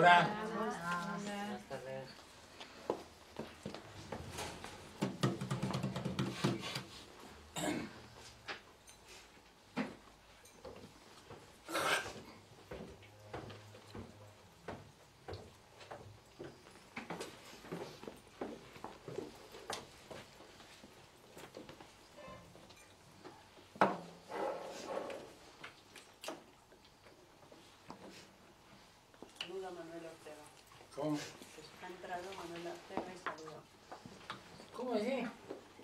Hola. A Manuel Ortega. ¿Cómo? Ha entrado Manuel Ortega y saluda. ¿Cómo es?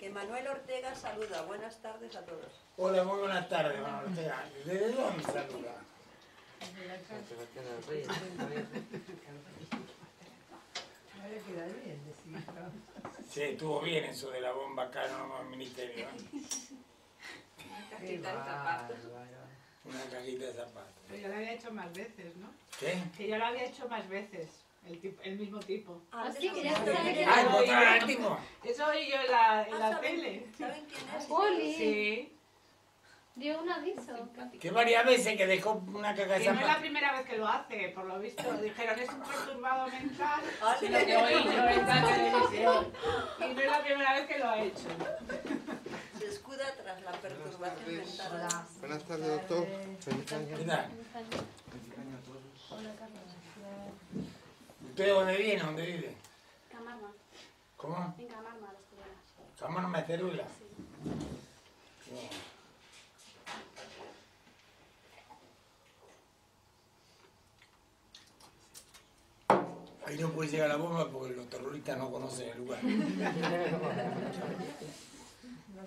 Que Manuel Ortega saluda. Buenas tardes a todos. Hola, muy buenas tardes, Manuel Ortega. ¿Desde dónde saluda? De. Sí, estuvo bien eso de la bomba acá en el ministerio. ¿eh? Qué bárbaro. Una cajita de zapatos. Pero yo lo había hecho más veces, ¿no? ¿Qué? Que yo lo había hecho más veces, el, tip- el mismo tipo. Ah, sí, que ya ¿saben está. quién es? Ah, tipo. Eso oí yo en la, en Ah, la ¿saben- tele. ¿Saben quién es? Poli. Sí. Dio un aviso. Que varias veces que dejó una caja de Que no es la primera vez que lo hace, por lo visto. Dijeron, es un perturbado mental. Ah, Sí, lo que oí yo en la televisión. Y no es la primera vez que lo ha hecho. Se escuda tras la perturbación mental. Buenas tardes, doctor. Feliz año. ¿Qué tal? Hola, Carlos. ¿Usted dónde viene? ¿Dónde vive? Camarma. ¿Cómo? En Camarma, las Tubelas. Cámara Materula. Ahí no puede llegar la bomba porque los terroristas no conocen el lugar. No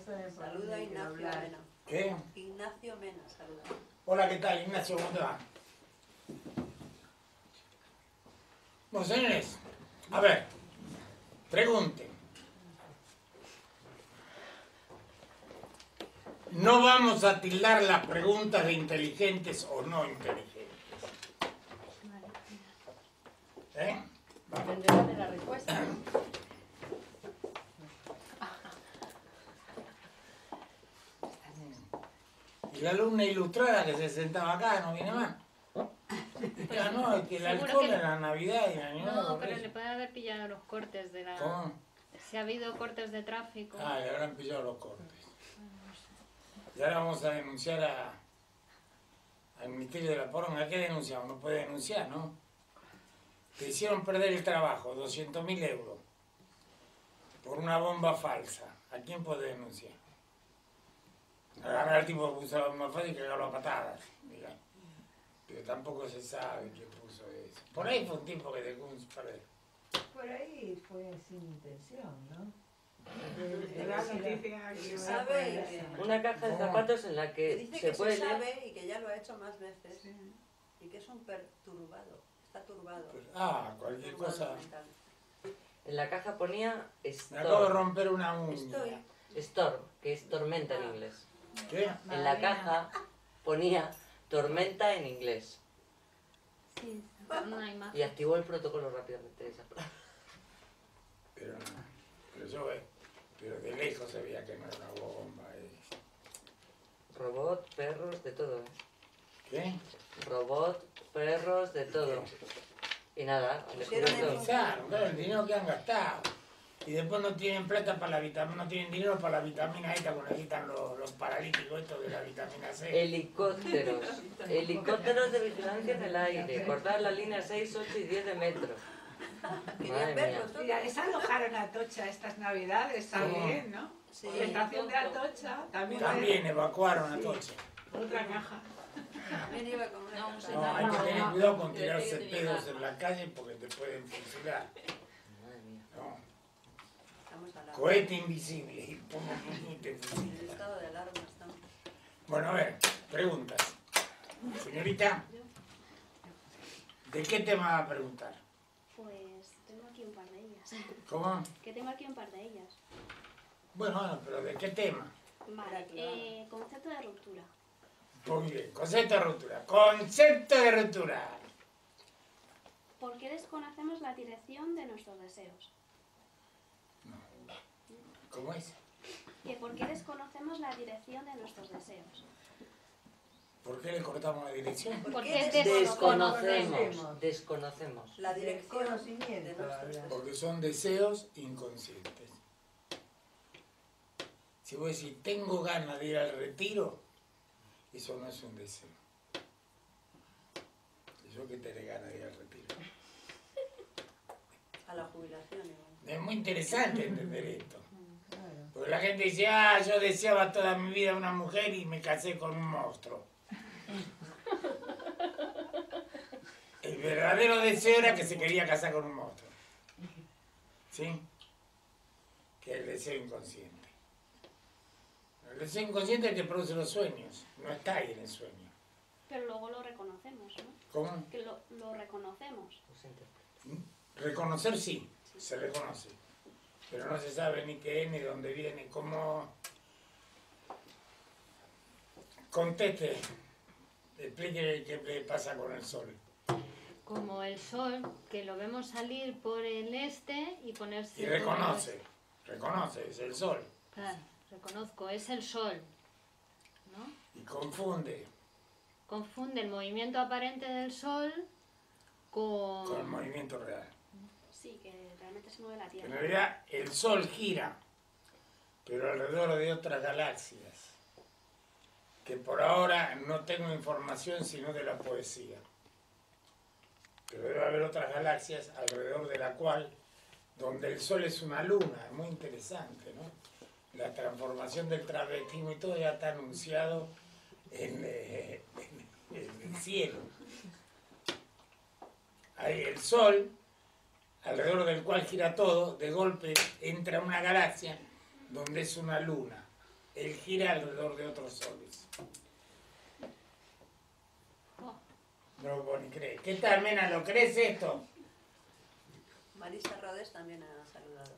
por Saluda Ignacio. Mena. ¿Qué? Ignacio Mena, saluda. Hola, ¿qué tal, Ignacio? ¿Cómo te va? Bueno, señores, a ver, pregunten. No vamos a tildar las preguntas de inteligentes o no inteligentes. ¿Eh? Dependerá de la respuesta. Y la alumna ilustrada que se sentaba acá no viene más. Ya no, es que el alcohol que en la Navidad y Año Nuevo. No, pero le pueden haber pillado los cortes de la... ¿Cómo? Si ha habido cortes de tráfico. Ah, le habrán pillado los cortes. Y ahora vamos a denunciar a, al Ministerio de la Poronga. ¿Qué denunciamos? No puede denunciar, ¿no? Te hicieron perder el trabajo, 200 mil euros, por una bomba falsa. ¿A quién puede denunciar? Agarrar al tipo que puso la bomba falsa y cagarlo a patadas. diga. Pero tampoco se sabe quién puso eso. Por ahí fue un tipo que dejó un. Por ahí fue sin intención, ¿no? Se sabe que, Una caja de zapatos en la que que dice se que puede se leer. sabe y que ya lo ha hecho más veces. Y que es un perturbado. Está turbado. Pues, ah, cualquier Turbado cosa. mental. En la caja ponía Me acabo de Storm. romper una uña. Estoy. Storm, que es tormenta en Ah. inglés. ¿Qué? En la caja ponía tormenta en inglés. Sí. Y activó el protocolo rápidamente de esa frase. Pero no. Pero yo, eh, pero de lejos se veía que no era una bomba. eh. Robot, perros, de todo. ¿eh? ¿Qué? Robot, perros, de todo. Y nada, al Pusieron el dinero que han gastado. Y después no tienen plata para la vitamina, no tienen dinero para la vitamina esta que necesitan los, los paralíticos estos de la vitamina C. Helicópteros. Helicópteros de vigilancia en el aire. Cortar las líneas 6, 8 y 10 de metro. Madre verlo mía. todo. Mira, es alojaron a Atocha estas navidades también, ¿no? Sí. La estación de Atocha también. También evacuaron a todos. Otra caja. También iba con una No, sí, hay que tener cuidado con tirarse pedos en la calle porque te pueden fusilar. Madre mía. No. Estamos al Cohete invisible. y pum, pum, pum, te En el estado de alarma estamos. Bueno, a ver, preguntas. Señorita, ¿de qué tema va a preguntar? Pues tengo aquí un par de ellas. ¿Cómo? Que tengo aquí un par de ellas. Bueno, pero ¿de qué tema? Vale, eh, concepto de ruptura. Muy bien, concepto de ruptura. Concepto de ruptura. ¿Por qué desconocemos la dirección de nuestros deseos? ¿Cómo es? Que por qué desconocemos la dirección de nuestros deseos. ¿Por qué le cortamos la dirección? ¿Por Porque Desconocemos, Desconocemos. la dirección de nuestros. Porque son deseos inconscientes. Si vos decís, tengo ganas de ir al retiro, eso no es un deseo. Yo que tenés ganas de ir al retiro. A la jubilación. igual. Es muy interesante entender esto. Porque la gente dice, ah, yo deseaba toda mi vida una mujer y me casé con un monstruo. El verdadero deseo era que se quería casar con un monstruo. ¿Sí? Que es el deseo inconsciente. El deseo inconsciente es el que produce los sueños. No está ahí en el sueño. Pero luego lo reconocemos, ¿no? ¿Cómo? Que lo, lo reconocemos. Interpreta. Reconocer sí, se reconoce. Pero no se sabe ni qué es, ni dónde viene, cómo... Conteste, explique qué le pasa con el sol. Como el sol, que lo vemos salir por el este y ponerse... Y el reconoce, reconoce, es el sol. Claro, reconozco, es el sol. ¿No? Y confunde Confunde el movimiento aparente del sol con... con el movimiento real. Sí, que mueve la En Tierra. realidad el sol gira, pero alrededor de otras galaxias, que por ahora no tengo información sino de la poesía. Pero debe haber otras galaxias alrededor de la cual, donde el sol es una luna, muy interesante, ¿no? La transformación del travestismo y todo ya está anunciado en, eh, en- en el cielo. Hay el sol, alrededor del cual gira todo, de golpe entra una galaxia donde es una luna. Él gira alrededor de otros soles. No ni creer. ¿Qué tal, Mena? ¿Lo crees esto? Marisa Rodés también ha saludado.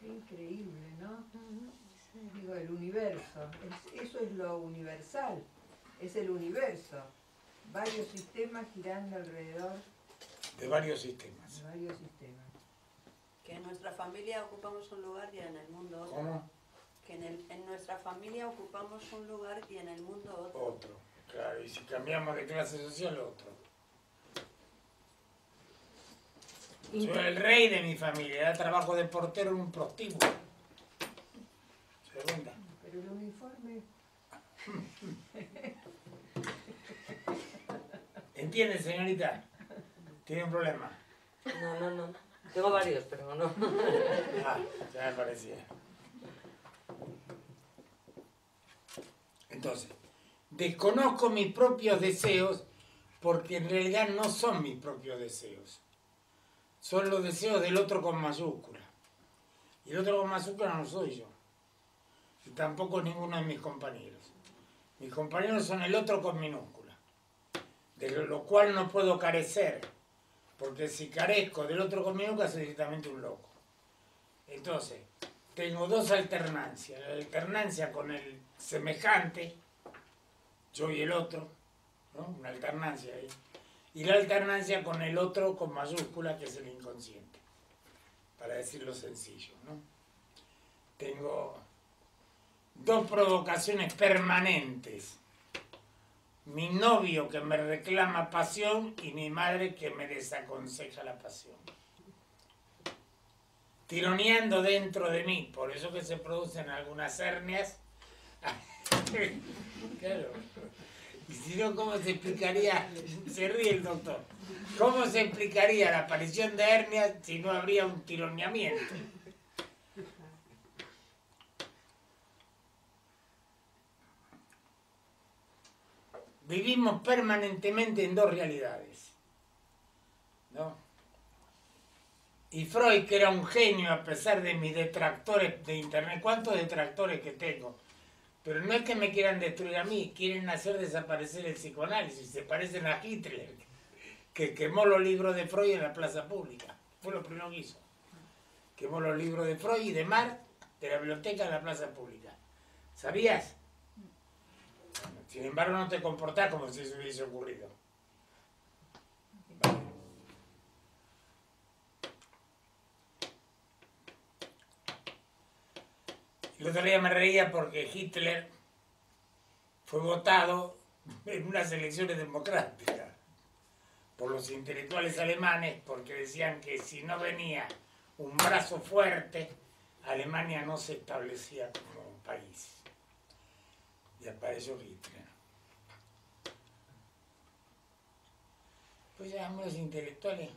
Qué increíble, ¿no? Digo, el universo. es- eso es lo universal. Es el universo. Varios sistemas girando alrededor De varios sistemas. de varios sistemas. Que en nuestra familia ocupamos un lugar y en el mundo otro. ¿Cómo? Que en, el- en nuestra familia ocupamos un lugar y en el mundo otro. Otro. Claro, y si cambiamos de clase social, otro. Soy el rey de mi familia, da trabajo de portero en un prostíbulo. ¿Se da cuenta? Pero el uniforme, ¿Entiende, señorita? Tiene un problema. No, no, no. Tengo varios, pero no. Ah, ya me parecía. Entonces, desconozco mis propios deseos porque en realidad no son mis propios deseos. Son los deseos del otro con mayúscula. Y el otro con mayúscula no soy yo. Y tampoco ninguno de mis compañeros. Mis compañeros son el otro con minúscula. De lo cual no puedo carecer. Porque si carezco del otro con minúscula soy directamente un loco. Entonces, tengo dos alternancias. La alternancia con el semejante, yo y el otro, ¿no? Una alternancia ahí. Y la alternancia con el otro con mayúscula, que es el inconsciente. Para decirlo sencillo, ¿no? Tengo dos provocaciones permanentes. Mi novio que me reclama pasión y mi madre que me desaconseja la pasión tironeando dentro de mí, por eso que se producen algunas hernias. claro. Y si no, ¿cómo se explicaría? Se ríe el doctor. ¿Cómo se explicaría la aparición de hernias si no habría un tironeamiento? Vivimos permanentemente en dos realidades. ¿No? Y Freud, que era un genio a pesar de mis detractores de Internet, ¿cuántos detractores que tengo? Pero no es que me quieran destruir a mí, quieren hacer desaparecer el psicoanálisis, se parecen a Hitler, que quemó los libros de Freud en la plaza pública. Fue lo primero que hizo. Quemó los libros de Freud y de Marx de la biblioteca en la plaza pública. ¿Sabías? Sin embargo, no te comportás como si eso hubiese ocurrido. El otro día me reía porque Hitler fue votado en unas elecciones democráticas por los intelectuales alemanes porque decían que si no venía un brazo fuerte, Alemania no se establecía como país. Y apareció Hitler. Pues ya los intelectuales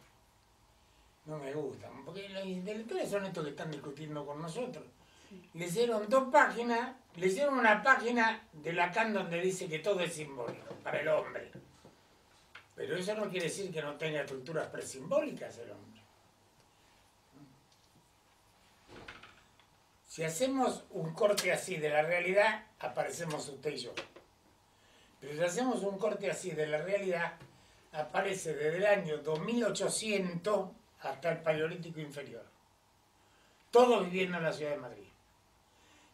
no me gustan, porque los intelectuales son estos que están discutiendo con nosotros. Le hicieron dos páginas, le hicieron una página de Lacan donde dice que todo es simbólico para el hombre. Pero eso no quiere decir que no tenga estructuras presimbólicas el hombre. Si hacemos un corte así de la realidad, aparecemos usted y yo. Pero si hacemos un corte así de la realidad, aparece desde el año 2800 hasta el Paleolítico Inferior. Todos viviendo en la ciudad de Madrid.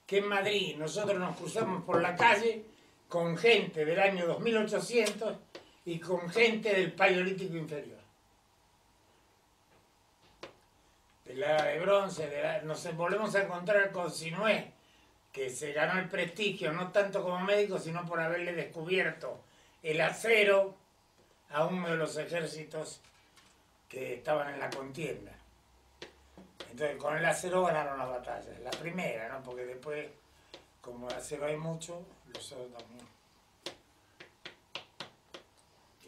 Que en Madrid nosotros nos cruzamos por la calle con gente del año 2800 y con gente del Paleolítico Inferior. De la de bronce, nos volvemos a encontrar con Sinué, que se ganó el prestigio no tanto como médico, sino por haberle descubierto el acero a uno de los ejércitos que estaban en la contienda. Entonces con el acero ganaron la batalla, la primera, ¿no? Porque después, como acero hay mucho, los otros también.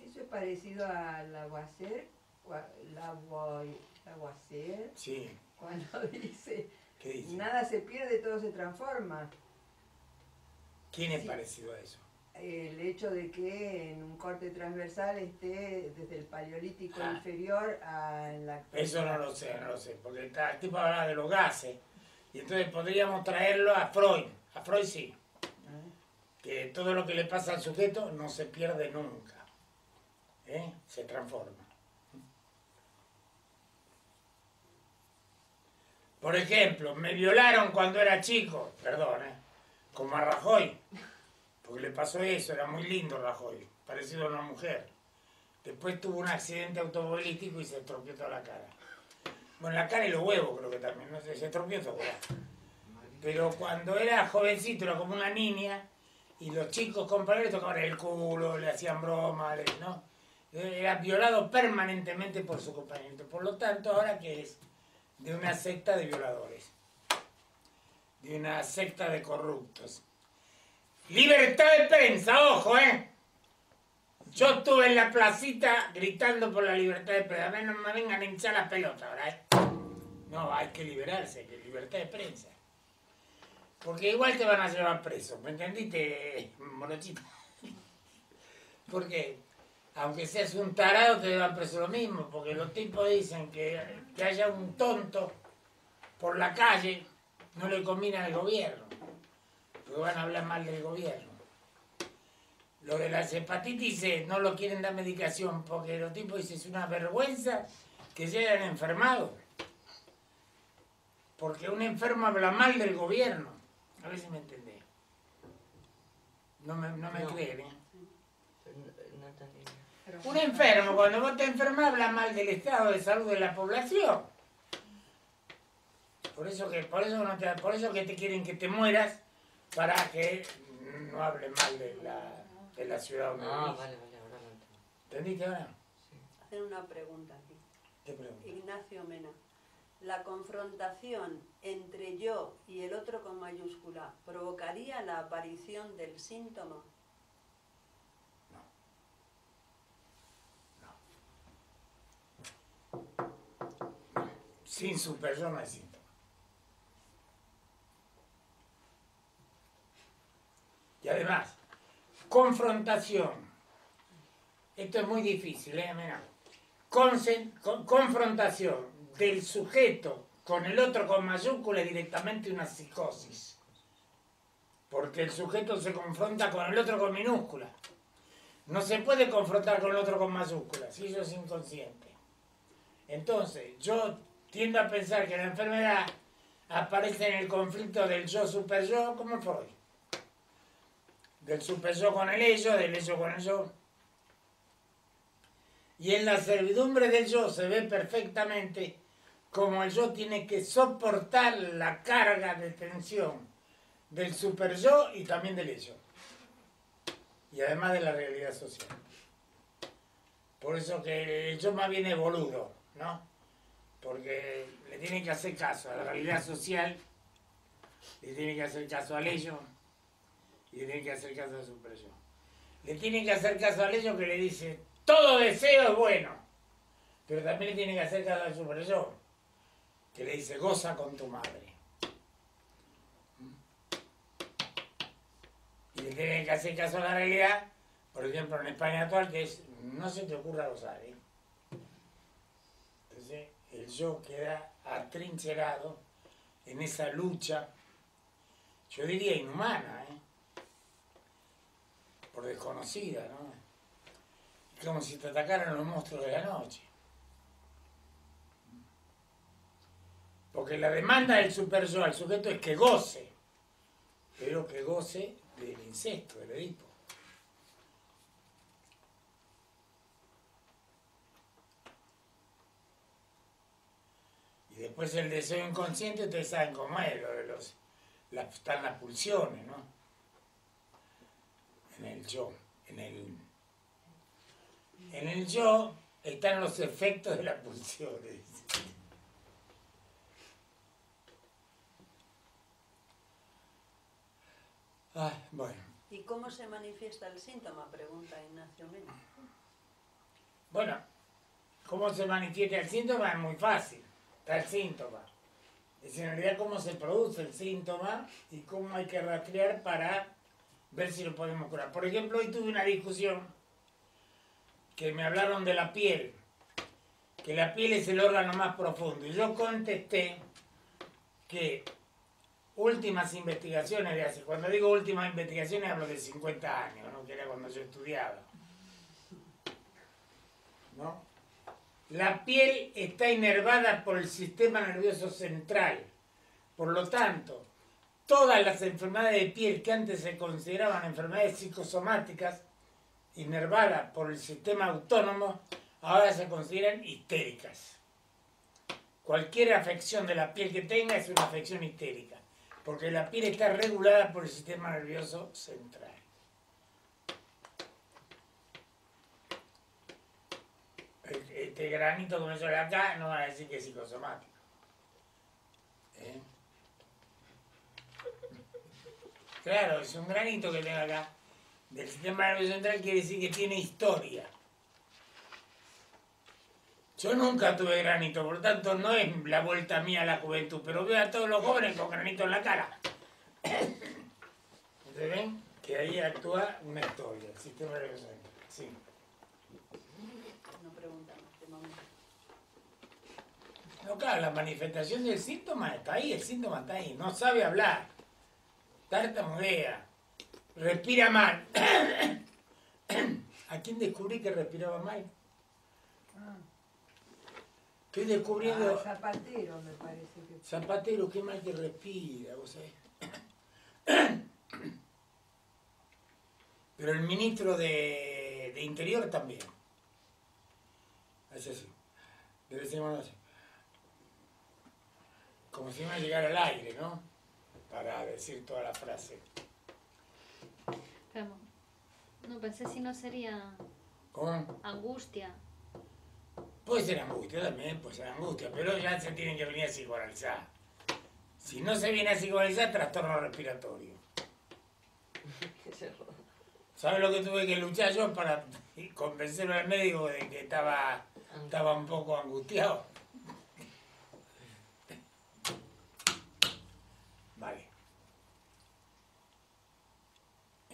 Eso es parecido a Lavoisier, cua- Lavo- Lavoisier, Sí, cuando dice, nada se pierde, todo se transforma. ¿Quién es Sí. parecido a eso? El hecho de que en un corte transversal esté desde el paleolítico Ah. inferior a la actualidad. Eso no lo sé, no lo sé, porque el tipo habla de los gases, y entonces podríamos traerlo a Freud, a Freud sí, que todo lo que le pasa al sujeto no se pierde nunca, ¿eh? se transforma. Por ejemplo, me violaron cuando era chico, perdón, ¿eh? como a Rajoy, porque le pasó eso, era muy lindo Rajoy, parecido a una mujer. Después tuvo un accidente automovilístico y se estropeó toda la cara. Bueno, la cara y los huevos creo que también, no sé, se estropeó todo. Pero cuando era jovencito era como una niña y los chicos compañeros tocaban el culo, le hacían bromas, ¿no? Era violado permanentemente por su compañero. Por lo tanto, ahora que es de una secta de violadores, de una secta de corruptos. Libertad de prensa, ojo, ¿eh? Yo estuve en la placita gritando por la libertad de prensa. A mí no me vengan a hinchar la pelota ahora, ¿eh? No, hay que liberarse, hay que libertad de prensa. Porque igual te van a llevar preso, ¿me entendiste, morochito? Porque aunque seas un tarado te llevan preso lo mismo, porque los tipos dicen que, que haya un tonto por la calle no le combina al gobierno, porque van a hablar mal del gobierno. Lo de las hepatitis C no lo quieren dar medicación porque los tipos dicen es una vergüenza que se hayan enfermado. Porque un enfermo habla mal del gobierno. A ver si me entendés. No me, no me No. creen, ¿eh? No, Un enfermo, cuando vos te enfermas, habla mal del estado de salud de la población. Por eso que, por eso no te, por eso que te quieren que te mueras para que no hable mal de la, de la ciudad donde Ah, vivís. vale, vale, ahora lo entiendo. ¿Entendiste ahora? Hacer una pregunta aquí. ¿Qué pregunta? Ignacio Mena. La confrontación entre yo y el otro con mayúscula provocaría la aparición del síntoma. Sin super yo no hay síntoma. Y además, confrontación. Esto es muy difícil, ¿eh? Mira. Confrontación del sujeto con el otro con mayúscula es directamente una psicosis. Porque el sujeto se confronta con el otro con minúscula. No se puede confrontar con el otro con mayúscula, si eso es inconsciente. Entonces, yo tiendo a pensar que la enfermedad aparece en el conflicto del yo super yo como Freud. Del super yo con el ello, del ello con el yo. Y en la servidumbre del yo se ve perfectamente cómo el yo tiene que soportar la carga de tensión del super yo y también del ello. Y además de la realidad social. Por eso que el yo más bien es boludo, ¿no? Porque le tiene que hacer caso a la realidad social, le tiene que hacer caso al ello y le tiene que hacer caso al super yo. Le tiene que hacer caso al ello que le dice, todo deseo es bueno, pero también le tiene que hacer caso al super yo, que le dice, goza con tu madre. Y le tiene que hacer caso a la realidad, por ejemplo, en España actual, que es, no se te ocurra gozar, ¿eh? Entonces, el yo queda atrincherado en esa lucha, yo diría inhumana, ¿eh? Por desconocida, ¿no? Es como si te atacaran los monstruos de la noche. Porque la demanda del super yo al sujeto es que goce, pero que goce del incesto, del Edipo. Y después el deseo inconsciente, ustedes saben cómo es, lo de los, están las pulsiones, ¿no? En el yo, en el, en el yo están los efectos de las pulsiones. Ah, bueno. ¿Y cómo se manifiesta el síntoma? Pregunta Ignacio Mena. Bueno, ¿cómo se manifiesta el síntoma? Es muy fácil. Está el síntoma. Es en realidad cómo se produce el síntoma y cómo hay que rastrear para ver si lo podemos curar. Por ejemplo, hoy tuve una discusión que me hablaron de la piel, que la piel es el órgano más profundo. Y yo contesté que últimas investigaciones de hace, cuando digo últimas investigaciones hablo de 50 años, ¿no? que era cuando yo estudiaba. ¿no? La piel está inervada por el sistema nervioso central. Por lo tanto, todas las enfermedades de piel que antes se consideraban enfermedades psicosomáticas, inervadas por el sistema autónomo, ahora se consideran histéricas. Cualquier afección de la piel que tenga es una afección histérica, porque la piel está regulada por el sistema nervioso central. este granito que me sale acá, no van a decir que es psicosomático. ¿Eh? Claro, es un granito que tengo acá. Del sistema nervioso central quiere decir que tiene historia. Yo nunca tuve granito, por lo tanto no es la vuelta mía a la juventud, pero veo a todos los jóvenes con granito en la cara. ¿Ustedes ven? Que ahí actúa una historia, el sistema nervioso central. Sí. No pregunta más de momento. No, claro, la manifestación del síntoma está ahí, el síntoma está ahí. No sabe hablar, tartamudea, respira mal. ¿A quién descubrí que respiraba mal? Ah, Estoy descubriendo... ah, Zapatero me parece que Zapatero, qué mal que respira, vos sabés. Pero el ministro de, de Interior también. Hace así. Le decimos así. Como si iba a llegar al aire, ¿no? Para decir toda la frase. Pero, no pensé si no sería ¿Cómo? angustia. Puede ser angustia también, puede ser angustia, pero ya se tienen que venir a psicoanalizar. Si no se viene a psicoanalizar, trastorno respiratorio. ¿Sabes lo que tuve que luchar yo para convencer al médico de que estaba, estaba un poco angustiado? Vale.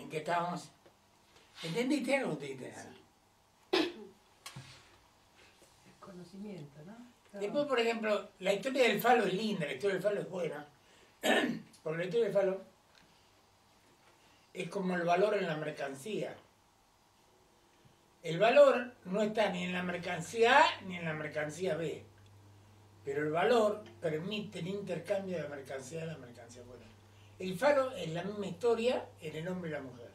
¿En qué estábamos? ¿Entendiste algo? ¿Entendiste nada? conocimiento, ¿no? Después, por ejemplo, la historia del falo es linda, la historia del falo es buena, porque la historia del falo es como el valor en la mercancía. El valor no está ni en la mercancía A ni en la mercancía B, pero el valor permite el intercambio de la mercancía A la mercancía. El falo es la misma historia en el hombre y la mujer.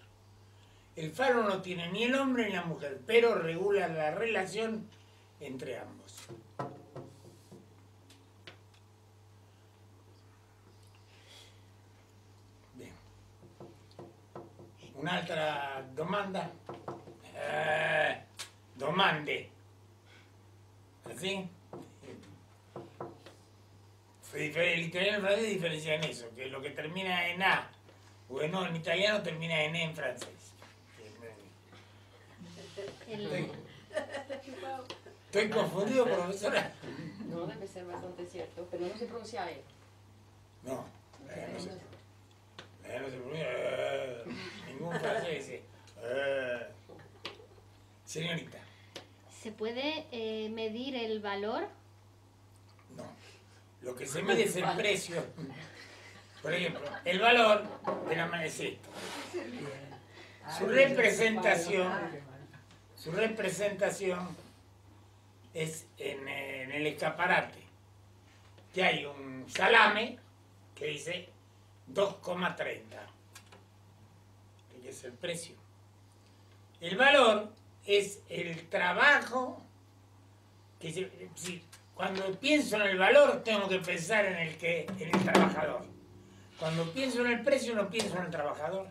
El falo no tiene ni el hombre ni la mujer, pero regula la relación entre ambos. Bien. un'altra domanda? Eh, domande. ¿Así? El italiano y el francés diferencian eso, que lo que termina en A o en O en italiano termina en E en francés. Estoy confundido, profesora. No, debe ser bastante cierto, pero no se pronuncia E. No, eh, no se, eh, no se pronuncia, eh, ningún francés dice. eh. Señorita, ¿Se puede eh, medir el valor? no. Lo que se mide es el precio. Por ejemplo, el valor de la es esto. Su representación, su representación es en, en el escaparate, que hay un salame que dice 2,30, que es el precio. El valor es el trabajo que se- si- cuando pienso en el valor tengo que pensar en el que en el trabajador. Cuando pienso en el precio no pienso en el trabajador.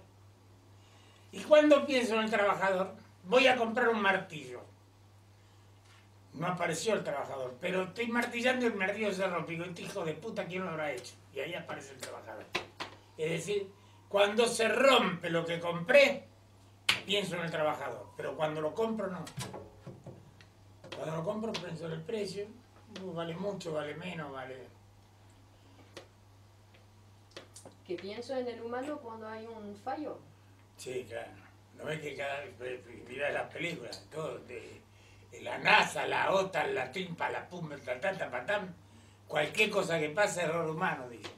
Y cuando pienso en el trabajador, voy a comprar un martillo. No apareció el trabajador, pero estoy martillando y el martillo se digo, este hijo de puta, ¿quién lo habrá hecho? Y ahí aparece el trabajador. Es decir, cuando se rompe lo que compré, pienso en el trabajador. Pero cuando lo compro, no. Cuando lo compro, pienso en el precio. Uh, Vale mucho, vale menos, vale... Que pienso en el humano cuando hay un fallo. Sí, claro. ¿No ves que cada vez mira las películas, todo, de, de la NASA, la OTAN, la TRIMPA, la PUM, ta, ta, ta, patán, cualquier cosa que pase, error humano, dicen.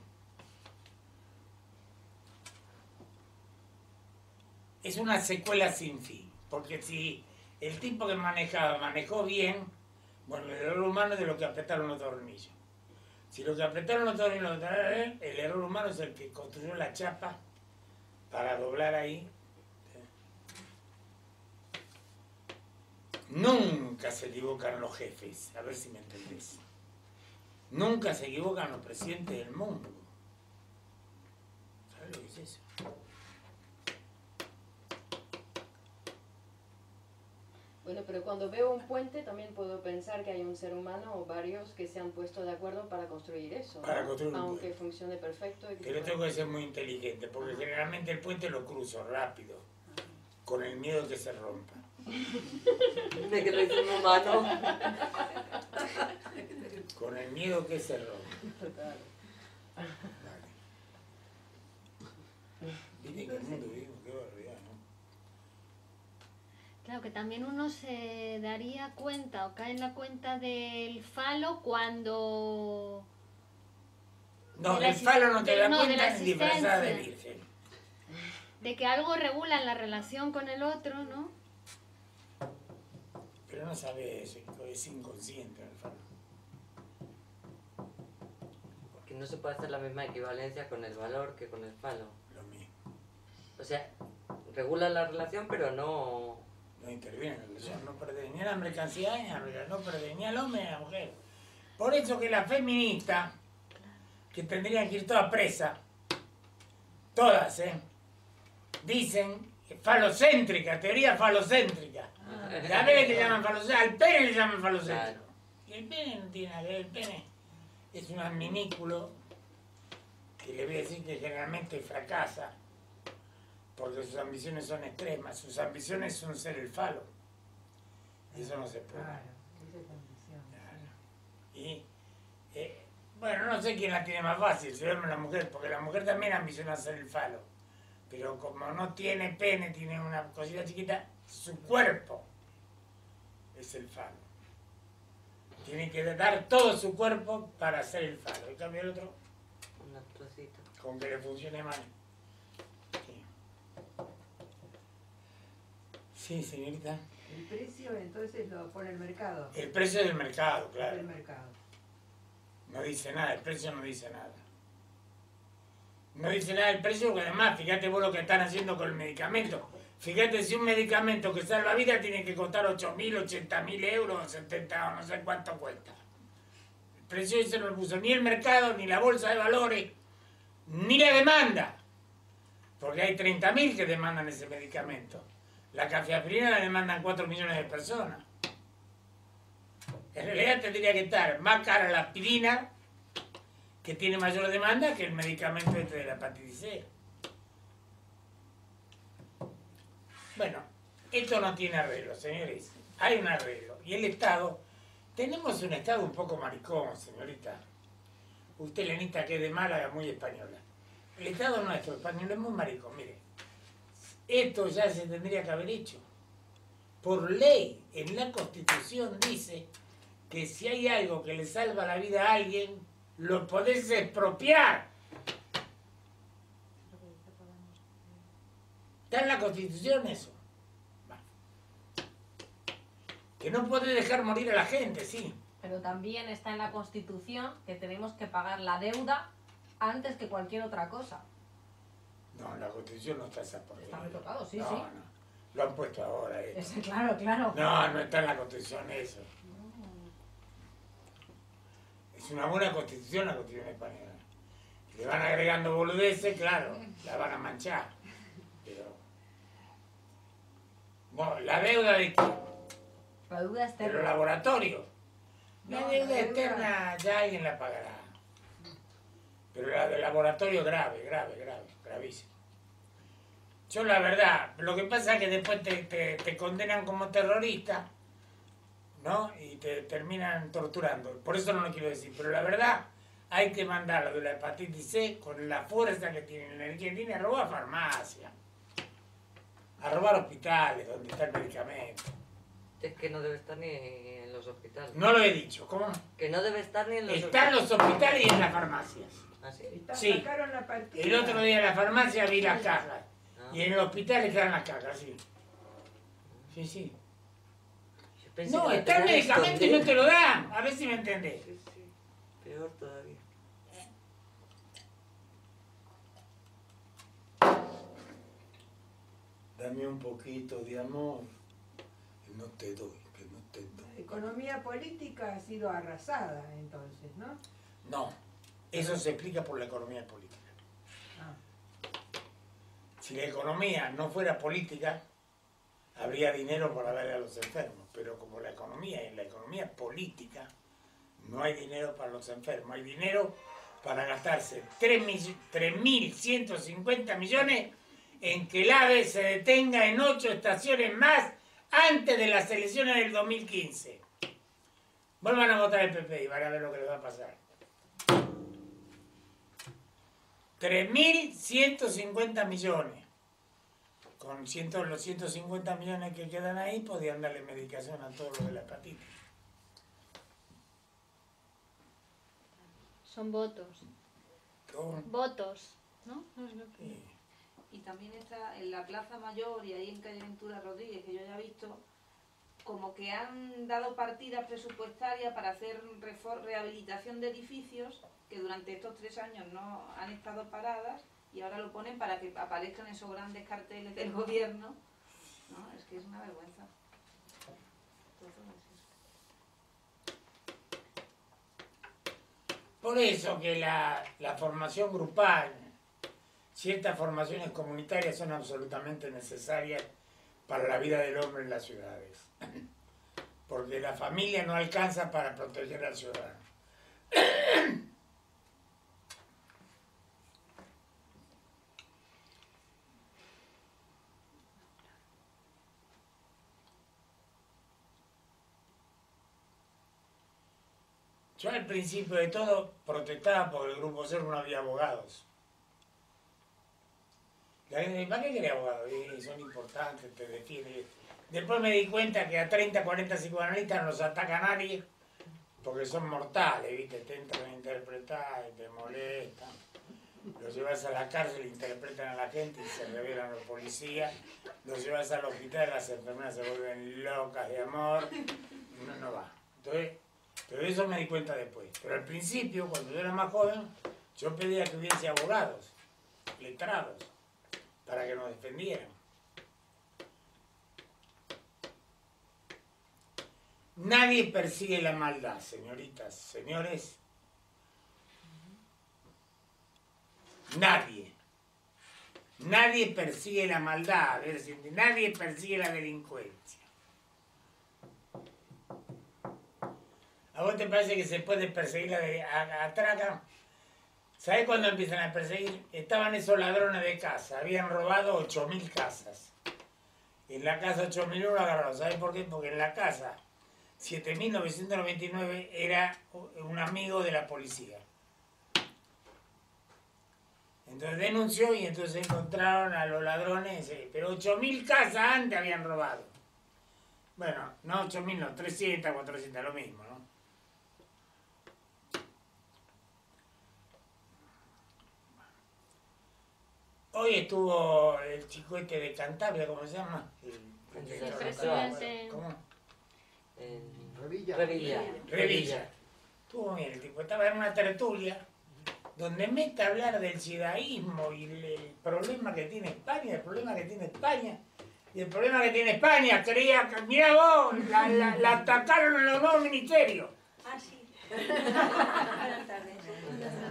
Es una secuela sin fin, porque si el tipo que manejaba manejó bien, bueno, el error humano es de lo que apretaron los tornillos. Si lo que apretaron los tornillos, el error humano es el que construyó la chapa para doblar ahí Nunca se equivocan los jefes, a ver si me entendés. Nunca se equivocan los presidentes del mundo. ¿Sabes lo que es eso? Bueno, pero cuando veo un puente también puedo pensar que hay un ser humano o varios que se han puesto de acuerdo para construir eso. ¿no? Para construir un Aunque puente. funcione perfecto. y que Pero tengo que ser muy inteligente, porque generalmente el puente lo cruzo rápido, con el miedo de que se rompa. De que lo hizo un humano. Con el miedo que se rompa. Vale. Viste que el mundo ¿no? Claro que también uno se daría cuenta o cae en la cuenta del falo cuando... No, De el falo no te da no, de cuenta la ni disfrazada de virgen. de que algo regula la relación con el otro, ¿no? Pero no sabe eso, es inconsciente el falo. Que no se puede hacer la misma equivalencia con el valor que con el falo. Lo mismo. O sea, regula la relación, pero no. No interviene en la no pertenece ni a la mercancía ni a la no pertenece ni al hombre ni a la mujer. Por eso que las feministas, que tendrían que ir todas presas, todas, ¿eh? Dicen falocéntrica, teoría falocéntrica. ¿La vez le llaman falocéntrica? Al pene le llaman falocéntrico. Y el pene no tiene nada que ver, el pene es un adminículo que le voy a decir que generalmente fracasa porque sus ambiciones son extremas, sus ambiciones son ser el falo. Y eso no se puede. Claro, esa es la ambición. Y, eh, bueno, no sé quién la tiene más fácil, si hombre o la mujer, porque la mujer también ambiciona ser el falo. Pero como no tiene pene, tiene una cosita chiquita, su cuerpo es el falo. Tiene que dar todo su cuerpo para ser el falo. En cambio el otro, con que le funcione mal. Sí, señorita. El precio entonces lo pone el mercado. El precio del mercado, claro. El mercado. No dice nada, el precio no dice nada. No dice nada el precio, porque además, fíjate vos lo que están haciendo con el medicamento. Fíjate si un medicamento que salva vida tiene que costar 8.000, 80.000 euros, 70 o no sé cuánto cuesta. El precio ese no lo puso ni el mercado, ni la bolsa de valores, ni la demanda. Porque hay 30.000 que demandan ese medicamento. La cafeaspirina la demandan 4 millones de personas. En realidad tendría que estar más cara la aspirina, que tiene mayor demanda, que el medicamento este de la hepatitis C. Bueno, esto no tiene arreglo, señores. Hay un arreglo. Y el Estado, tenemos un Estado un poco maricón, señorita. Usted, Lenita, que es de Málaga, muy española. El Estado nuestro español es muy maricón, mire. Esto ya se tendría que haber hecho. Por ley, en la Constitución dice que si hay algo que le salva la vida a alguien, lo podés expropiar. Está en la Constitución eso. Que no puede dejar morir a la gente, sí. Pero también está en la Constitución que tenemos que pagar la deuda antes que cualquier otra cosa. No, en la Constitución no está esa Está porquería. retocado, sí, no, sí. no. Lo han puesto ahora. esto. Ese, claro, claro. No, no está en la Constitución eso. Es una buena Constitución la Constitución española. Le van agregando boludeces, claro, la van a manchar. Pero. No, la deuda de quién? La deuda De externa. los laboratorios. La No, la deuda- externa ya alguien la pagará. Pero la del laboratorio grave, grave, grave, gravísimo. Yo la verdad, lo que pasa es que después te, te- te condenan como terrorista, ¿no? Y te terminan torturando. Por eso no lo quiero decir. Pero la verdad, hay que mandarlo de la hepatitis C con la fuerza que tiene, la energía que tiene, a robar farmacia. A robar hospitales donde está el medicamento. Es que no debe estar ni en los hospitales. No lo he dicho, ¿cómo? Que no debe estar ni en los Está en los hospitales y en las farmacias. ¿Ah, sí? Está- Sí. Sacaron la partida. El otro día en la farmacia vi las cajas. Ah. Y en el hospital están las cajas, sí. Sí, sí. Yo pensé No, está el medicamento y no escondido. te lo dan. A ver si me entendés. Sí, sí. Peor todavía. Dame un poquito de amor. Que no te doy, que no te La doy. economía política ha sido arrasada entonces, ¿no? No, eso se explica por la economía política. Ah. Si la economía no fuera política, habría dinero para darle a los enfermos. Pero como la economía es la economía política, no hay dinero para los enfermos. Hay dinero para gastarse 3 mill- 3.150 millones en que el AVE se detenga en ocho estaciones más antes de las elecciones del 2015. Vuelvan a votar el PP y van a ver lo que les va a pasar. 3.150 millones. Con ciento- los 150 millones que quedan ahí, podían darle medicación a todos los de la hepatitis. Son votos. Con- Votos, ¿no? No es lo que- sí. Y también está en la Plaza Mayor y ahí en Calle Ventura Rodríguez, que yo ya he visto, como que han dado partidas presupuestarias para hacer rehabilitación de edificios que durante estos tres años no han estado paradas y ahora lo ponen para que aparezcan esos grandes carteles del gobierno. ¿no? Es que es una vergüenza. Por eso que la, la formación grupal, ciertas formaciones comunitarias son absolutamente necesarias para la vida del hombre en las ciudades. Porque la familia no alcanza para proteger al ciudadano. Yo al principio de todo protestaba porque el grupo Cero no había abogados. La ¿para qué quería abogados? Son importantes, te defienden. Después me di cuenta que a 30, 40 psicoanalistas no los ataca nadie porque son mortales, ¿viste? Te entran a interpretar y te molestan. Los llevas a la cárcel, interpretan a la gente y se revelan los policías. Los llevas al hospital, las enfermeras se vuelven locas de amor. No, no va. Entonces, pero eso me di cuenta después. Pero al principio, cuando yo era más joven, yo pedía que hubiese abogados, letrados, para que nos defendieran. Nadie persigue la maldad, señoritas, señores. Nadie. nadie persigue la maldad, nadie persigue la delincuencia. ¿A vos te parece que se puede perseguir la de, a, cuándo empiezan a perseguir? Estaban esos ladrones de casa, habían robado 8.000 casas. En la casa 8.000 uno agarraron, ¿sabés por qué? Porque en la casa 7.999 era un amigo de la policía. Entonces denunció y entonces encontraron a los ladrones, eh, pero 8.000 casas antes habían robado. Bueno, no 8.000, no, 300, 400, lo mismo, ¿no? Hoy estuvo el chico este de Cantabria, ¿cómo se llama? El, El presidente. ¿Cómo? En Revilla. Revilla. Revilla. Estuvo bien, el tipo estaba en una tertulia donde mete a hablar del sidaísmo y el, problema que tiene España, el problema que tiene España. Y el problema que tiene España, creía que, mira vos, la, la- la atacaron en los dos ministerios. Ah, sí.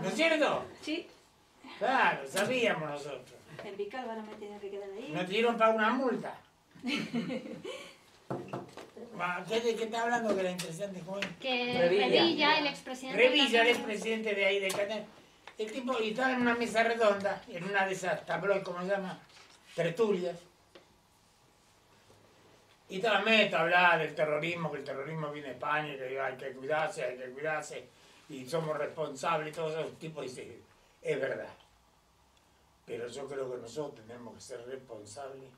¿No es cierto? Sí, Claro, sabíamos nosotros. en Vicalba no me tenía que quedar ahí. Nos dieron para una multa. ¿Qué, de qué está hablando que era interesante? ¿Cómo es? Que Revilla. Revilla, el expresidente. de Revilla, el Cataluña. presidente de ahí de Qatar. El tipo y estaba en una mesa redonda, en una de esas tabloides, ¿cómo se llama? Tertulias. Y estaba Meto a hablar del terrorismo, que el terrorismo viene de España, que hay que cuidarse, hay que cuidarse, y somos responsables, y todo eso. El tipo dice, es verdad. Pero yo creo que nosotros tenemos que ser responsables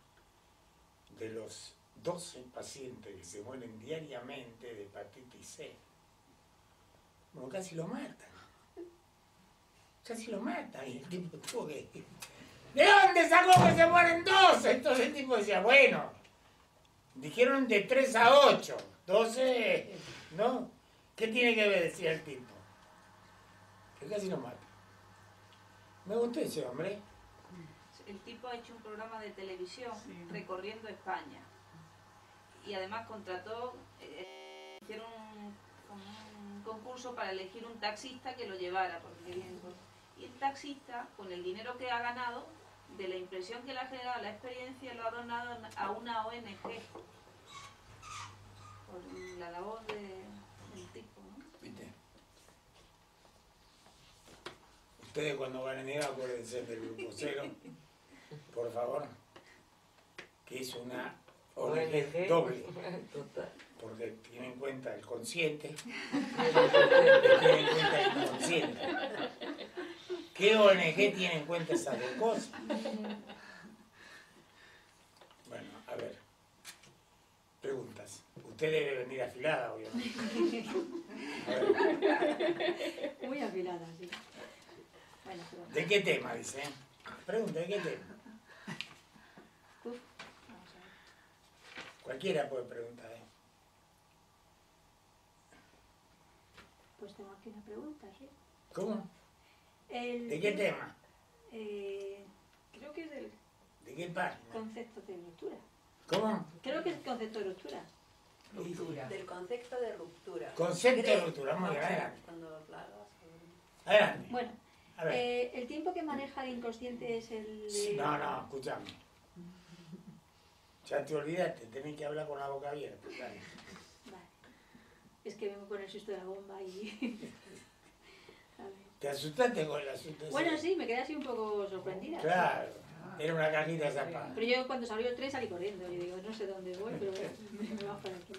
de los 12 pacientes que se mueren diariamente de hepatitis C. Bueno, casi lo matan. Casi lo matan. Y el tipo tuvo que... ¿De dónde sacó que se mueren 12? Entonces el tipo decía, bueno, dijeron de 3 a 8. 12, ¿no? ¿Qué tiene que ver? Decía el tipo. Que casi lo matan. Me gustó ese hombre. El tipo ha hecho un programa de televisión recorriendo España. Y además contrató, eh, hicieron un, un concurso para elegir un taxista que lo llevara. Porque pues, y el taxista, con el dinero que ha ganado, de la impresión que le ha generado la experiencia, lo ha donado a una ONG. Por la labor de, del tipo. ¿no? ¿Viste? Ustedes cuando van a ir, acuérdense del grupo cero, por favor, que es una ONG doble, Total. porque tiene en cuenta el consciente y tiene en cuenta el inconsciente. ¿Qué ONG tiene en cuenta esas dos cosas? Bueno, a ver, preguntas. Usted debe venir afilada, obviamente. Muy afilada, sí. Bueno, pero ¿De qué tema, dice? Pregunta, ¿de qué tema? vamos a ver. Cualquiera puede preguntar. ¿eh? Pues tengo aquí una pregunta, sí. ¿Cómo? El- ¿De qué tema? Eh, creo que es del ¿De qué página? concepto de ruptura. ¿Cómo? Creo que es el concepto de ruptura. Ruptura. Del concepto de ruptura. Concepto de ruptura, muy bien, Vamos a ver, adelante. Cuando lo hagas, Adelante. Bueno, A ver. eh, el tiempo que maneja el inconsciente es el de... No, no, escúchame. Ya te olvidaste, tenés que hablar con la boca abierta. dale. Vale. Es que vengo con el susto de la bomba y... A ver. ¿Te asustaste con el asunto? ese? Bueno, sí, me quedé así un poco sorprendida. Claro, era una cajita zapada. Pero yo cuando salió el tren salí corriendo. Y digo, no sé dónde voy, pero me, me bajo de aquí.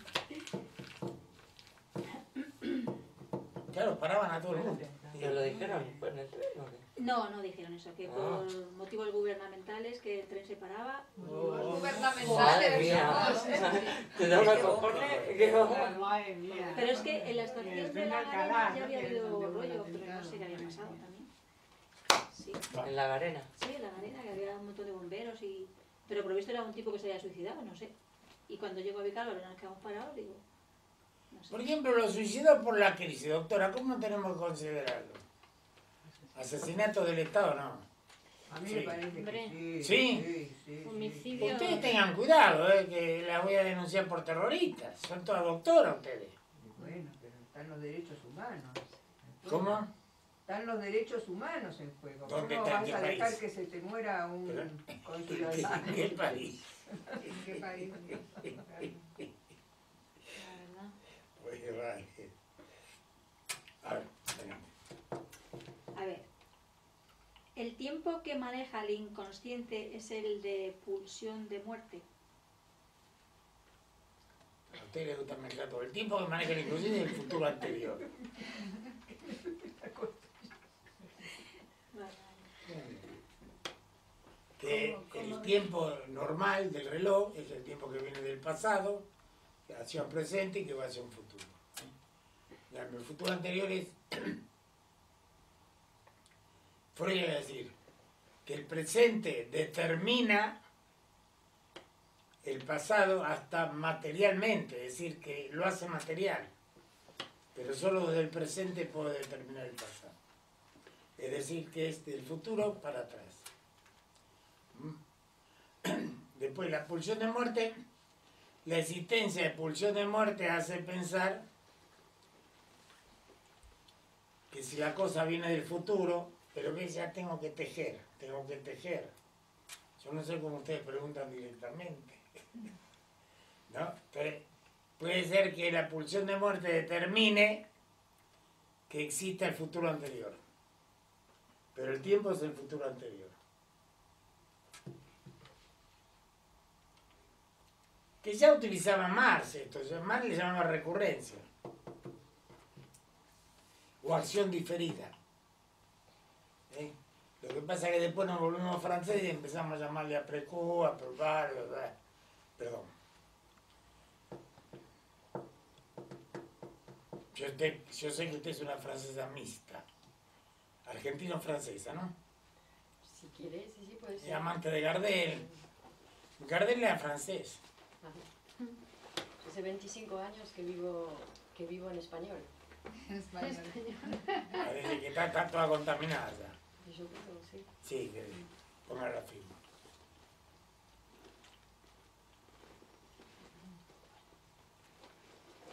Claro, paraban a todo el mundo. ¿Te lo dijeron en el tren o qué? No, no dijeron eso, que por motivos gubernamentales que el tren se paraba. Madre mía. ¿Te da una mía. Pero es que en la estación de la Garena ya había habido rollo, pero no sé qué había pasado también. Sí, En la arena. sí, en la Garena, que había un montón de bomberos y... Pero por lo visto era un tipo que se había suicidado, no sé. Y cuando llego a Vicalba, nos quedamos parados, digo... No sé. Por ejemplo, los suicidios por la crisis, doctora, ¿cómo tenemos que considerarlo? Asesinato del Estado, no. A mí Sí. me parece que sí. ¿Sí? Sí, sí, sí. Homicidio. Ustedes tengan cuidado, eh, que las voy a denunciar por terroristas. Son todas doctoras ustedes. Bueno, pero están los derechos humanos. ¿Cómo? Están los derechos humanos en juego. ¿Cómo ¿Dónde? ¿En vas qué a dejar país? que se te muera un conciudadano? ¿En qué país? ¿En qué país? Pues vale. A ver, venga. A ver. El tiempo que maneja el inconsciente es el de pulsión de muerte. A usted le gusta mezclar todo el tiempo que maneja el inconsciente y el futuro anterior. Que el tiempo normal del reloj es el tiempo que viene del pasado, hacia un presente y que va hacia un futuro. Ya, El futuro anterior es. Freud iba a decir que el presente determina el pasado hasta materialmente, es decir, que lo hace material, pero solo desde el presente puede determinar el pasado. Es decir, que es del futuro para atrás. ¿Mm? Después, la pulsión de muerte, la existencia de pulsión de muerte hace pensar que si la cosa viene del futuro, pero que ya tengo que tejer, tengo que tejer. Yo no sé cómo ustedes preguntan directamente. ¿No? Puede ser que la pulsión de muerte determine que exista el futuro anterior. Pero el tiempo es el futuro anterior. Que ya utilizaba Marx esto, Marx le llamaba recurrencia. O acción diferida. Lo que pasa es que después nos volvimos franceses y empezamos a llamarle a preco, a probar, ¿verdad? Perdón. Yo, te- yo sé que usted es una francesa mixta. Argentino-francesa, ¿no? Si quieres, sí, sí, puede ser. amante de Gardel. Gardel era francés. Ajá. Hace 25 años que vivo, que vivo en español. Parece que está, está toda contaminada. Y yo creo, sí. Sí, que ponga la firma.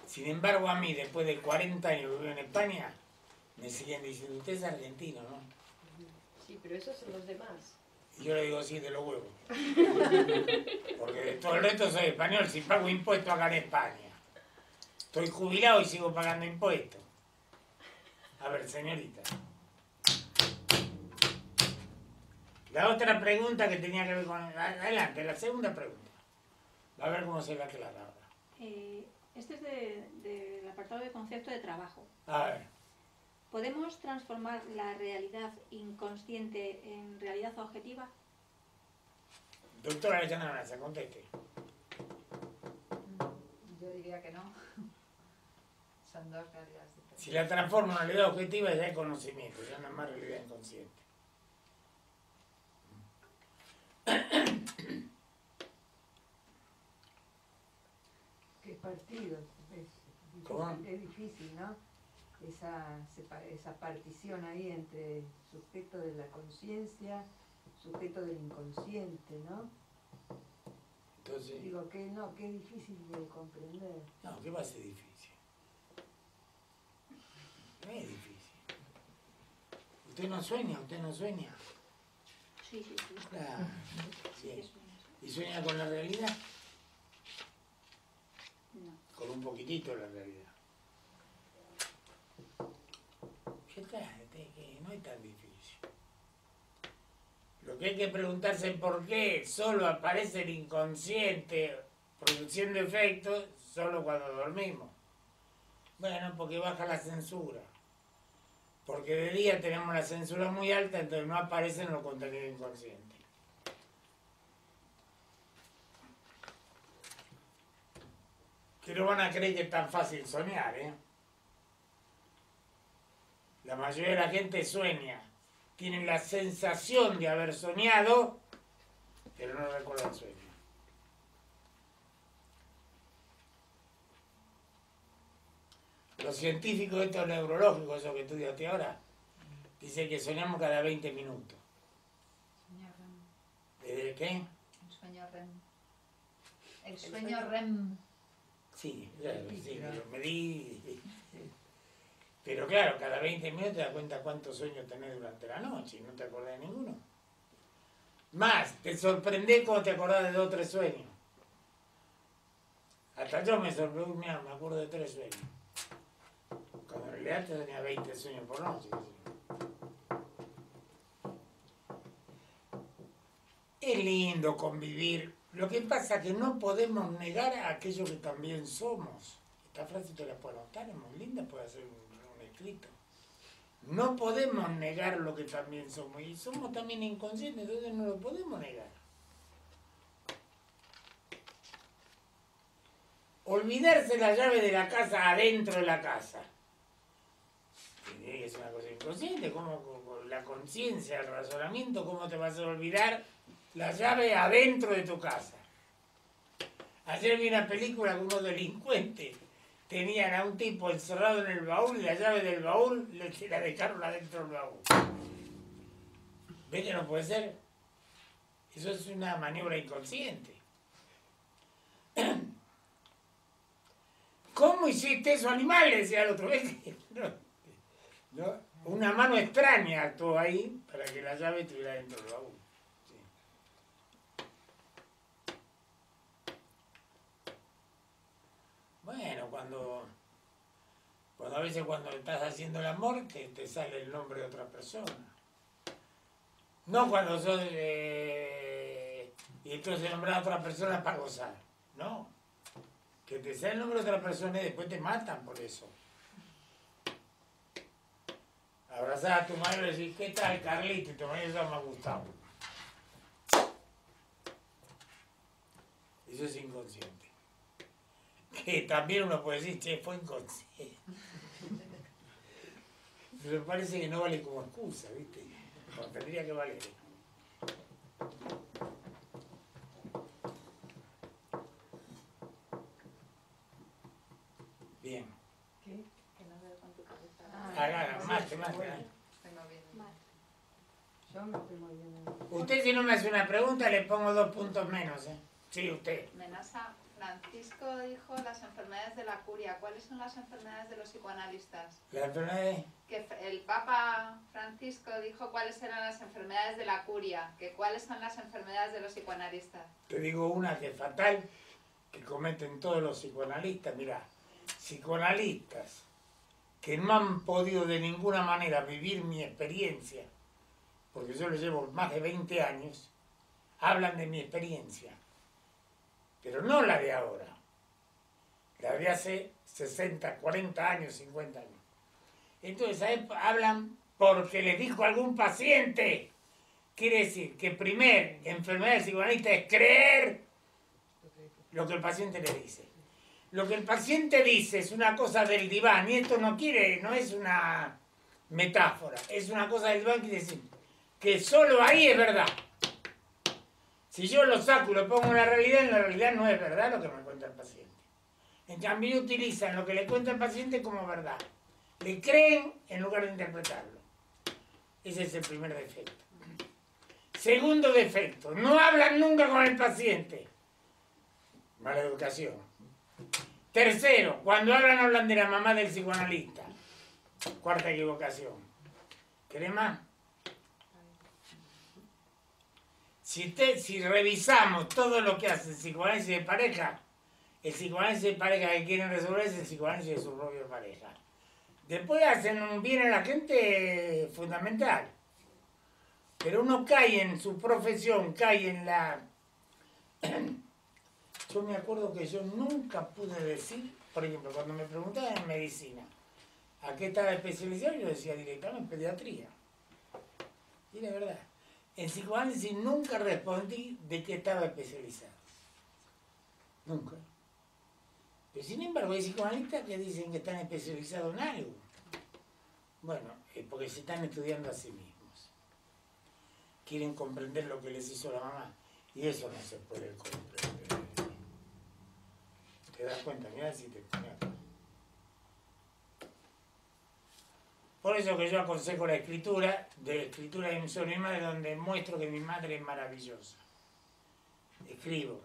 Sin embargo, a mí, después de 40 años que vivo en España, me siguen diciendo, usted es argentino, ¿no? Sí, pero esos son los demás. Y yo le digo, sí, de los huevos. Porque de todo el resto soy español, si pago impuestos acá en España. Estoy jubilado y sigo pagando impuestos. A ver, señorita. La otra pregunta que tenía que ver con... Adelante, la segunda pregunta. Va a ver cómo se la aclara ahora. Eh, este es de- del apartado de concepto de trabajo. A ver, ¿Podemos transformar la realidad inconsciente en realidad objetiva? doctora Alejandra Manasa, conteste. Yo diría que no. Son dos realidades diferentes. Si la transforma en realidad objetiva ya es conocimiento, ya no es más realidad inconsciente. ¿Qué partido? Es es difícil, ¿no? Esa, esa partición ahí entre sujeto de la conciencia, sujeto del inconsciente, ¿no? Entonces, Digo que no, que es difícil de comprender. no, ¿qué va a ser difícil? No es difícil. Usted no sueña, usted no sueña. Sí, sí, sí. Claro, Sí, bien. que sueñas. ¿Y sueña con la realidad? No. Con un poquitito de la realidad. ¿Qué está? Este, que No es tan difícil. Lo que hay que preguntarse es por qué solo aparece el inconsciente produciendo efectos solo cuando dormimos. Bueno, porque baja la censura. Porque de día tenemos la censura muy alta, entonces no aparecen los contenidos inconscientes. Que no van a creer que es tan fácil soñar, ¿eh? La mayoría de la gente sueña. Tienen la sensación de haber soñado, pero no recuerdan sueño. Los científicos estos neurológicos, esos que estudiaste ahora, dicen que soñamos cada 20 minutos. Sueño REM. ¿Desde qué? El sueño REM. El sueño REM. Sí, claro, sí, lo medí. Pero claro, cada 20 minutos te das cuenta cuántos sueños tenés durante la noche y no te acordás de ninguno. Más, te sorprendés cuando te acordás de dos o tres sueños. Hasta yo me sorprendí, mira, me acuerdo de tres sueños. En realidad tenía 20 sueños por noche. yo. Es lindo convivir. Lo que pasa es que no podemos negar a aquello que también somos. Esta frase te la puedo anotar, es muy linda, puede hacer un escrito. No podemos negar lo que también somos. Y somos también inconscientes, entonces no lo podemos negar. Olvidarse la llave de la casa adentro de la casa. Es una cosa inconsciente, como la conciencia, el razonamiento, ¿cómo te vas a olvidar la llave adentro de tu casa? Ayer vi una película con unos delincuentes. Tenían a un tipo encerrado en el baúl y la llave del baúl se la dejaron adentro del baúl. ¿Ves que no puede ser? Eso es una maniobra inconsciente. ¿Cómo hiciste eso, animal? Decía el otro. ¿Ves no? Una mano extraña actuó ahí para que la llave estuviera dentro del baúl. Sí. Bueno, cuando, cuando a veces cuando estás haciendo el amor te, te sale el nombre de otra persona. No cuando sos eh, y entonces nombras a otra persona para gozar. No. Que te sale el nombre de otra persona y después te matan por eso. Abrazar a tu madre y decir, ¿qué tal, Carlito? Y tu madre se llama Gustavo. Eso es inconsciente. Que también uno puede decir, che, fue inconsciente. Pero parece que no vale como excusa, ¿viste? Cuando tendría que valer. Bien. ¿Qué? Que no veo con tu Yo me estoy moviendo. Usted si no me hace una pregunta le pongo dos puntos menos, ¿eh? Sí, usted. Menasa, Francisco dijo las enfermedades de la curia. ¿Cuáles son las enfermedades de los psicoanalistas? La enfermedad es... Que el Papa Francisco dijo cuáles eran las enfermedades de la curia. Que cuáles son las enfermedades de los psicoanalistas. Te digo una que es fatal, que cometen todos los psicoanalistas. Mirá, psicoanalistas que no han podido de ninguna manera vivir mi experiencia, porque yo les llevo más de 20 años, hablan de mi experiencia, pero no la de ahora, la de hace 60, 40 años, 50 años. Entonces hablan porque les dijo algún paciente. Quiere decir que primer enfermedad psicoanalista es creer lo que el paciente le dice. Lo que el paciente dice es una cosa del diván y esto no quiere, no es una metáfora, es una cosa del diván quiere decir que solo ahí es verdad. Si yo lo saco y lo pongo en la realidad, en la realidad no es verdad lo que me cuenta el paciente. En cambio utilizan lo que le cuenta el paciente como verdad. Le creen en lugar de interpretarlo. Ese es el primer defecto. Segundo defecto, no hablan nunca con el paciente. Mala educación. Tercero, cuando hablan, hablan de la mamá del psicoanalista. Cuarta equivocación. ¿Querés más? Si, te- si revisamos todo lo que hace el psicoanálisis de pareja, el psicoanálisis de pareja que quieren resolver es el psicoanálisis de su propia pareja. Después hacen un bien a la gente fundamental. Pero uno cae en su profesión, cae en la... Yo me acuerdo que yo nunca pude decir, por ejemplo, cuando me preguntaban en medicina, ¿a qué estaba especializado? Yo decía directamente en pediatría. Y la verdad, en psicoanálisis nunca respondí de qué estaba especializado. Nunca. Pero sin embargo hay psicoanalistas que dicen que están especializados en algo. Bueno, es porque se están estudiando a sí mismos. Quieren comprender lo que les hizo la mamá. Y eso no se puede comprender. ¿Te das cuenta? Mira si te. Por eso que yo aconsejo la escritura, de escritura de sobre mi madre, donde muestro que mi madre es maravillosa. Escribo.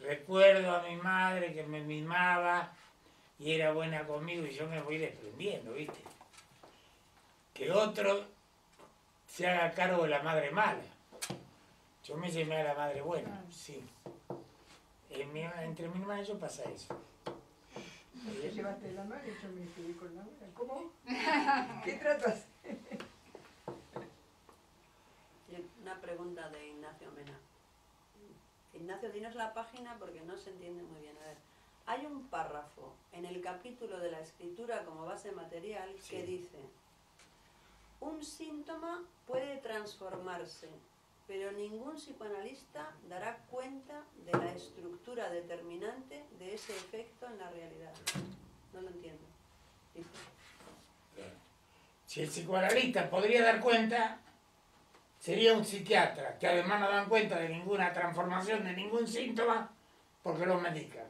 Recuerdo a mi madre que me mimaba y era buena conmigo y yo me voy desprendiendo, ¿viste? Que otro se haga cargo de la madre mala. Yo me llamé a la madre buena, sí. En mi- entre mi hermana y yo pasa eso. Te llevaste la mano y yo me quedé con la. ¿Cómo? ¿Qué tratas? Una pregunta de Ignacio Mena. Ignacio, dinos la página porque no se entiende muy bien. A ver, hay un párrafo en el capítulo de la escritura como base material que dice, un síntoma puede transformarse, pero ningún psicoanalista dará cuenta de la estructura determinante de ese efecto en la realidad. No lo entiendo. Si el psicoanalista podría dar cuenta, sería un psiquiatra, que además no dan cuenta de ninguna transformación, de ningún síntoma, porque lo medican.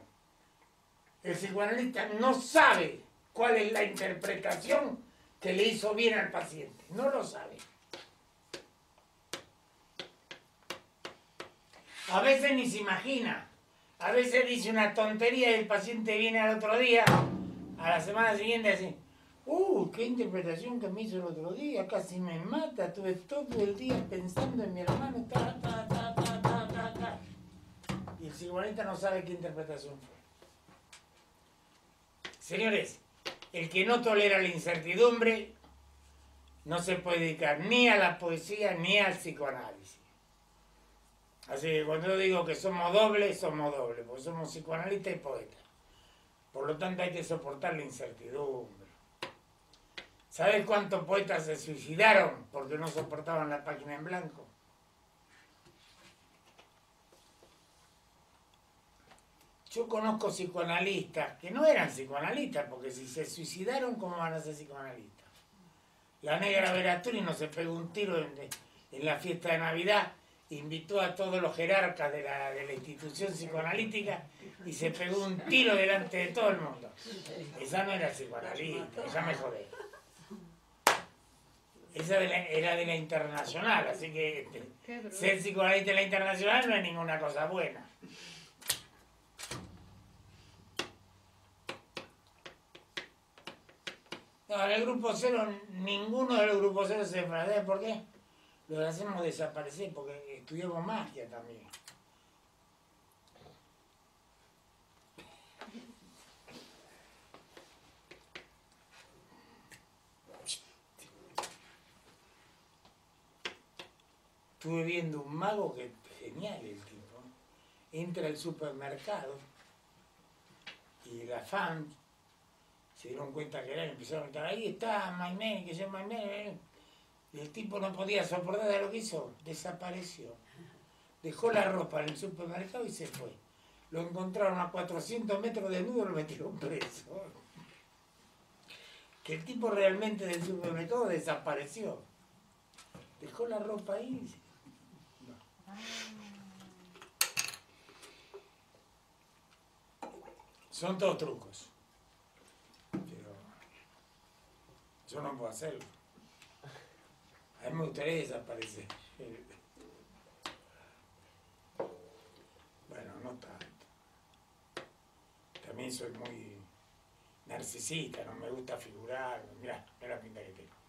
El psicoanalista no sabe cuál es la interpretación que le hizo bien al paciente, no lo sabe. A veces ni se imagina, a veces dice una tontería y el paciente viene al otro día, a la semana siguiente así, Uh, qué interpretación que me hizo el otro día, casi me mata, estuve todo el día pensando en mi hermano. Y el psicoanalista no sabe qué interpretación fue. Señores, el que no tolera la incertidumbre no se puede dedicar ni a la poesía ni al psicoanálisis. Así que cuando yo digo que somos dobles, somos dobles, porque somos psicoanalistas y poetas. Por lo tanto hay que soportar la incertidumbre. ¿Sabes cuántos poetas se suicidaron porque no soportaban la página en blanco? Yo conozco psicoanalistas que no eran psicoanalistas, porque si se suicidaron, ¿cómo van a ser psicoanalistas? La negra Verasturi se pegó un tiro en la fiesta de Navidad, invitó a todos los jerarcas de la, de la institución psicoanalítica y se pegó un tiro delante de todo el mundo. Esa no era psicoanalista, esa me jodé. Esa de la- era de la internacional, así que este, ser psicoanalista de la internacional no es ninguna cosa buena. No, en el grupo cero, ninguno de los grupos cero se enfrenta. ¿Por qué? Los hacemos desaparecer porque estudiamos magia también. Estuve viendo un mago que genial el tipo. Entra al supermercado y la fan se dieron cuenta que era y empezaron a gritar, ahí está Maimén, que se llama Maimén. Y el tipo no podía soportar de lo que hizo, desapareció. Dejó la ropa en el supermercado y se fue. Lo encontraron a 400 metros de nudo y lo metieron preso. Que el tipo realmente del supermercado desapareció. Dejó la ropa ahí. Son todos trucos. Pero yo no puedo hacerlo. A mí me gustaría desaparecer. Bueno, no tanto. También soy muy narcisista, no me gusta figurar. Mirá, mirá la pinta que tengo.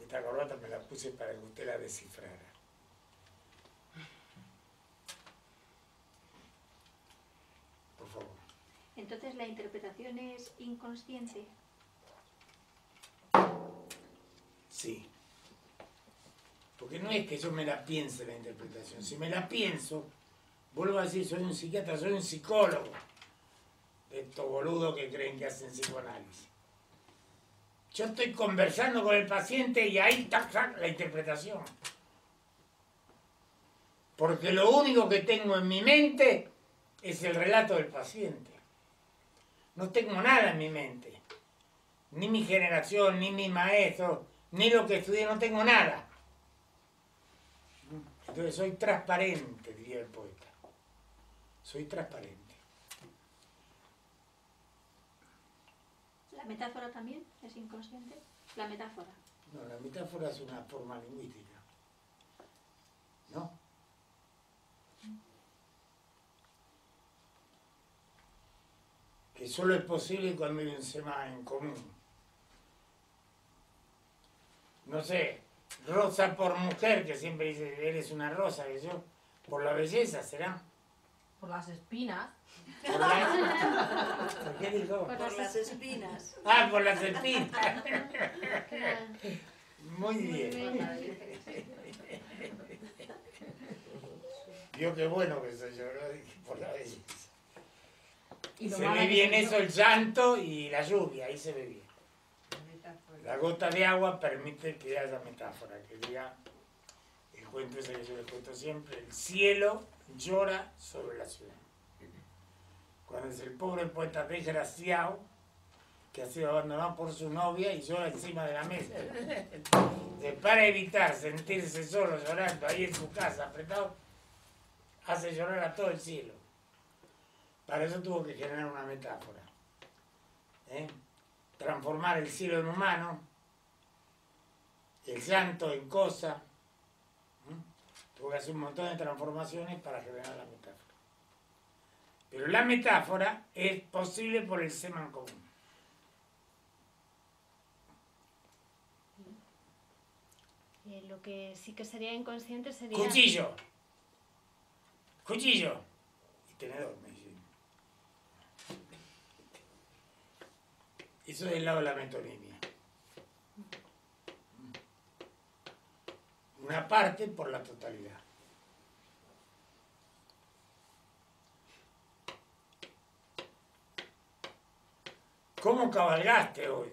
Esta corbata me la puse para que usted la descifrara. Por favor. Entonces la interpretación es inconsciente. Sí. Porque no es que yo me la piense la interpretación. Si me la pienso, vuelvo a decir, soy un psiquiatra, soy un psicólogo. De estos boludos que creen que hacen psicoanálisis. Yo estoy conversando con el paciente y ahí está la interpretación. Porque lo único que tengo en mi mente es el relato del paciente. No tengo nada en mi mente. Ni mi generación, ni mi maestro, ni lo que estudié, no tengo nada. Entonces soy transparente, diría el poeta. Soy transparente. La metáfora también es inconsciente. La metáfora. No, la metáfora es una forma lingüística. ¿No? que solo es posible cuando hay un en común. No sé, rosa por mujer, que siempre dice, eres una rosa, que yo, por la belleza, ¿será? Por las espinas. ¿Por, la- ¿Por qué dijo? Por las espinas. Ah, por las espinas. Muy bien. Vio qué bueno que soy yo, ¿no? Dije, por la belleza. Y se ve bien eso, el llanto y la lluvia, ahí se ve bien. La gota de agua permite que haya metáfora, que diga el cuento ese que yo les cuento siempre, el cielo llora sobre la ciudad. Cuando es el pobre poeta desgraciado que ha sido abandonado por su novia y llora encima de la mesa. Para evitar sentirse solo llorando ahí en su casa, apretado, hace llorar a todo el cielo. Para eso tuvo que generar una metáfora. ¿eh? Transformar el cielo en humano, el llanto en cosa. ¿m? Tuvo que hacer un montón de transformaciones para generar la metáfora. Pero la metáfora es posible por el seman común. Eh, lo que sí que sería inconsciente sería... Cuchillo. Cuchillo. Y tenedor, me dice. Eso es del lado de la metonimia. Una parte por la totalidad. ¿Cómo cabalgaste hoy?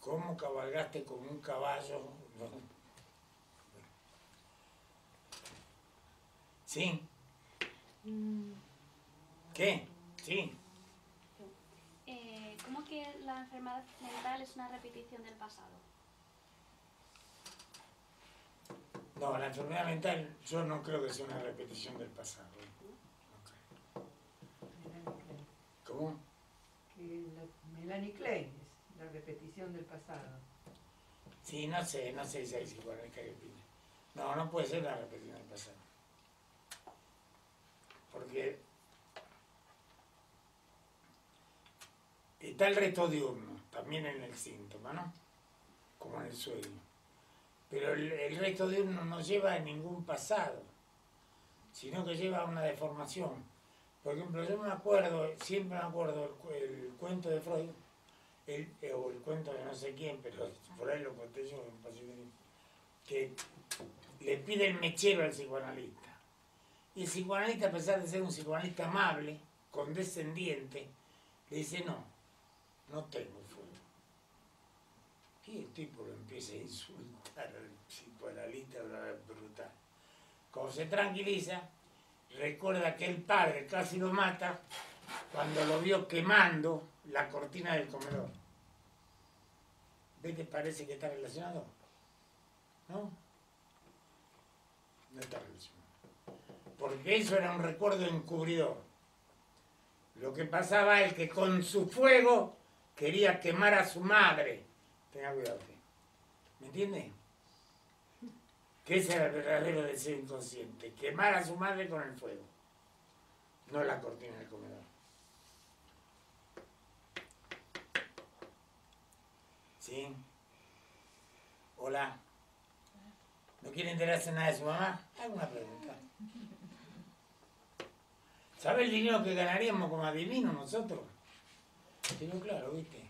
¿Cómo cabalgaste como un caballo? ¿Sí? Mm, ¿Qué? Sí. Eh, ¿Cómo que la enfermedad mental es una repetición del pasado? No, la enfermedad mental yo no creo que sea una repetición del pasado. ¿Cómo? Que la- Melanie Klein es la repetición del pasado. Sí, no sé, no sé si hay psicoanalista que opine. No, no puede ser una repetición del pasado. Porque está el resto diurno, también en el síntoma, ¿no? Como en el sueño. Pero el, resto diurno no lleva a ningún pasado, sino que lleva a una deformación. Por ejemplo, yo me acuerdo, siempre me acuerdo el, cu- el cuento de Freud, eh, o el cuento de no sé quién, pero por ahí lo conté yo, que le pide el mechero al psicoanalista. Y el psicoanalista, a pesar de ser un psicoanalista amable, condescendiente, le dice, no, no tengo fuego. Y el tipo lo empieza a insultar al psicoanalista, bla, brutal. Como se tranquiliza, recuerda que el padre casi lo mata cuando lo vio quemando la cortina del comedor. ¿Ves que parece que está relacionado? ¿No? No está relacionado. Porque eso era un recuerdo encubridor. Lo que pasaba es que con su fuego quería quemar a su madre. Tenga cuidado. usted. ¿Me entiende? Que ese era el verdadero deseo inconsciente. Quemar a su madre con el fuego. No la cortina del comedor. ¿Sí? Hola. ¿No quiere enterarse nada de su mamá? Hago una pregunta. ¿Sabe el dinero que ganaríamos como adivinos nosotros? Tengo claro, ¿viste?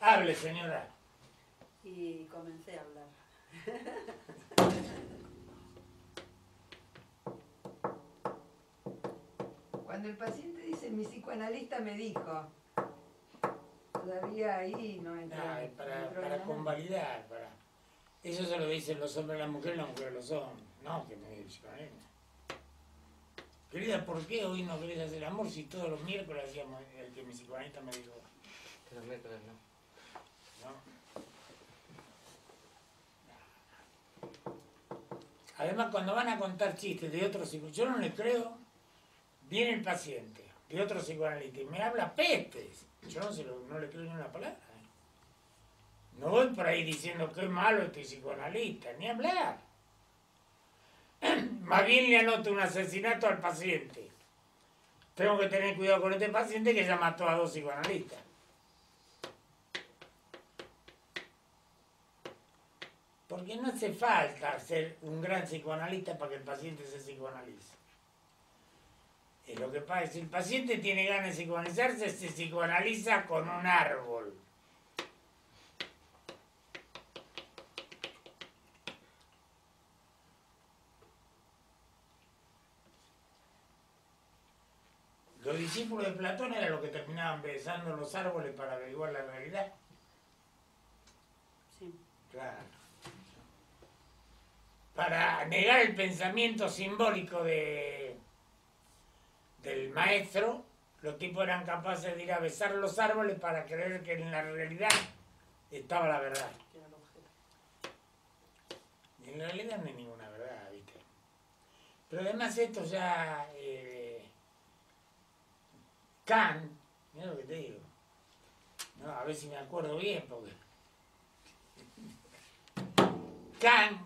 Hable, señora. Y comencé a hablar. Cuando el paciente dice mi psicoanalista me dijo, todavía ahí no entra. Nah, es para, para nada. convalidar, para... Eso se lo dicen los hombres a las mujeres, las mujeres a los hombres. No, que me dice, Querida, ¿por qué hoy no querés hacer amor si todos los miércoles hacíamos el que mi psicoanalista me dijo? Los miércoles no. ¿no? Además, cuando van a contar chistes de otros yo no les creo, viene el paciente de otro psicoanalista y me habla pestes. Yo no, se lo- no le creo ni una palabra. No voy por ahí diciendo que es malo este psicoanalista, ni hablar. Bien le anoto un asesinato al paciente. tengo que tener cuidado con este paciente que ya mató a dos psicoanalistas. Porque no hace falta ser un gran psicoanalista para que el paciente se psicoanalice. Y lo que pasa si el paciente tiene ganas de psicoanalizarse, se psicoanaliza con un árbol. Los discípulos de Platón eran los que terminaban besando los árboles para averiguar la realidad. Sí. Claro. Para negar el pensamiento simbólico de, del maestro, los tipos eran capaces de ir a besar los árboles para creer que en la realidad estaba la verdad. Y en realidad no hay ninguna verdad, ¿viste? Pero además esto ya... eh, Kant, mira lo que te digo. No, a ver si me acuerdo bien, porque... Kant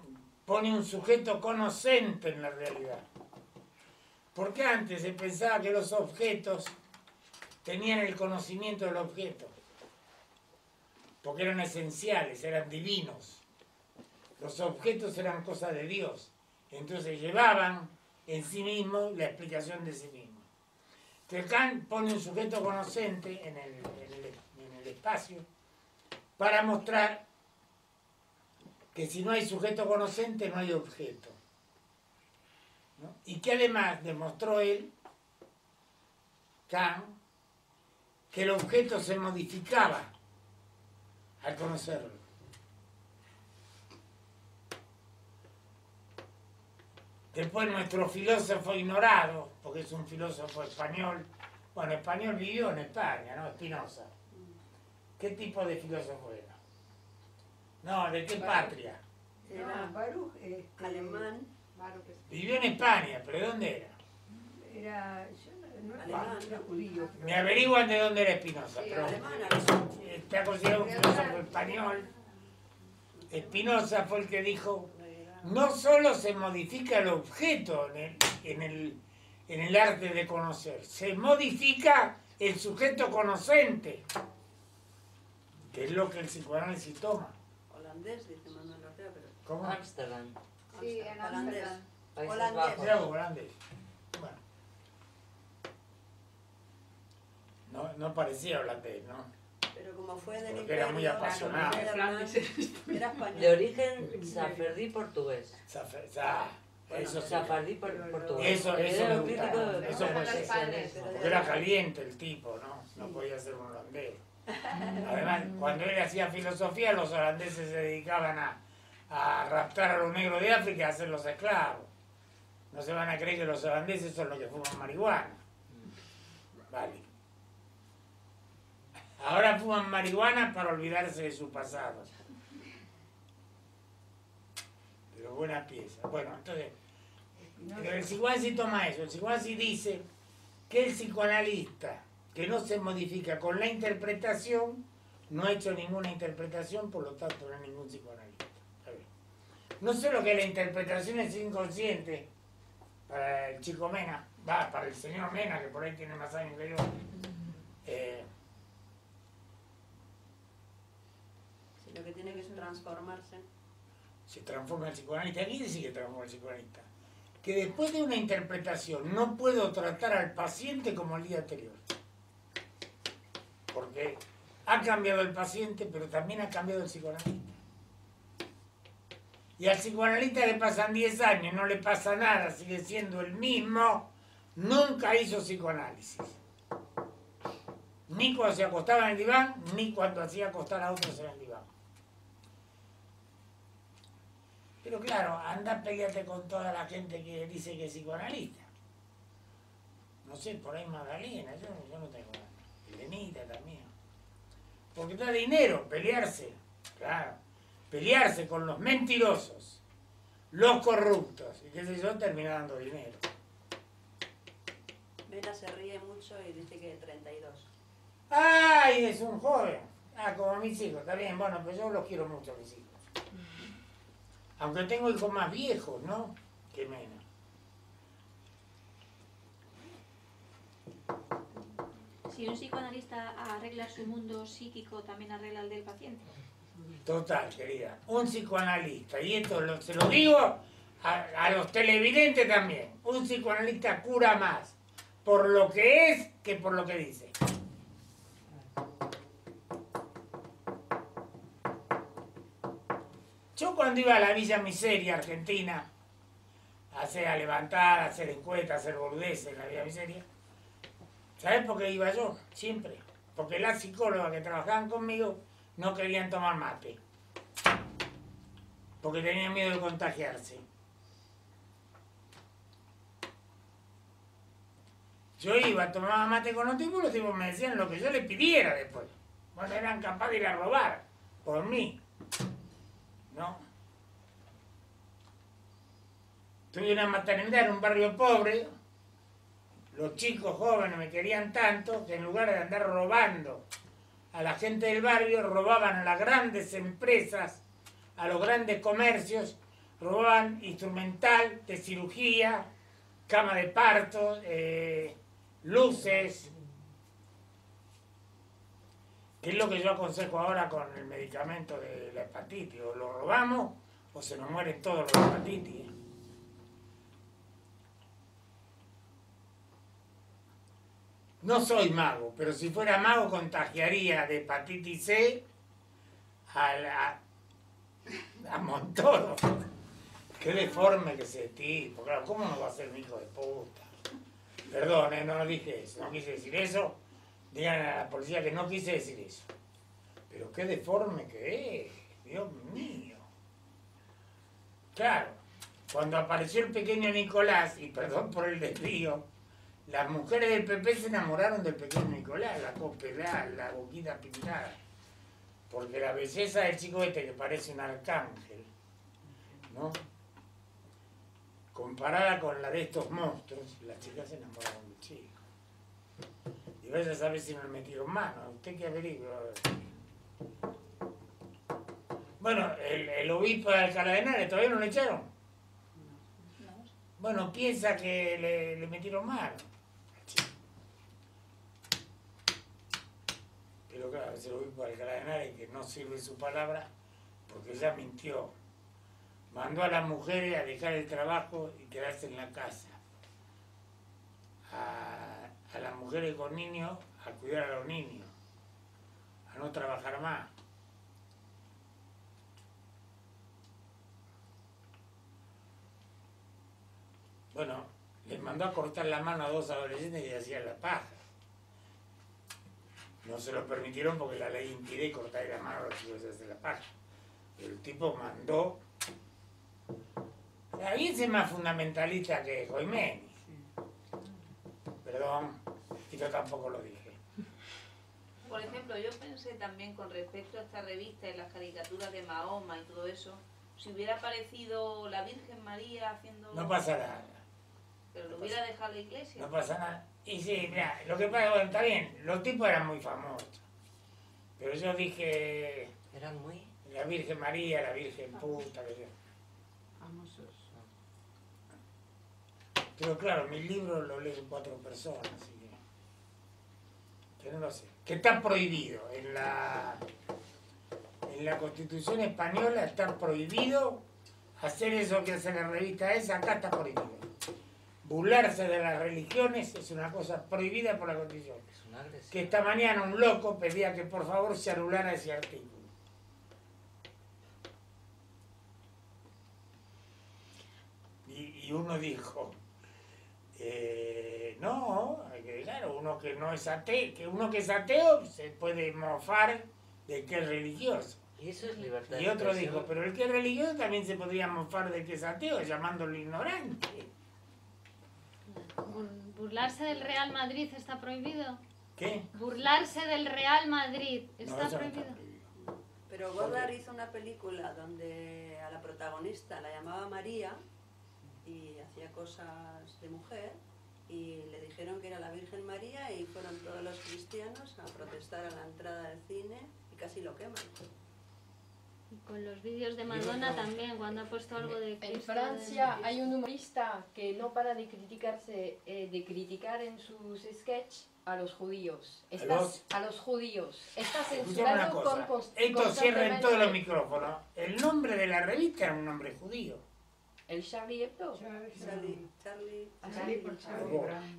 pone un sujeto conocente en la realidad. Porque antes se pensaba que los objetos tenían el conocimiento del objeto. Porque eran esenciales, eran divinos. Los objetos eran cosas de Dios. Entonces llevaban en sí mismos la explicación de sí mismos. Entonces Kant pone un sujeto conocente en el, espacio para mostrar que si no hay sujeto conocente no hay objeto. Y que además demostró él, Kant, que el objeto se modificaba al conocerlo. Después nuestro filósofo ignorado, porque es un filósofo español, bueno, español vivió en España, ¿no? Spinoza. ¿Qué tipo de filósofo era? No, ¿de qué patria? Era Baruch, este, alemán. Vivió en España, pero ¿de dónde era? Era, yo no, no Alemán. era judío. Me averiguan de dónde era Espinosa, Sí, pero alemán, está considerado un filósofo español. Espinosa fue el que dijo, no solo se modifica el objeto en el, en el, en el arte de conocer, se modifica el sujeto conocente, que es lo que el psicoanálisis toma. Holandés, dice Manuel Ortega, pero... ¿Cómo? Ámsterdam. Sí, en. Países Holandés. Holandés. Bueno. No, no parecía holandés, ¿no? Pero como fue del Porque era muy apasionado. era alemán, Era español. De origen safardí portugués. Safe- sa- eso sí. Safardí por- portugués. Eso, eso Era crítico gustaba. de Eso. Porque era caliente el tipo, ¿no? No podía ser un holandés. Además, cuando él hacía filosofía, los holandeses se dedicaban a, a raptar a los negros de África y a hacerlos esclavos. No se van a creer que los holandeses son los que fuman marihuana. Vale. Ahora fuman marihuana para olvidarse de su pasado. Pero buena pieza. Bueno, entonces, pero el psicoanálisis toma eso. El psicoanálisis dice que el psicoanalista que no se modifica con la interpretación no ha hecho ninguna interpretación, por lo tanto no es ningún psicoanalista. Está bien. No solo que la interpretación es inconsciente para el chico Mena, va, para el señor Mena, que por ahí tiene más años que yo. eh, lo que tiene que es transformarse. se transforma el psicoanalista. Aquí dice que transforma el psicoanalista. Que después de una interpretación no puedo tratar al paciente como el día anterior. Porque ha cambiado el paciente, pero también ha cambiado el psicoanalista. Y al psicoanalista le pasan 10 años, no le pasa nada, sigue siendo el mismo, nunca hizo psicoanálisis. Ni cuando se acostaba en el diván, ni cuando hacía acostar a otros en el diván. Pero claro, anda a pelearte con toda la gente que dice que es psicoanalista. No sé, por ahí Magdalena, yo, yo no tengo ganas. Elenita también. Porque da dinero pelearse, claro. Pelearse con los mentirosos, los corruptos, y qué sé yo, termina dando dinero. Mena se ríe mucho y dice que 32. ¡Ay! Es un joven. Ah, como mis hijos, está bien, bueno, pues yo los quiero mucho mis hijos. Aunque tengo hijos más viejos, ¿no? Que menos. Si un psicoanalista arregla su mundo psíquico, también arregla el del paciente. Total, querida. Un psicoanalista, y esto lo- se lo digo a, a los televidentes también. Un psicoanalista cura más por lo que es que por lo que dice. Cuando iba a la Villa Miseria, Argentina, a hacer levantar, a hacer encuestas, a hacer boludeces en la Villa Miseria, ¿sabes por qué iba yo? Siempre. Porque las psicólogas que trabajaban conmigo no querían tomar mate. Porque tenían miedo de contagiarse. Yo iba, tomaba mate con los tipos los tipos me decían lo que yo les pidiera después. Bueno, eran capaces de ir a robar por mí. ¿No? Tuve una maternidad en un barrio pobre. Los chicos jóvenes me querían tanto que en lugar de andar robando a la gente del barrio, robaban a las grandes empresas, a los grandes comercios, robaban instrumental de cirugía, cama de parto, eh, luces, que es lo que yo aconsejo ahora con el medicamento de la hepatitis. O lo robamos o se nos mueren todos los hepatitis. No soy mago, pero si fuera mago contagiaría de hepatitis C a la a Montoro. Qué deforme que ese tipo. Claro, ¿cómo no va a ser mi hijo de puta? Perdón, eh, no dije eso, no quise decir eso. Digan a la policía que no quise decir eso. Pero qué deforme que es, Dios mío. Claro, cuando apareció el pequeño Nicolás, y perdón por el desvío, las mujeres del PP se enamoraron del pequeño Nicolás, la copelada, la boquita pintada. Porque la belleza del chico este que parece un arcángel, ¿no? Comparada con la de estos monstruos, las chicas se enamoraron del chico. Y vaya a saber si me metieron mano, usted que averigua. Bueno, el, el obispo de Alcalá de Henares, ¿todavía no le echaron? Bueno, piensa que le, le metieron mano. Pero claro, es el obispo de Alcalá de Henares que no sirve su palabra porque ya mintió. Mandó a las mujeres a dejar el trabajo y quedarse en la casa. A, a las mujeres con niños a cuidar a los niños. A no trabajar más. Bueno, les mandó a cortar la mano a dos adolescentes y hacían la paja. No se lo permitieron porque la ley impide cortar la mano a los chicos hacer la paja. Pero el tipo mandó. Ahí es más fundamentalista que Joiménez. Perdón, y yo tampoco lo dije. Por ejemplo, yo pensé también con respecto a esta revista y las caricaturas de Mahoma y todo eso, si hubiera aparecido la Virgen María haciendo... No pasa nada. Pero lo hubiera dejado la iglesia. No pasa nada. Y sí, mira, lo que pasa, bueno, está bien, los tipos eran muy famosos. Pero yo dije. Eran muy. La Virgen María, la Virgen puta, que yo. Famosos. Pero claro, mis libros los leen cuatro personas, así que. Que no lo sé. Que está prohibido. En la. En la Constitución Española está prohibido hacer eso que hace la revista esa, acá está prohibido. Burlarse de las religiones es una cosa prohibida por la Constitución. Es. Que esta mañana un loco pedía que por favor se anulara ese artículo. Y, y uno dijo, eh, no, claro, uno que no es ateo, que uno que es ateo se puede mofar de que es religioso. Y eso es libertad Y otro dijo, pero el que es religioso también se podría mofar de que es ateo, llamándolo ignorante. Bur- ¿Burlarse del Real Madrid está prohibido? ¿Qué? Burlarse del Real Madrid No, está no prohibido. Pero Godard hizo una película donde a la protagonista la llamaba María y hacía cosas de mujer y le dijeron que era la Virgen María y fueron todos los cristianos a protestar a la entrada del cine y casi lo queman. Con los vídeos de Madonna también, cuando ha puesto algo de En Francia de- hay un humorista que no para de criticarse, eh, de criticar en sus sketches a los judíos. Estás, los? a los judíos. Está censurado con Esto cierra en todos los micrófonos. El nombre de la revista era un nombre judío. El Charlie Hebdo. Charlie, Charlie, Charlie por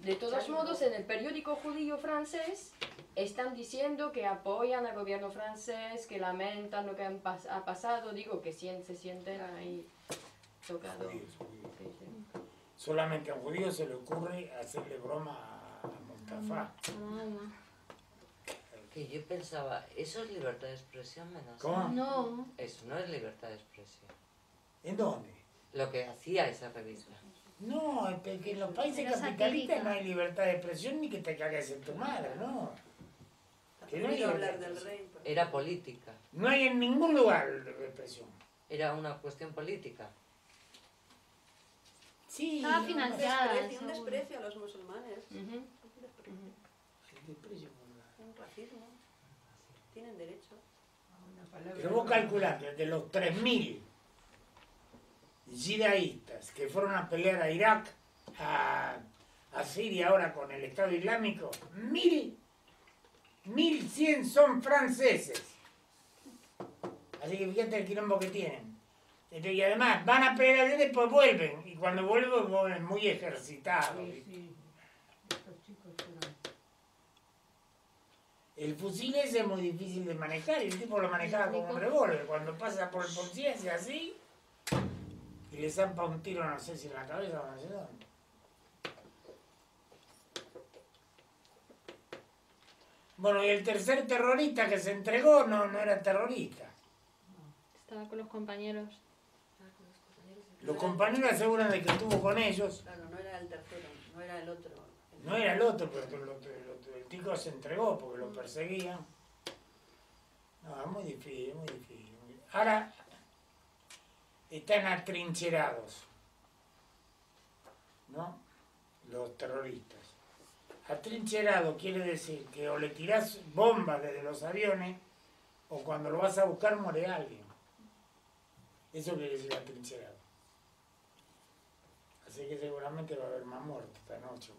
De todos modos, en el periódico judío francés están diciendo que apoyan al gobierno francés, que lamentan lo que han pas- ha pasado, digo que se sienten ahí tocados. Judíos, judíos. Solamente a un judío se le ocurre hacerle broma a Mustafa. Que yo pensaba, ¿eso es libertad de expresión, Menas? ¿Cómo? No. Eso no es libertad de expresión. ¿En dónde? Lo que hacía esa revista. No, es que en los países capitalistas satírica. no hay libertad de expresión ni que te cagues en tu madre, ¿no? Que no hay hablar de del rey. Era política. No hay en ningún lugar de expresión. Era una cuestión política. Sí. Estaba Un financiada. desprecio, un desprecio a los musulmanes. Ujú. Un desprecio. Un racismo. Tienen derecho. Pero vos calculás de los 3.000 yidaístas que fueron a pelear a Irak, a, a Siria ahora con el Estado Islámico, mil, mil cien son franceses. Así que fíjate el quilombo que tienen. Este, Y además van a pelear y después vuelven. Y cuando vuelven, vuelven muy ejercitados. ¿viste? El fusil ese es muy difícil de manejar y el tipo lo manejaba como un revólver. Cuando pasa por el policía así y le zampa un tiro, no sé si en la cabeza o no sé dónde. Bueno, y el tercer terrorista que se entregó no, no era terrorista. Estaba con los compañeros. Los compañeros aseguran de que estuvo con ellos. Claro, no era el tercero, no era el otro. No era el otro, pero el, otro- el otro- el tico se entregó porque lo perseguían. No, es muy difícil, es muy difícil. muy difícil. Ahora están atrincherados, ¿no? Los terroristas. Atrincherado quiere decir que o le tirás bombas desde los aviones o cuando lo vas a buscar muere alguien. Eso quiere decir atrincherado. Así que seguramente va a haber más muertos esta noche.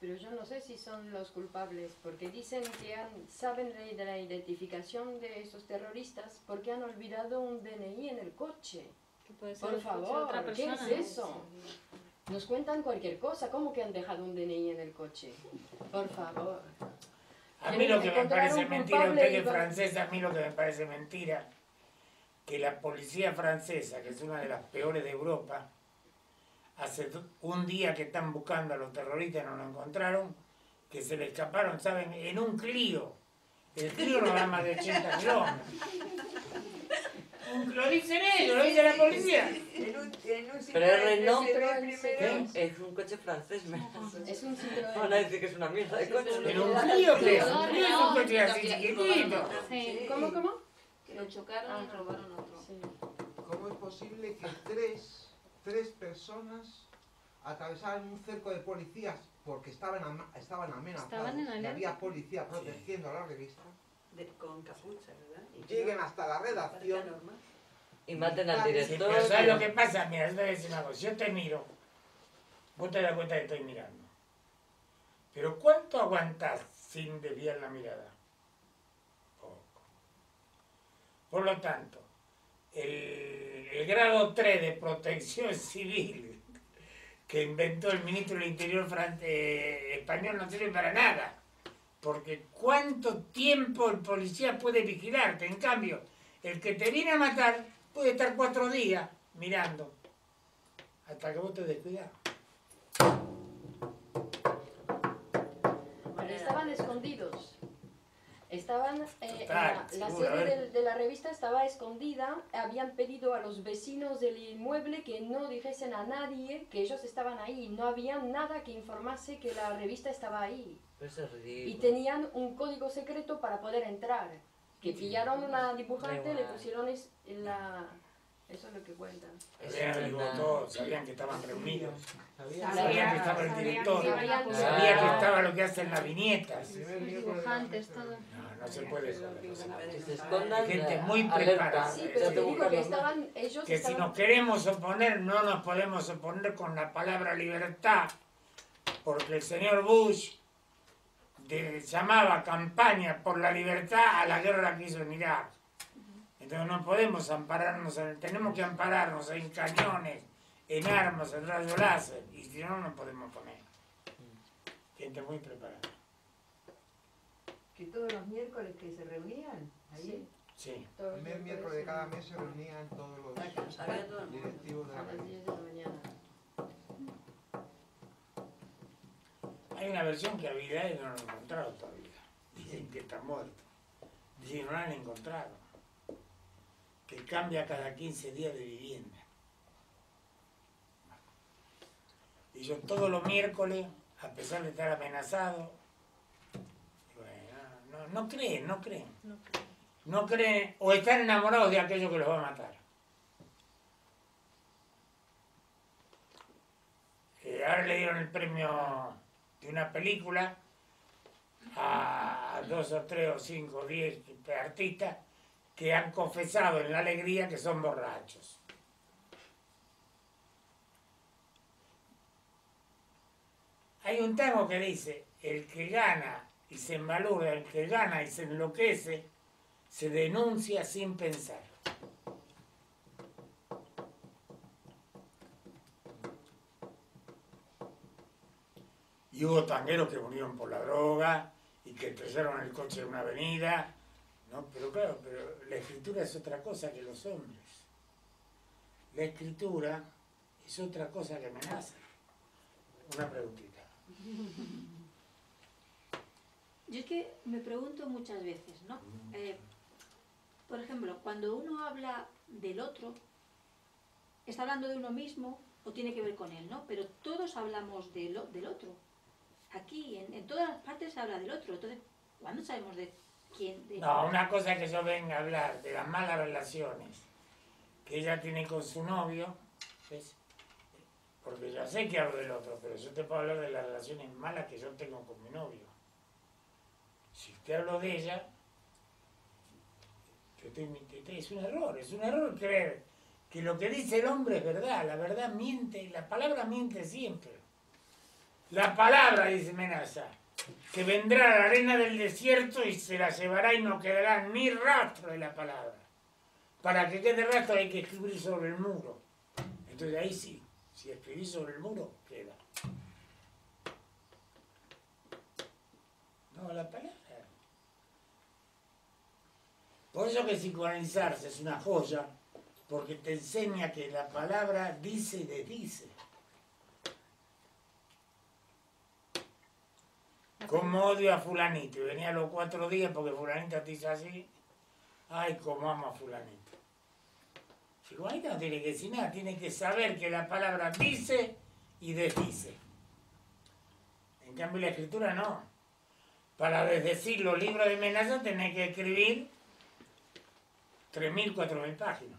Pero yo no sé si son los culpables, porque dicen que han- saben de, la identificación de esos terroristas porque han olvidado un DNI en el coche. puede ser Por el coche de favor, otra ¿qué persona, es ¿no? eso? Nos cuentan cualquier cosa, ¿cómo que han dejado un DNI en el coche? Por favor. A mí lo que me parece mentira, usted que es francesa, a mí lo que me parece mentira, que la policía francesa, que es una de las peores de Europa, hace un día que están buscando a los terroristas y no lo encontraron, que se le escaparon, ¿saben? En un Clio. El Clio no va más de 80 kilómetros. Lo dicen ellos, lo dice la policía. Pero es Renault, Citroën, es un coche francés. me- Es un Citroën. Van a decir que es una mierda de coche. Pero un Clio, ¿qué es? Un es un coche así chiquitito. ¿Cómo, cómo? Que lo chocaron y robaron otro. ¿Cómo es posible que tres, tres personas atravesaran un cerco de policías porque estaban, ama- estaban amenazados Estaban en y alerta. había policía protegiendo la revista? De- con capucha, ¿verdad? Y Lleguen hasta la redacción. Y maten al Sí, director. pero ¿sabes lo que pasa? Mira, yo te voy a decir una cosa. Yo te miro, vos te das cuenta que estoy mirando. Pero ¿cuánto aguantás sin desviar la mirada? Poco. Por lo tanto, el, el grado 3 de protección civil que inventó el ministro del Interior eh, español no sirve para nada. Porque ¿cuánto tiempo el policía puede vigilarte? En cambio, el que te viene a matar puede estar cuatro días mirando hasta que vos te descuidas. Estaban, eh, Total, la, la seguro, sede del- de, la revista estaba escondida, habían pedido a los vecinos del inmueble que no dijesen a nadie que ellos estaban ahí, no había nada que informase que la revista estaba ahí. Eso es Y ridículo. tenían un código secreto para poder entrar, que pillaron una dibujante, le pusieron es- la, Eso es lo que cuentan. Habían averiguado todo, sabían que estaban reunidos. Sabían. Sabían que estaba el Sabían director. que había- Sabían que estaba lo que hacen las viñetas. Los dibujantes, todo. No, se puede se escondan. Gente muy preparada. Sí, pero Ya te te digo buscan que los- estaban, ellos Que si nos queremos oponer, no nos podemos oponer con la palabra libertad, porque el señor Bush de- llamaba campaña por la libertad a la guerra que hizo en Irak. Entonces no podemos ampararnos, en- tenemos que ampararnos en cañones, en armas, en rayos láser, y si no, no podemos poner. Gente muy preparada. Que todos los miércoles que se reunían ahí. Sí. todos El primer los miércoles de cada mes se reunían todos los todo directivos de la las red. 10 de la mañana. Hay una versión que Abigail no lo han encontrado todavía. Dicen que está muerto. Dicen que no lo han encontrado. Que cambia cada 15 días de vivienda. Y yo todos los miércoles, a pesar de estar amenazado, no creen, no creen. No creen o están enamorados de aquello que los va a matar. Eh, ahora le dieron el premio de una película a dos o tres o cinco o diez artistas que han confesado en la alegría que son borrachos. Hay un tango que dice, el que gana y se embalura, el que gana y se enloquece, se denuncia sin pensar. Y hubo tangueros que murieron por la droga y que estrellaron el coche en una avenida. ¿no? Pero claro, pero la escritura es otra cosa que los hombres. La escritura es otra cosa que amenaza. Una preguntita. Yo es que me pregunto muchas veces, ¿no? Eh, por ejemplo, cuando uno habla del otro, está hablando de uno mismo o tiene que ver con él, ¿no? Pero todos hablamos del, otro. Aquí, en, en todas las partes se habla del otro. Entonces, ¿cuándo sabemos de quién? De No, una cosa es que yo venga a hablar de las malas relaciones que ella tiene con su novio, ¿ves? Porque yo sé que hablo del otro, pero yo te puedo hablar de las relaciones malas que yo tengo con mi novio. Si te hablo de ella, yo estoy mintiendo. es un error, es un error creer que lo que dice el hombre es verdad, la verdad miente, la palabra miente siempre. La palabra, dice Menaza, que vendrá a la arena del desierto y se la llevará y no quedará ni rastro de la palabra. Para que quede rastro hay que escribir sobre el muro. Entonces ahí sí, si escribís sobre el muro, queda. No, la palabra. Por eso que psicoanalizarse es una joya, porque te enseña que la palabra dice y desdice. Como odio a fulanito. Y venía los cuatro días porque fulanito te hizo así. Ay, cómo amo a fulanito. Fulanito no tiene que decir nada, tiene que saber que la palabra dice y desdice. En cambio la escritura no. Para desdecir los libros de Menaza tenés que escribir 3.000, 4.000 páginas.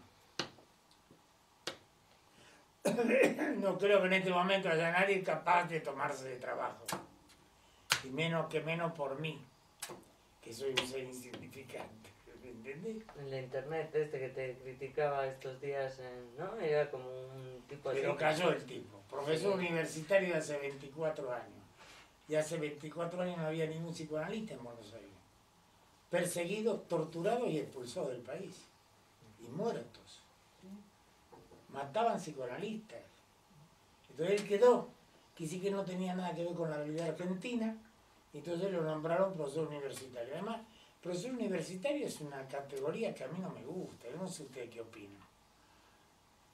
No creo que en este momento haya nadie capaz de tomarse de trabajo. Y menos que menos por mí, que soy un ser insignificante. ¿Me entendés? En la internet este que te criticaba estos días, en- ¿no? Era como un tipo así. Pero cayó el tipo. Profesor universitario de hace 24 años. Y hace 24 años no había ningún psicoanalista en Buenos Aires. Perseguidos, torturados y expulsados del país. Y muertos. Mataban psicoanalistas. Entonces él quedó, que sí que no tenía nada que ver con la realidad argentina. Entonces lo nombraron profesor universitario. Además, profesor universitario es una categoría que a mí no me gusta. No sé ustedes qué opinan.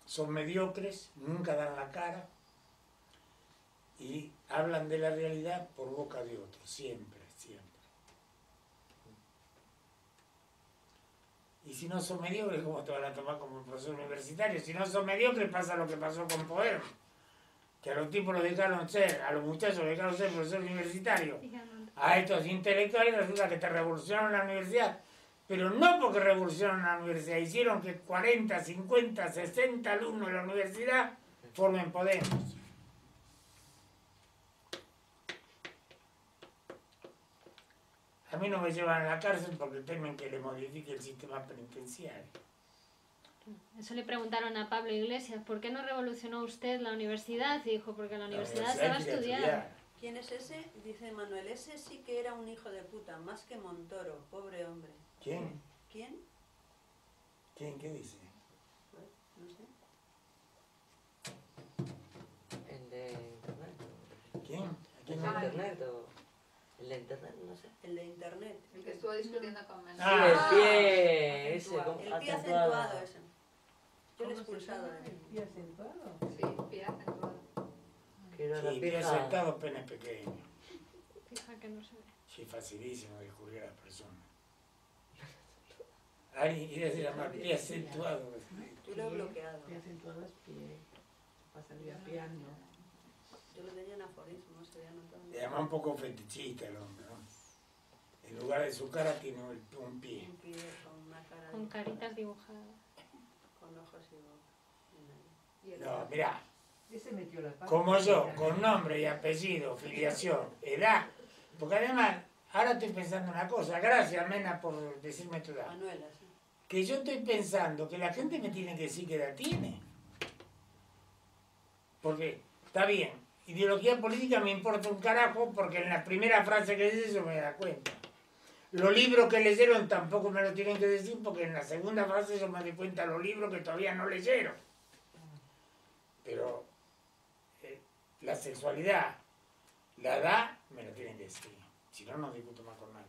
Son mediocres, nunca dan la cara y hablan de la realidad por boca de otros, siempre, siempre. Y si no son mediocres, ¿cómo te van a tomar como profesor universitario? Si no son mediocres, pasa lo que pasó con Poder. Que a los tipos los dejaron ser, a los muchachos los dejaron ser profesor universitario. A estos intelectuales resulta que te revolucionaron la universidad Pero no porque revolucionaron la universidad, hicieron que 40, 50, 60 alumnos de la universidad formen Podemos. A mí no me llevan a la cárcel porque temen que le modifique el sistema penitenciario. Eso le preguntaron a Pablo Iglesias, ¿por qué no revolucionó usted la universidad? Y dijo, porque la La universidad se va a estudiar. ¿Quién es ese? Dice Manuel, ese sí que era un hijo de puta, más que Montoro, pobre hombre. ¿Quién? ¿Quién? ¿Quién? ¿Qué dice? Pues, no sé. El de internet. ¿Quién? ¿A El quién de no? internet o. El de internet, no sé. El de internet. El que estuvo discutiendo con. Sí, el pie ese, Acentuado. El pie acentuado. acentuado ese. Yo lo he ¿Cómo se expulsado. ¿El pie acentuado? Sí, pie acentuado. Que era la Sí, pie pija. sentado, pene pequeño. Fija que no se ve. Sí, facilísimo descubrir a la persona. Alguien quiere se llama pie acentuado. Yo lo he bloqueado. Pie acentuado es pie. Pasa el día piando. Yo lo tenía en aforismo, se había notado. Le llama un poco fetichista el hombre, ¿no? En lugar de su cara tiene un, pie. Un pie con una cara Con de- caritas dibujadas. con ojos y boca. Y No, otro- mirá, Ese metió la pata. como yo, con nombre y apellido, filiación, edad. Porque además, ahora estoy pensando una cosa. Gracias, Mena, por decirme tu edad. Manuela, sí. Que yo estoy pensando que la gente me tiene que decir qué edad tiene. Porque, está bien, ideología política me importa un carajo porque en la primera frase que dice me da cuenta. Los libros que leyeron tampoco me lo tienen que decir porque en la segunda frase yo me doy cuenta los libros que todavía no leyeron. Pero eh, la sexualidad, la edad, me lo tienen que decir. Si no, no discuto más con nadie.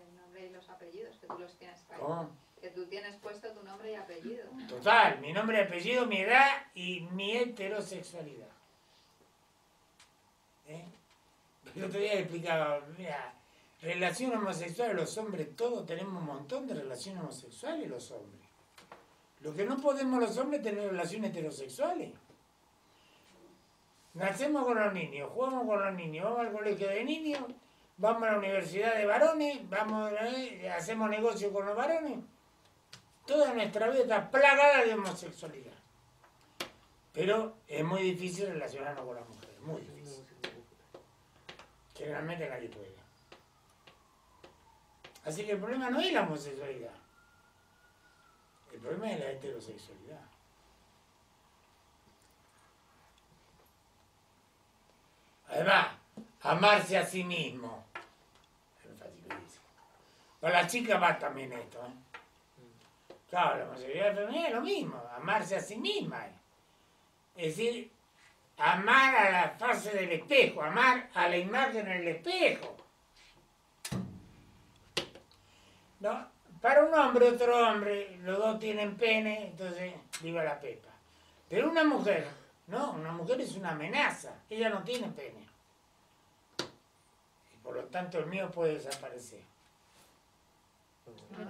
El nombre y los apellidos, que tú los tienes ahí. ¿Cómo? Que tú tienes puesto tu nombre y apellido. Total, mi nombre y apellido, mi edad y mi heterosexualidad. ¿Eh? El otro día explicaba, mira, relación homosexual, los hombres todos tenemos un montón de relaciones homosexuales los hombres. Lo que no podemos los hombres es tener relaciones heterosexuales. Nacemos con los niños, jugamos con los niños, vamos al colegio de niños, vamos a la universidad de varones, vamos, eh, hacemos negocio con los varones. Toda nuestra vida está plagada de homosexualidad. Pero es muy difícil relacionarnos con las mujeres, muy difícil. Generalmente nadie puede. Así que el problema no es la homosexualidad. El problema es la heterosexualidad. Además, amarse a sí mismo. Para las chicas va también esto, ¿eh? Claro, la homosexualidad femenina es lo mismo, amarse a sí misma. Es decir, amar a la fase del espejo, amar a la imagen en el espejo. ¿No? Para un hombre, otro hombre, los dos tienen pene, entonces viva la pepa. Pero una mujer, no, una mujer es una amenaza, ella no tiene pene. Y por lo tanto el mío puede desaparecer.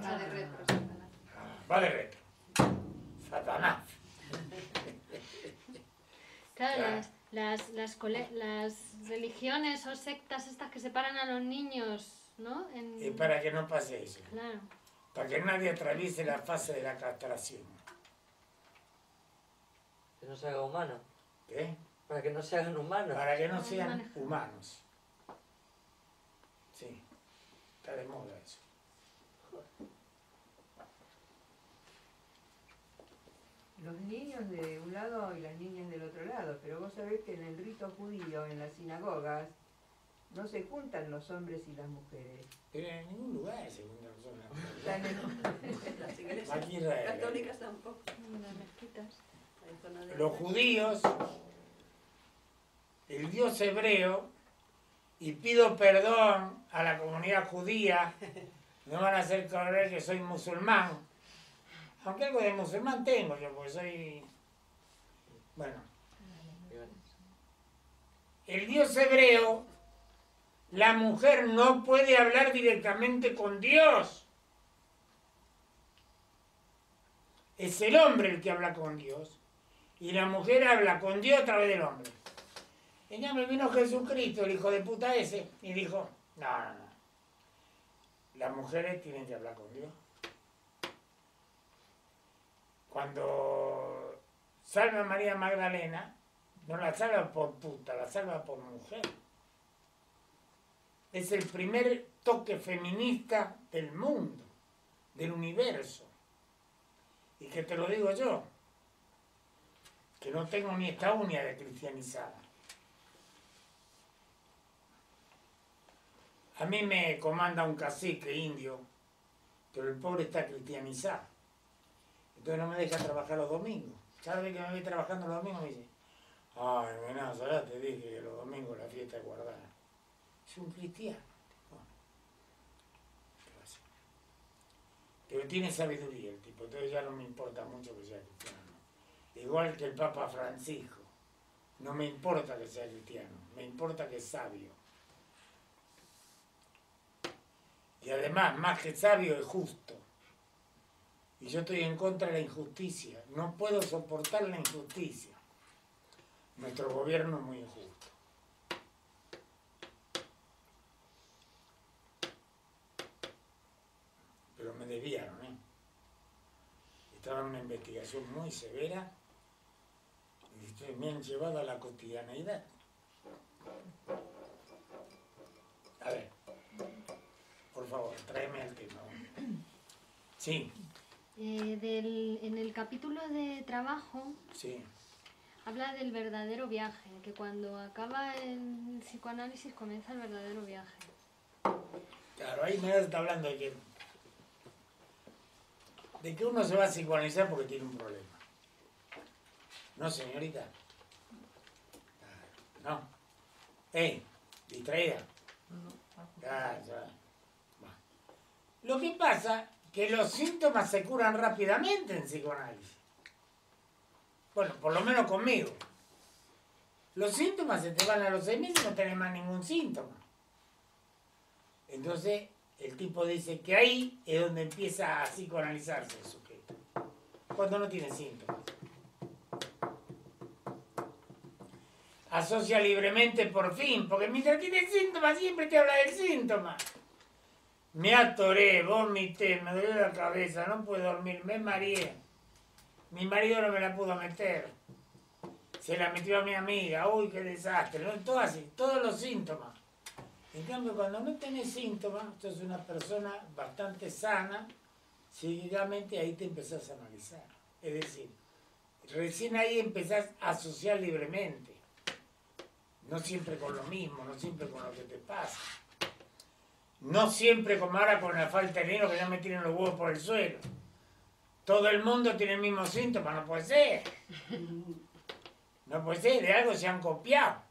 Va de retro. Va de retro. Satanás. Claro, Claro. las, las, las, cole- las religiones o sectas estas que separan a los niños, ¿no? En- Y para que no pase eso. Claro. Para que nadie atraviese la fase de la castración. Que no se haga humano. ¿Qué? Para que no se hagan humanos. Para que no sean humanos. Sí. Está de moda eso. Los niños de un lado y las niñas del otro lado, pero vos sabés que en el rito judío, en las sinagogas, no se juntan los hombres y las mujeres. Pero en ningún lugar se juntan los hombres. Las iglesias católicas tampoco. Las mezquitas. Los judíos, el Dios hebreo, y pido perdón a la comunidad judía, no van a hacer creer que soy musulmán, aunque algo de musulmán tengo yo, porque soy, bueno, el Dios hebreo, la mujer no puede hablar directamente con Dios. Es el hombre el que habla con Dios. Y la mujer habla con Dios a través del hombre. En cambio vino Jesucristo, el hijo de puta ese, y dijo, no, no, no. las mujeres tienen que hablar con Dios. Cuando salva María Magdalena, no la salva por puta, la salva por mujer. Es el primer toque feminista del mundo, del universo. Y que te lo digo yo, que no tengo ni esta uña de cristianizada. A mí me comanda un cacique indio, pero el pobre está cristianizado. Entonces no me deja trabajar los domingos. Cada vez que me ve trabajando los domingos me dice, ay, buenas, ahora te dije que los domingos la fiesta es guardada. Es un cristiano. Bueno. Pero tiene sabiduría el tipo, entonces ya no me importa mucho que sea cristiano. Igual que el Papa Francisco. No me importa que sea cristiano, me importa que es sabio. Y además, más que sabio, es justo. Y yo estoy en contra de la injusticia. No puedo soportar la injusticia. Nuestro gobierno es muy injusto. Pero me desviaron, ¿eh? Estaba en una investigación muy severa y ustedes me han llevado a la cotidianeidad. A ver, por favor, tráeme el tema. Sí, Eh, del- en el capítulo de trabajo sí. habla del verdadero viaje, que cuando acaba el psicoanálisis comienza el verdadero viaje. Claro, ahí me está hablando de que, de que uno se va a psicoanalizar porque tiene un problema. No, señorita. No. ¡Ey! Distraída. Ya, ya. Va. Lo que pasa que los síntomas se curan rápidamente en psicoanálisis. Bueno, por lo menos conmigo. Los síntomas se te van a los seis meses y no tenés más ningún síntoma. Entonces, el tipo dice que ahí es donde empieza a psicoanalizarse el sujeto. Cuando no tiene síntomas. Asocia libremente por fin, porque mientras tiene síntomas siempre te habla del síntoma. Me atoré, vomité, me dolió la cabeza, no puedo dormir, me mareé. Mi marido no me la pudo meter. Se la metió a mi amiga, uy, qué desastre. ¿no? Todo así, todos los síntomas. En cambio, cuando no tenés síntomas, sos una persona bastante sana, seguidamente ahí te empezás a analizar. Es decir, recién ahí empezás a asociar libremente. No siempre con lo mismo, no siempre con lo que te pasa. No siempre como ahora con la falta de dinero que ya me tienen los huevos por el suelo. Todo el mundo tiene el mismo síntoma, no puede ser. No puede ser, de algo se han copiado.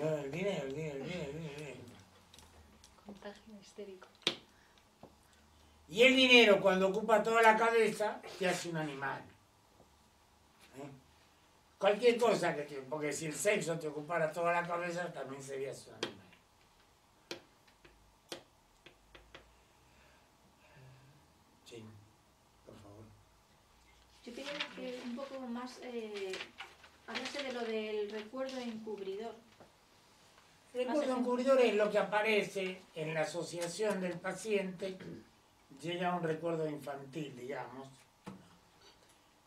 No, dinero, el dinero, el dinero, el dinero, el dinero. Contagio histérico. Y el dinero, cuando ocupa toda la cabeza, te hace un animal. Cualquier cosa que te... Porque si el sexo te ocupara toda la cabeza, también serías un animal. Sí, por favor. Yo quería que un poco más eh, hablase de lo del recuerdo encubridor. Recuerdo encubridor es lo que aparece en la asociación del paciente, llega a un recuerdo infantil, digamos,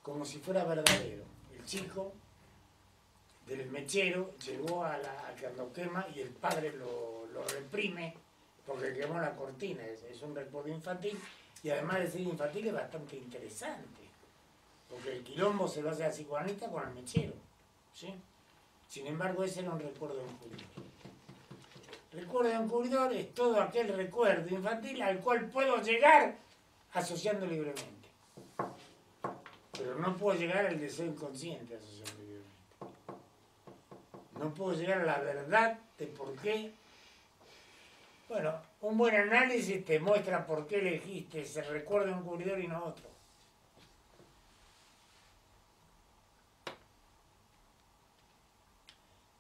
como si fuera verdadero. Chico del mechero llegó a la a que lo quema y el padre lo, lo reprime porque quemó la cortina. Es, es un recuerdo infantil y además de ser infantil es bastante interesante, porque el quilombo se lo hace a psicoanalista con el mechero. ¿sí? Sin embargo, ese era un recuerdo encubridor. Recuerdo encubridor es todo aquel recuerdo infantil al cual puedo llegar asociando libremente. Pero no puedo llegar al deseo inconsciente libremente. No puedo llegar a la verdad de por qué. Bueno, un buen análisis te muestra por qué elegiste ese recuerdo encubridor y no otro.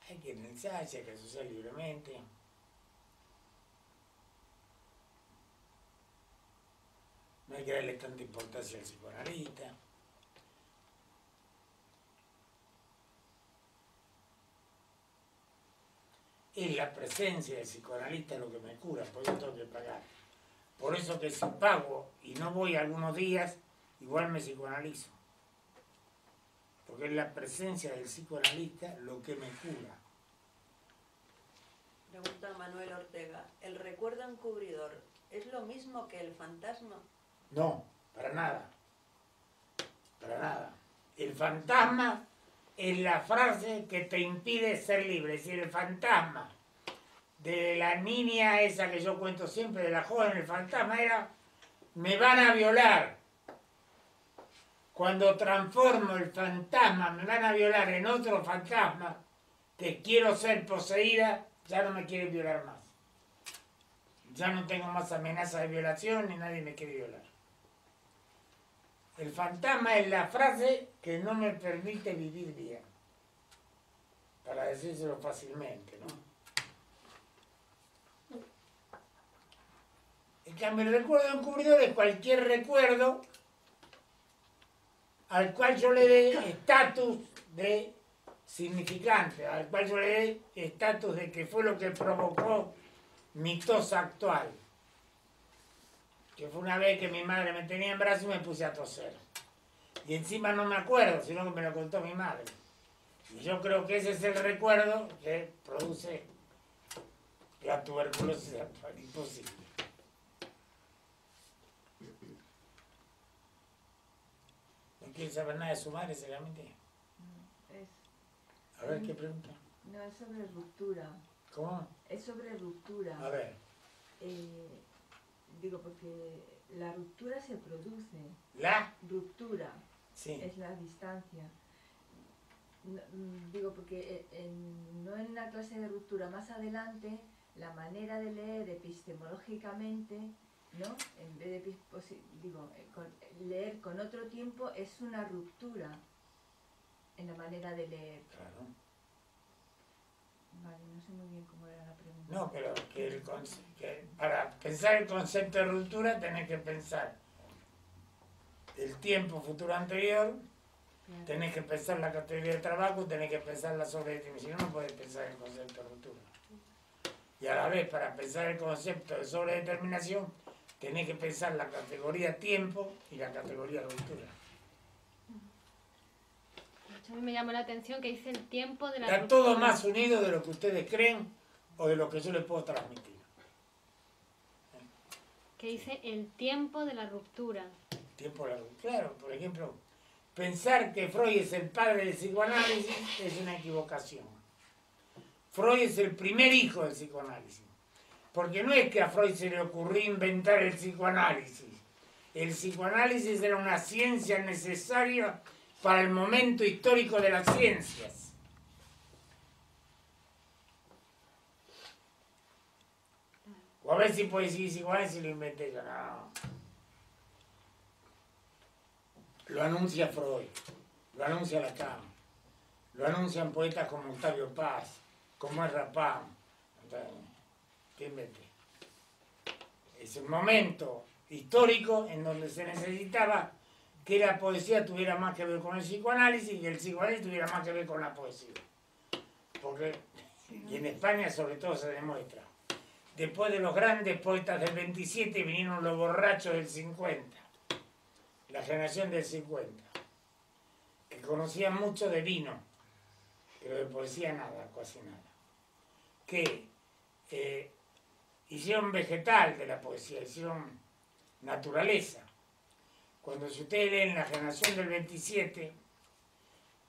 Hay analizarse, hay que asociar libremente. No hay que darle tanta importancia al psicoanalista. Es la presencia del psicoanalista lo que me cura, por eso tengo que pagar. Por eso que si pago y no voy algunos días, igual me psicoanalizo. Porque es la presencia del psicoanalista lo que me cura. Pregunta Manuel Ortega, ¿el recuerdo encubridor es lo mismo que el fantasma? No, para nada. Para nada. El fantasma es la frase que te impide ser libre. Es decir, el fantasma de la niña esa que yo cuento siempre, de la joven, el fantasma era, me van a violar. Cuando transformo el fantasma, me van a violar en otro fantasma, que quiero ser poseída, ya no me quiere violar más. Ya no tengo más amenaza de violación ni nadie me quiere violar. El fantasma es la frase que no me permite vivir bien. Para decírselo fácilmente, ¿no? En cambio, el recuerdo encubridor es cualquier recuerdo al cual yo le dé estatus de significante, al cual yo le dé estatus de que fue lo que provocó mi tos actual. Que fue una vez que mi madre me tenía en brazos y me puse a toser. Y encima no me acuerdo, sino que me lo contó mi madre. Y yo creo que ese es el recuerdo que produce la tuberculosis actual. Imposible. ¿No quiere saber nada de su madre, seguramente? A ver, ¿qué pregunta? no, es sobre ruptura. ¿Cómo? Es sobre ruptura. A ver. Eh, digo, porque la ruptura se produce. ¿La? Ruptura. Sí. Es la distancia. No, mm, digo, porque eh, en- no en la clase de ruptura, más adelante, la manera de leer epistemológicamente, ¿no? En vez de posi- digo, eh, con- leer con otro tiempo es una ruptura en la manera de leer. Claro. Vale, no sé muy bien cómo era la pregunta. No, pero que, el que para pensar el concepto de ruptura tenés que pensar el tiempo futuro anterior, Claro. tenés que pensar la categoría de trabajo, tenés que pensar la sobredeterminación, no podés pensar el concepto de ruptura. Y a la vez, para pensar el concepto de sobredeterminación, tenés que pensar la categoría tiempo y la categoría ruptura. A mí me llamó la atención que dice el tiempo de la Está ruptura. todo más unido de lo que ustedes creen o de lo que yo les puedo transmitir. Que dice el tiempo de la ruptura. tiempo largo. Claro, por ejemplo, pensar que Freud es el padre del psicoanálisis es una equivocación. Freud es el primer hijo del psicoanálisis. Porque no es que a Freud se le ocurrió inventar el psicoanálisis. El psicoanálisis era una ciencia necesaria para el momento histórico de las ciencias. O a ver si puede decir psicoanálisis lo inventé yo. No. Lo anuncia Freud, lo anuncia Lacan, lo anuncian poetas como Octavio Paz, como es. Entonces, ¿Qué inventé? Es el momento histórico en donde se necesitaba que la poesía tuviera más que ver con el psicoanálisis y que el psicoanálisis tuviera más que ver con la poesía. Porque, y en España sobre todo se demuestra, después de los grandes poetas del 27 vinieron los borrachos del 50 la generación del 50, que conocían mucho de vino, pero de poesía nada, casi nada, que eh, hicieron vegetal de la poesía, hicieron naturaleza. Cuando si ustedes leen la generación del 27,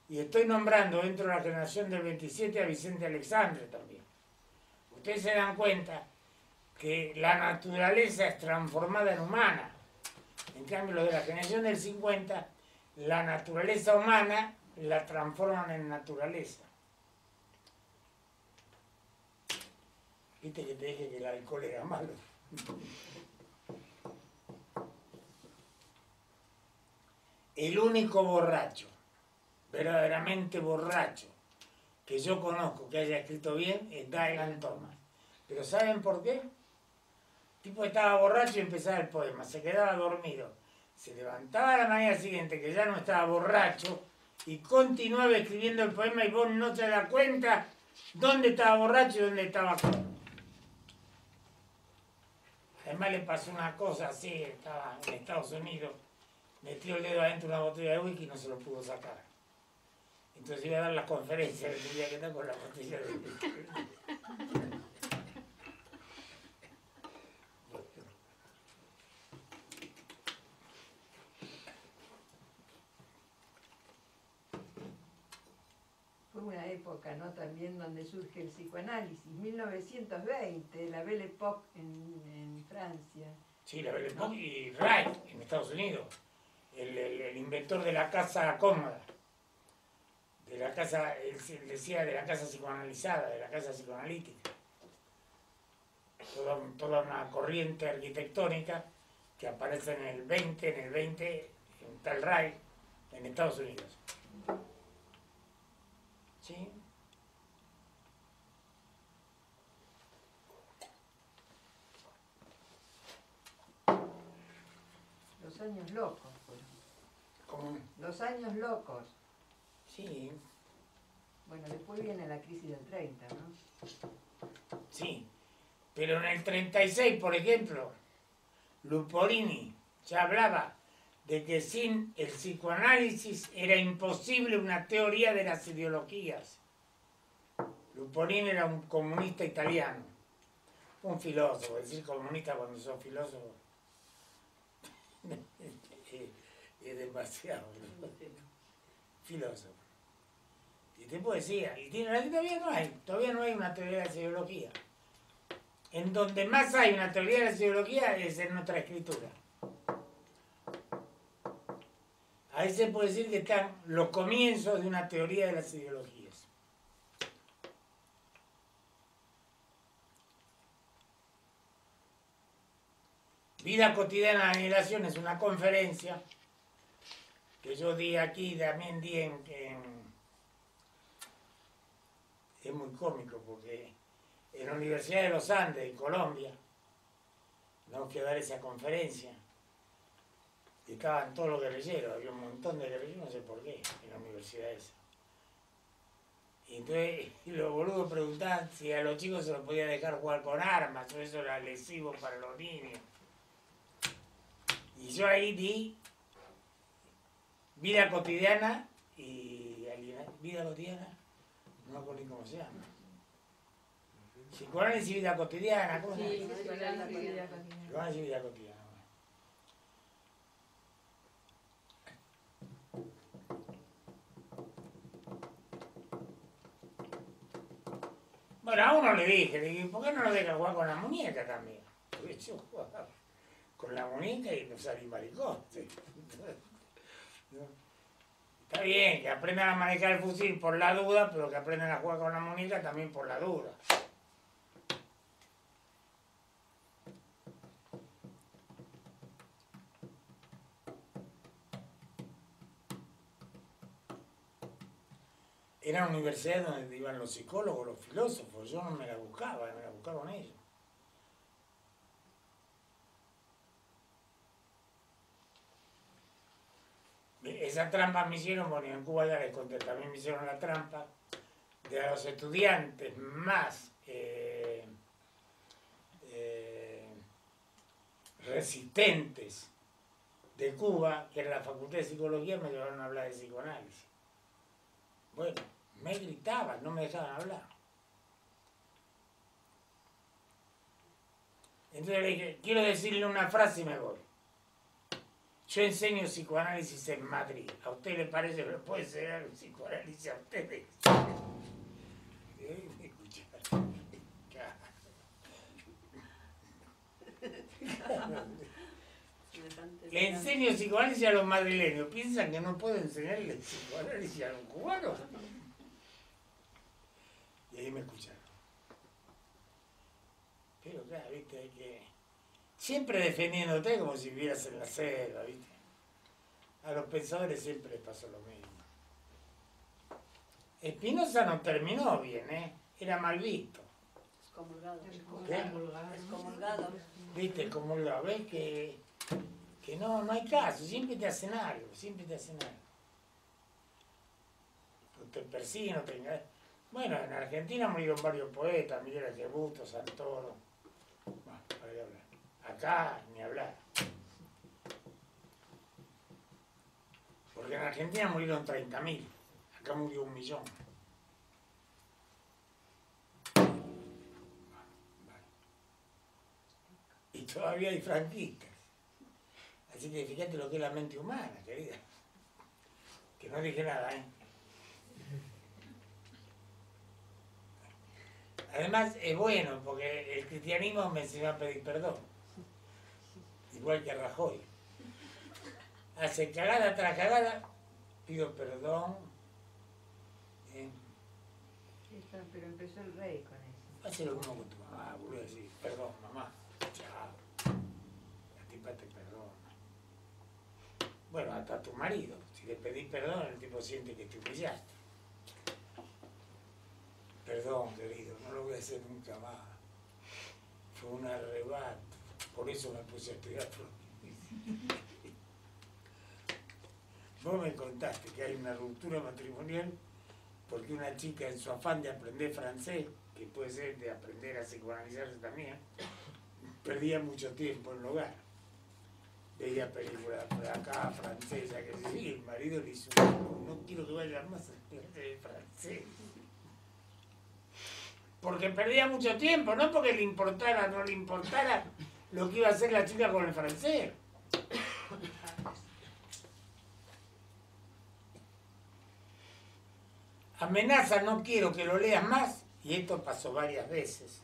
y estoy nombrando dentro de la generación del 27 a Vicente Alexandre también, ustedes se dan cuenta que la naturaleza es transformada en humana. En cambio, los de la generación del 50, la naturaleza humana la transforman en naturaleza. Viste que te dije que el alcohol era malo. El único borracho, verdaderamente borracho, que yo conozco que haya escrito bien es Dylan Thomas. Pero ¿saben por qué? El tipo estaba borracho y empezaba el poema, se quedaba dormido. Se levantaba a la mañana siguiente, que ya no estaba borracho, y continuaba escribiendo el poema y vos no te das cuenta dónde estaba borracho y dónde estaba. Además le pasó una cosa así, estaba en Estados Unidos, metió el dedo adentro de una botella de whisky y no se lo pudo sacar. Entonces iba a dar la conferencia, le tenía que estar con la botella de whisky. Fue una época, ¿no? También donde surge el psicoanálisis. 1920, la Belle Époque en, en Francia. Sí, la Belle Époque y Reich en Estados Unidos, el, inventor de la casa cómoda, de la casa, él decía de la casa psicoanalizada, de la casa psicoanalítica. Toda, toda una corriente arquitectónica que aparece en el 20, en el 20, en tal Reich, en Estados Unidos. ¿Sí? Los años locos. Los años locos. Sí, Bueno, después viene la crisis del 30, ¿no? sí. Pero en el 36, por ejemplo, Luporini ya hablaba de que sin el psicoanálisis era imposible una teoría de las ideologías. Luporini era un comunista italiano, un filósofo, decir comunista cuando son filósofos es, es demasiado. Filósofo. Y tipo decía, y tiene todavía no hay, todavía no hay una teoría de la ideología. En donde más hay una teoría de la ideología es en nuestra escritura. Ahí se puede decir que están los comienzos de una teoría de las ideologías. Vida cotidiana de la es una conferencia que yo di aquí, también di en, en- es muy cómico porque en la Universidad de los Andes, en Colombia, no que dar esa conferencia. Y estaban todos los guerrilleros, había un montón de guerrilleros, no sé por qué, en la universidad esa. Y entonces los boludos preguntaban si a los chicos se los podía dejar jugar con armas, o eso era lesivo para los niños. Y yo ahí di vida cotidiana y vida cotidiana, no ni cómo se llama. Psicoanálisis y vida cotidiana, ¿cómo se Sí, llama? psicoanálisis y vida cotidiana. Psicoanálisis y vida cotidiana. Bueno, a uno le dije, le dije, ¿por qué no lo deja jugar con la muñeca también? Porque yo jugaba con la muñeca y no salí maricón. Está bien, que aprendan a manejar el fusil por la duda, pero que aprendan a jugar con la muñeca también por la duda. Era una universidad donde iban los psicólogos, los filósofos, yo no me la buscaba, me la buscaron ellos. Esa trampa me hicieron, bueno, en Cuba ya les conté, también me hicieron la trampa de a los estudiantes más eh, eh, resistentes de Cuba, que era la Facultad de Psicología, me llevaron a hablar de psicoanálisis. Bueno, me gritaban, no me dejaban hablar. Entonces le dije, quiero decirle una frase y me voy. Yo enseño psicoanálisis en Madrid. ¿A usted le parece que puede ser un psicoanálisis a ustedes? Eh, me escucharon. Le enseño psicoanálisis a los madrileños. ¿Piensan que no puedo enseñarle psicoanálisis a los cubanos? Y ahí me escucharon. Pero claro, viste, hay que... Siempre defendiéndote como si vivieras en la selva, viste. A los pensadores siempre les pasó lo mismo. Espinosa no terminó bien, ¿eh? Era mal visto. Excomulgado. ¿Qué? Excomulgado. ¿Viste? Como lo ves que, que no, no hay caso, siempre te hacen algo, siempre te hacen algo. Te persiguen o te engañan. Bueno, en Argentina murieron varios poetas, Miguel Ajebuto, Santoro. Bueno, para qué hablar. Acá ni hablar. Porque en Argentina murieron 30.000, acá murió un millón. Y todavía hay franquistas. Así que fíjate lo que es la mente humana, querida. Que no dije nada, ¿eh? Además es bueno porque el cristianismo me enseñó a pedir perdón. Igual que Rajoy. Hace cagada tras cagada, pido perdón. eh, pero empezó el rey con eso. Hace lo mismo con tu mamá, boludo, decir, perdón, mamá. Chao. La tipa te perdona. Bueno, hasta a tu marido. Si le pedís perdón, el tipo siente que te humillaste. Perdón, querido, no lo voy a hacer nunca más. Fue un arrebato. Por eso me puse a estudiar Vos me contaste que hay una ruptura matrimonial porque una chica en su afán de aprender francés, que puede ser de aprender a psicoanalizarse también, perdía mucho tiempo en el hogar. Veía películas por acá, francesa, que sí, el marido le hizo, no quiero que vaya más a de francés. Porque perdía mucho tiempo, no porque le importara no le importara lo que iba a hacer la chica con el francés. Amenaza, no quiero que lo leas más, y esto pasó varias veces,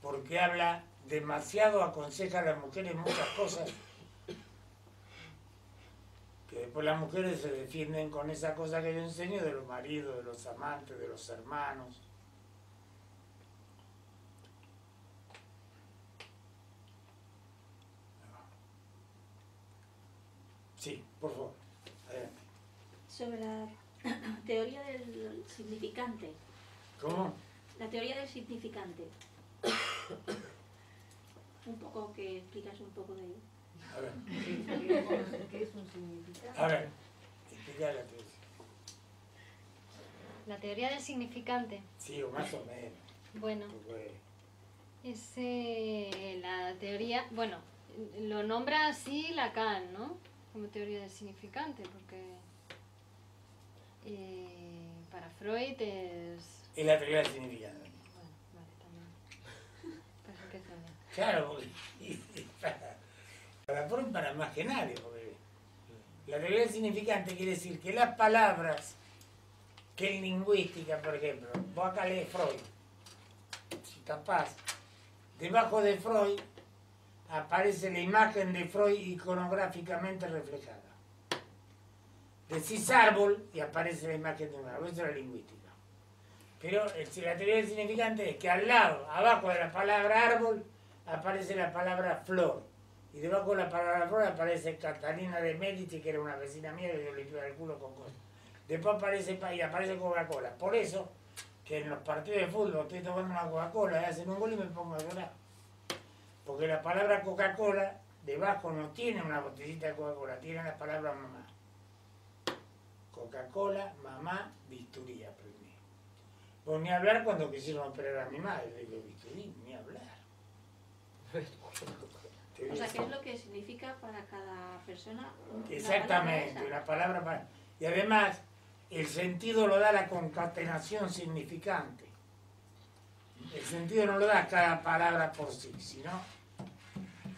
porque habla demasiado, aconseja a las mujeres muchas cosas, que después las mujeres se defienden con esa cosa que yo enseño de los maridos, de los amantes, de los hermanos. Sí, por favor, adelante. Sobre la teoría del significante. ¿Cómo? La teoría del significante. un poco que explicas un poco de ello. A ver. ¿Qué es un significado? A ver, explica la teoría. La teoría del significante. Sí, o más o menos. Bueno, porque- es eh, la teoría, bueno, lo nombra así Lacan, ¿no? Como teoría del significante, porque eh, para Freud es... Es la teoría del significante. Bueno, vale, también. Pues que también. Claro, porque para, para Freud para más que nadie, porque la teoría del significante quiere decir que las palabras que en lingüística, por ejemplo, vos acá lees Freud, si tapás, debajo de Freud aparece la imagen de Freud iconográficamente reflejada. Decís árbol y aparece la imagen de un árbol, eso es la lingüística. Pero eh, la teoría del significante es que al lado, abajo de la palabra árbol, aparece la palabra flor. Y debajo de la palabra flor aparece Catalina de Medici, que era una vecina mía que yo le limpiaba el culo con cosas. Después aparece, pa- y aparece Coca-Cola. Por eso, que en los partidos de fútbol estoy tomando una Coca-Cola, y hacen un gol y me pongo a llorar. Porque la palabra Coca-Cola, debajo no tiene una botellita de Coca-Cola, tiene la palabra mamá. Coca-Cola, mamá, bisturí, aprendí. Pues ni hablar cuando quisieron operar a mi madre, le digo, bisturí, ni hablar. O sea, ¿qué es lo que significa para cada persona? palabra Exactamente, esa? una palabra para... Y además, el sentido lo da la concatenación significante. El sentido no lo da cada palabra por sí, sino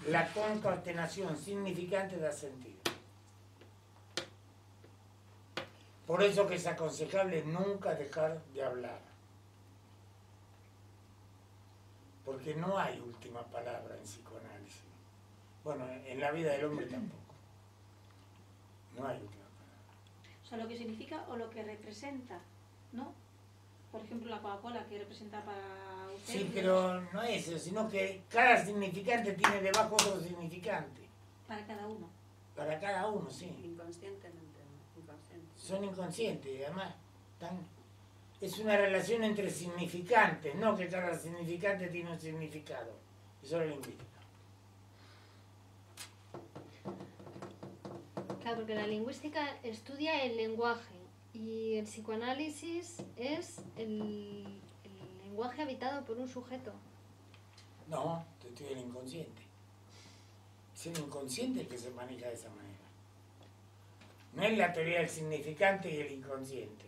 la concatenación significante da sentido. Por eso que es aconsejable nunca dejar de hablar. Porque no hay última palabra en psicoanálisis. Bueno, en la vida del hombre tampoco. No hay última O sea, lo que significa o lo que representa, ¿no? Por ejemplo, la Coca-Cola que representa para usted. Sí, pero no es eso, sino que cada significante tiene debajo otro significante. Para cada uno. Para cada uno, sí. Inconscientemente, ¿no? Inconsciente. Son inconscientes y además están- es una relación entre significantes, no que cada significante tiene un significado. Eso es lingüística. Claro, porque la lingüística estudia el lenguaje y el psicoanálisis es el, el lenguaje habitado por un sujeto. No, te estoy el inconsciente. Es el inconsciente el que se maneja de esa manera. No es la teoría del significante y el inconsciente.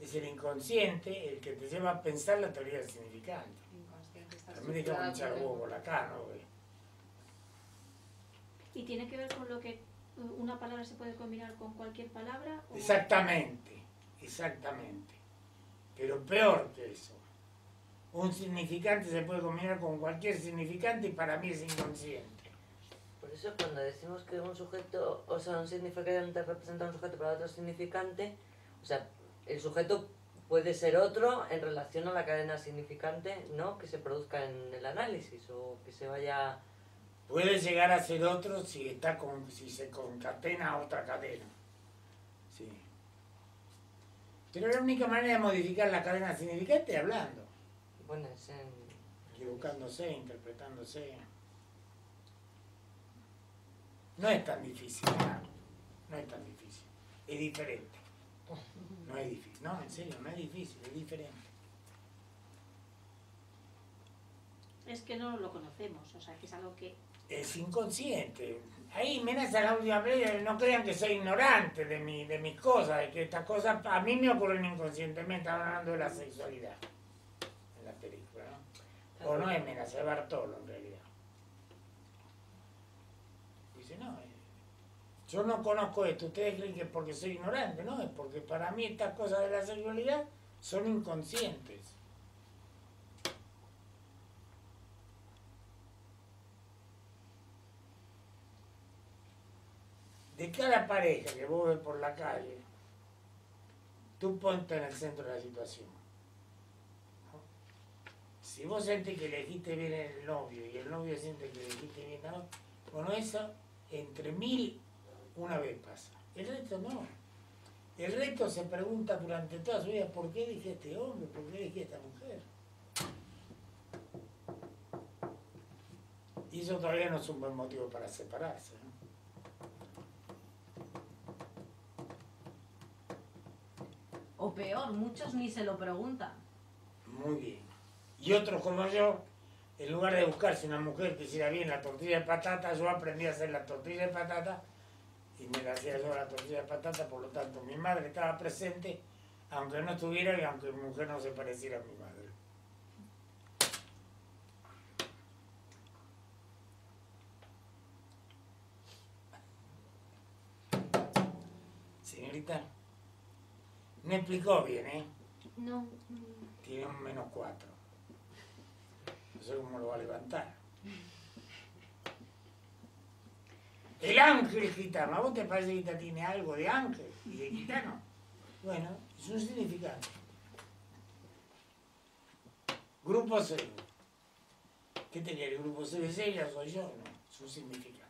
Es el inconsciente el que te lleva a pensar la teoría del significante. Inconsciente está También hay que echar huevo por acá, ¿no? güey? ¿Y tiene que ver con lo que una palabra se puede combinar con cualquier palabra? o- Exactamente, exactamente. Pero peor que eso. Un significante se puede combinar con cualquier significante y para mí es inconsciente. Por eso cuando decimos que un sujeto, o sea, un significante representa a un sujeto para otro significante, o sea, el sujeto puede ser otro en relación a la cadena significante, ¿no? Que se produzca en el análisis o que se vaya... Puede llegar a ser otro si está con, si se concatena a otra cadena. Sí. Pero la única manera de modificar la cadena significante es hablando, Bueno, es en... equivocándose, interpretándose. No es tan difícil, ¿no? no es tan difícil. Es diferente. No es difícil, no, en serio, no es difícil, es diferente. Es que no lo conocemos, o sea, que es algo que... es inconsciente. Ahí, menos a la última vez, no crean que soy ignorante de, mi, de mis cosas, de que estas cosas a mí me ocurren inconscientemente, hablando de la sexualidad en la película. O no es Mena, es Bartolo en realidad. Dice, no, eh, yo no conozco esto, ustedes creen que es porque soy ignorante, no, es porque para mí estas cosas de la sexualidad son inconscientes. De cada pareja que vos ves por la calle, tú ponte en el centro de la situación. Si vos sentís que elegiste bien el novio y el novio siente que elegiste bien la novia, bueno, eso entre mil una vez pasa. El resto no. El resto se pregunta durante toda su vida, ¿por qué elegí a este hombre? ¿Por qué elegí a esta mujer? Y eso todavía no es un buen motivo para separarse. ¿no? O peor, muchos ni se lo preguntan. Muy bien. Y otros como yo, en lugar de buscarse una mujer que hiciera bien la tortilla de patata, yo aprendí a hacer la tortilla de patata y me la hacía yo la tortilla de patata, por lo tanto mi madre estaba presente, aunque no estuviera y aunque mi mujer no se pareciera a mi madre. Señorita, me explicó bien, ¿eh? No. Tiene un menos cuatro. No sé cómo lo va a levantar. El ángel gitano. ¿A vos te parece que tiene algo de ángel y de gitano? Bueno, es un significante. Grupo cero. ¿Qué te quiere? Grupo cero es ella, soy yo. No, es un significante.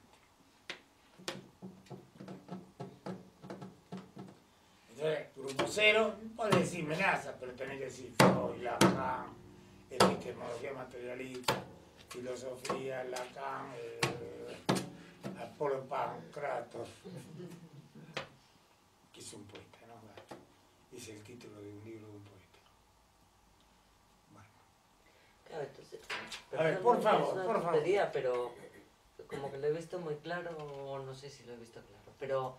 Entonces, grupo cero, podés decir menaza, pero tenés que decir Freud, Lacan, epistemología materialista, filosofía, Lacan, eh, Apolo Pancratos, que es un poeta, ¿no? Es el título de un libro de un poeta. Claro, entonces... A ver, por favor, por favor. pero como que lo he visto muy claro, o no sé si lo he visto claro, pero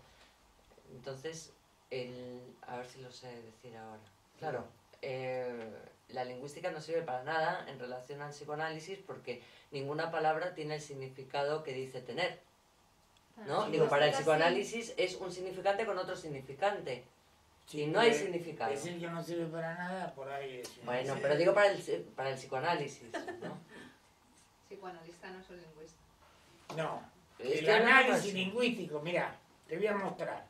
entonces, el, a ver si lo sé decir ahora. Claro, eh, la lingüística no sirve para nada en relación al psicoanálisis porque ninguna palabra tiene el significado que dice tener. ¿No? Sí, Digo, para el sí. psicoanálisis es un significante con otro significante. Sí, y no hay porque significado. Decir que no sirve para nada, por ahí es. Bueno, pero digo para el, para el psicoanálisis, ¿no? Psicoanalista no soy lingüista. No, Es el análisis lingüístico, mira, te voy a mostrar.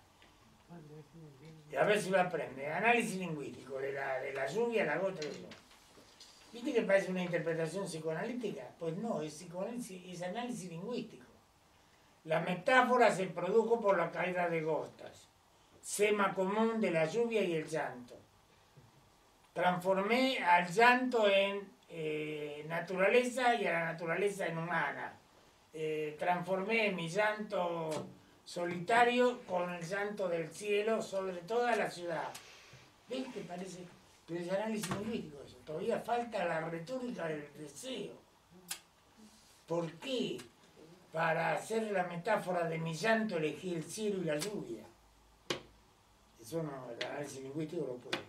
Y a ver si lo aprende. Análisis lingüístico de la, de la lluvia, la gota de lluvia. ¿Viste que parece una interpretación psicoanalítica? Pues no, es, psicoanálisis, es análisis lingüístico. La metáfora se produjo por la caída de gotas, sema común de la lluvia y el llanto. Transformé al llanto en eh, naturaleza y a la naturaleza en humana. Eh, transformé mi llanto solitario con el santo del cielo sobre toda la ciudad. ¿Ves que parece? Pero es análisis lingüístico eso. Todavía falta la retórica del deseo. ¿Por qué? Para hacer la metáfora de mi llanto elegí el cielo y la lluvia. Eso no, el análisis lingüístico no puede.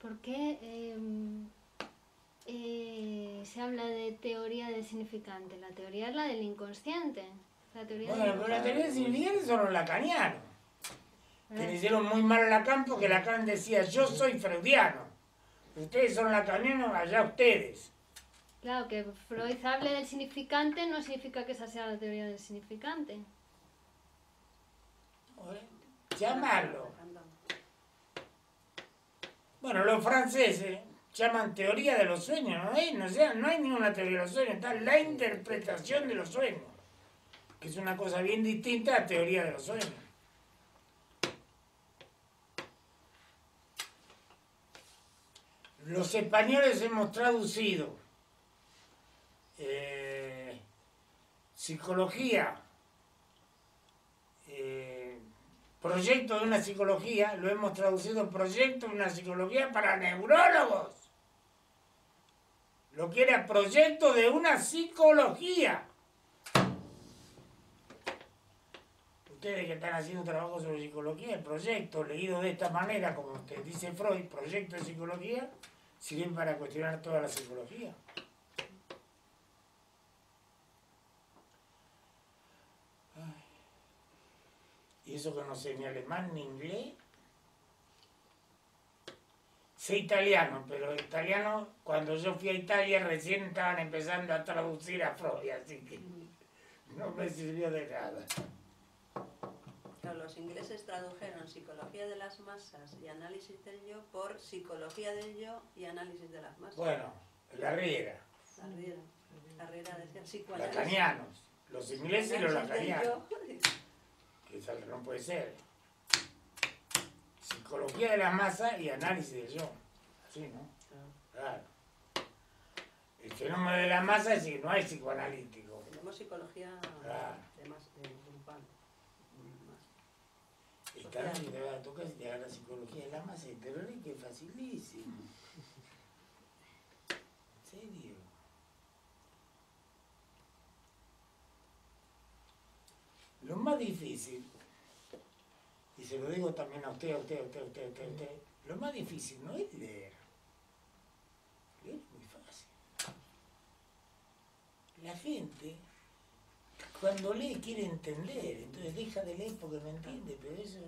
¿Por qué em, eh, se habla de teoría del significante? La teoría es la del inconsciente. La teoría Bueno, pero la teoría del significante son los lacanianos. Que le hicieron muy mal a Lacan porque Lacan decía, yo soy freudiano. Ustedes son lacanianos, allá ustedes. Claro, que Freud hable del significante no significa que esa sea la teoría del significante. Llamarlo. Bueno, los franceses llaman teoría de los sueños, ¿no hay? No, sea, no hay ninguna teoría de los sueños, está la interpretación de los sueños, que es una cosa bien distinta a teoría de los sueños. Los españoles hemos traducido eh, psicología, eh, proyecto de una psicología, lo hemos traducido proyecto de una psicología para neurólogos. Lo que era proyecto de una psicología. Ustedes que están haciendo trabajo sobre psicología, el proyecto leído de esta manera, como usted dice Freud, proyecto de psicología, sirven para cuestionar toda la psicología. Y eso que no sé ni alemán ni inglés. Sé italiano, pero italiano, cuando yo fui a Italia recién estaban empezando a traducir a Freud, así que no me sirvió de nada. Claro, los ingleses tradujeron psicología de las masas y análisis del yo por psicología del yo y análisis de las masas. Bueno, la riera, La Riera, la Riera decía psicoanálisis. lacanianos, los ingleses y los lacanianos, que no puede ser. Psicología de la masa y análisis del yo, así, ¿no? Claro. El fenómeno de la masa es que no hay psicoanalítico. Tenemos psicología Claro. de más, de grupal. Está bien te va a tocar si te agarra psicología de la masa y te lo lees, que es facilísimo. En serio. Lo más difícil, y se lo digo también a usted, a usted, a usted, a usted, a usted, a usted, lo más difícil no es leer. Leer es muy fácil. La gente, cuando lee, quiere entender, entonces deja de leer porque no entiende, pero eso...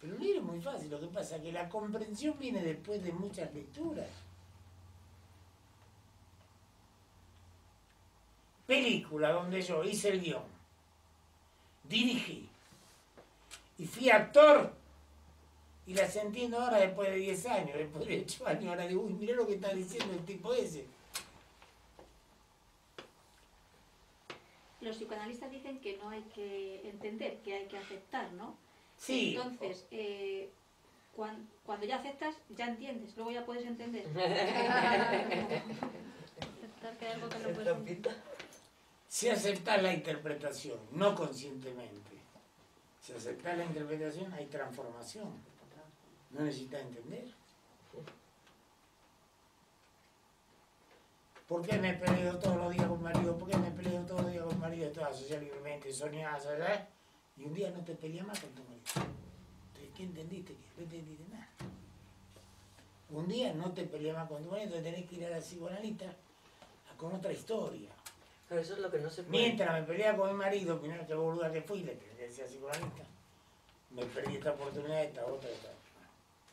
Pero leer es muy fácil, lo que pasa es que la comprensión viene después de muchas lecturas. Película donde yo hice el guion, dirigí y fui actor y las entiendo ahora después de 10 años, después de 8 años, ahora digo, uy, mirá lo que está diciendo el tipo ese. Los psicoanalistas dicen que no hay que entender, que hay que aceptar, ¿no? Sí. Entonces, eh, cuan- cuando ya aceptas, ya entiendes, luego ya puedes entender. Aceptar que hay algo que no puedes entender. Si aceptas la interpretación, no conscientemente, si aceptas la interpretación hay transformación. No necesitas entender. ¿Por qué me peleo todos los días con marido? ¿Por qué me peleo todos los días con marido? Toda social libremente, soñás, ¿verdad? Y un día no te peleas más con tu marido. Entonces, ¿qué entendiste? No entendiste nada. Un día no te peleas más con tu marido, entonces tenés que ir a la psicoanalista con otra historia. Pero eso es lo que no se puede. Mientras me peleaba con mi marido, que boluda que fui, le decía psicoanalista, me perdí esta oportunidad, esta otra, esta otra.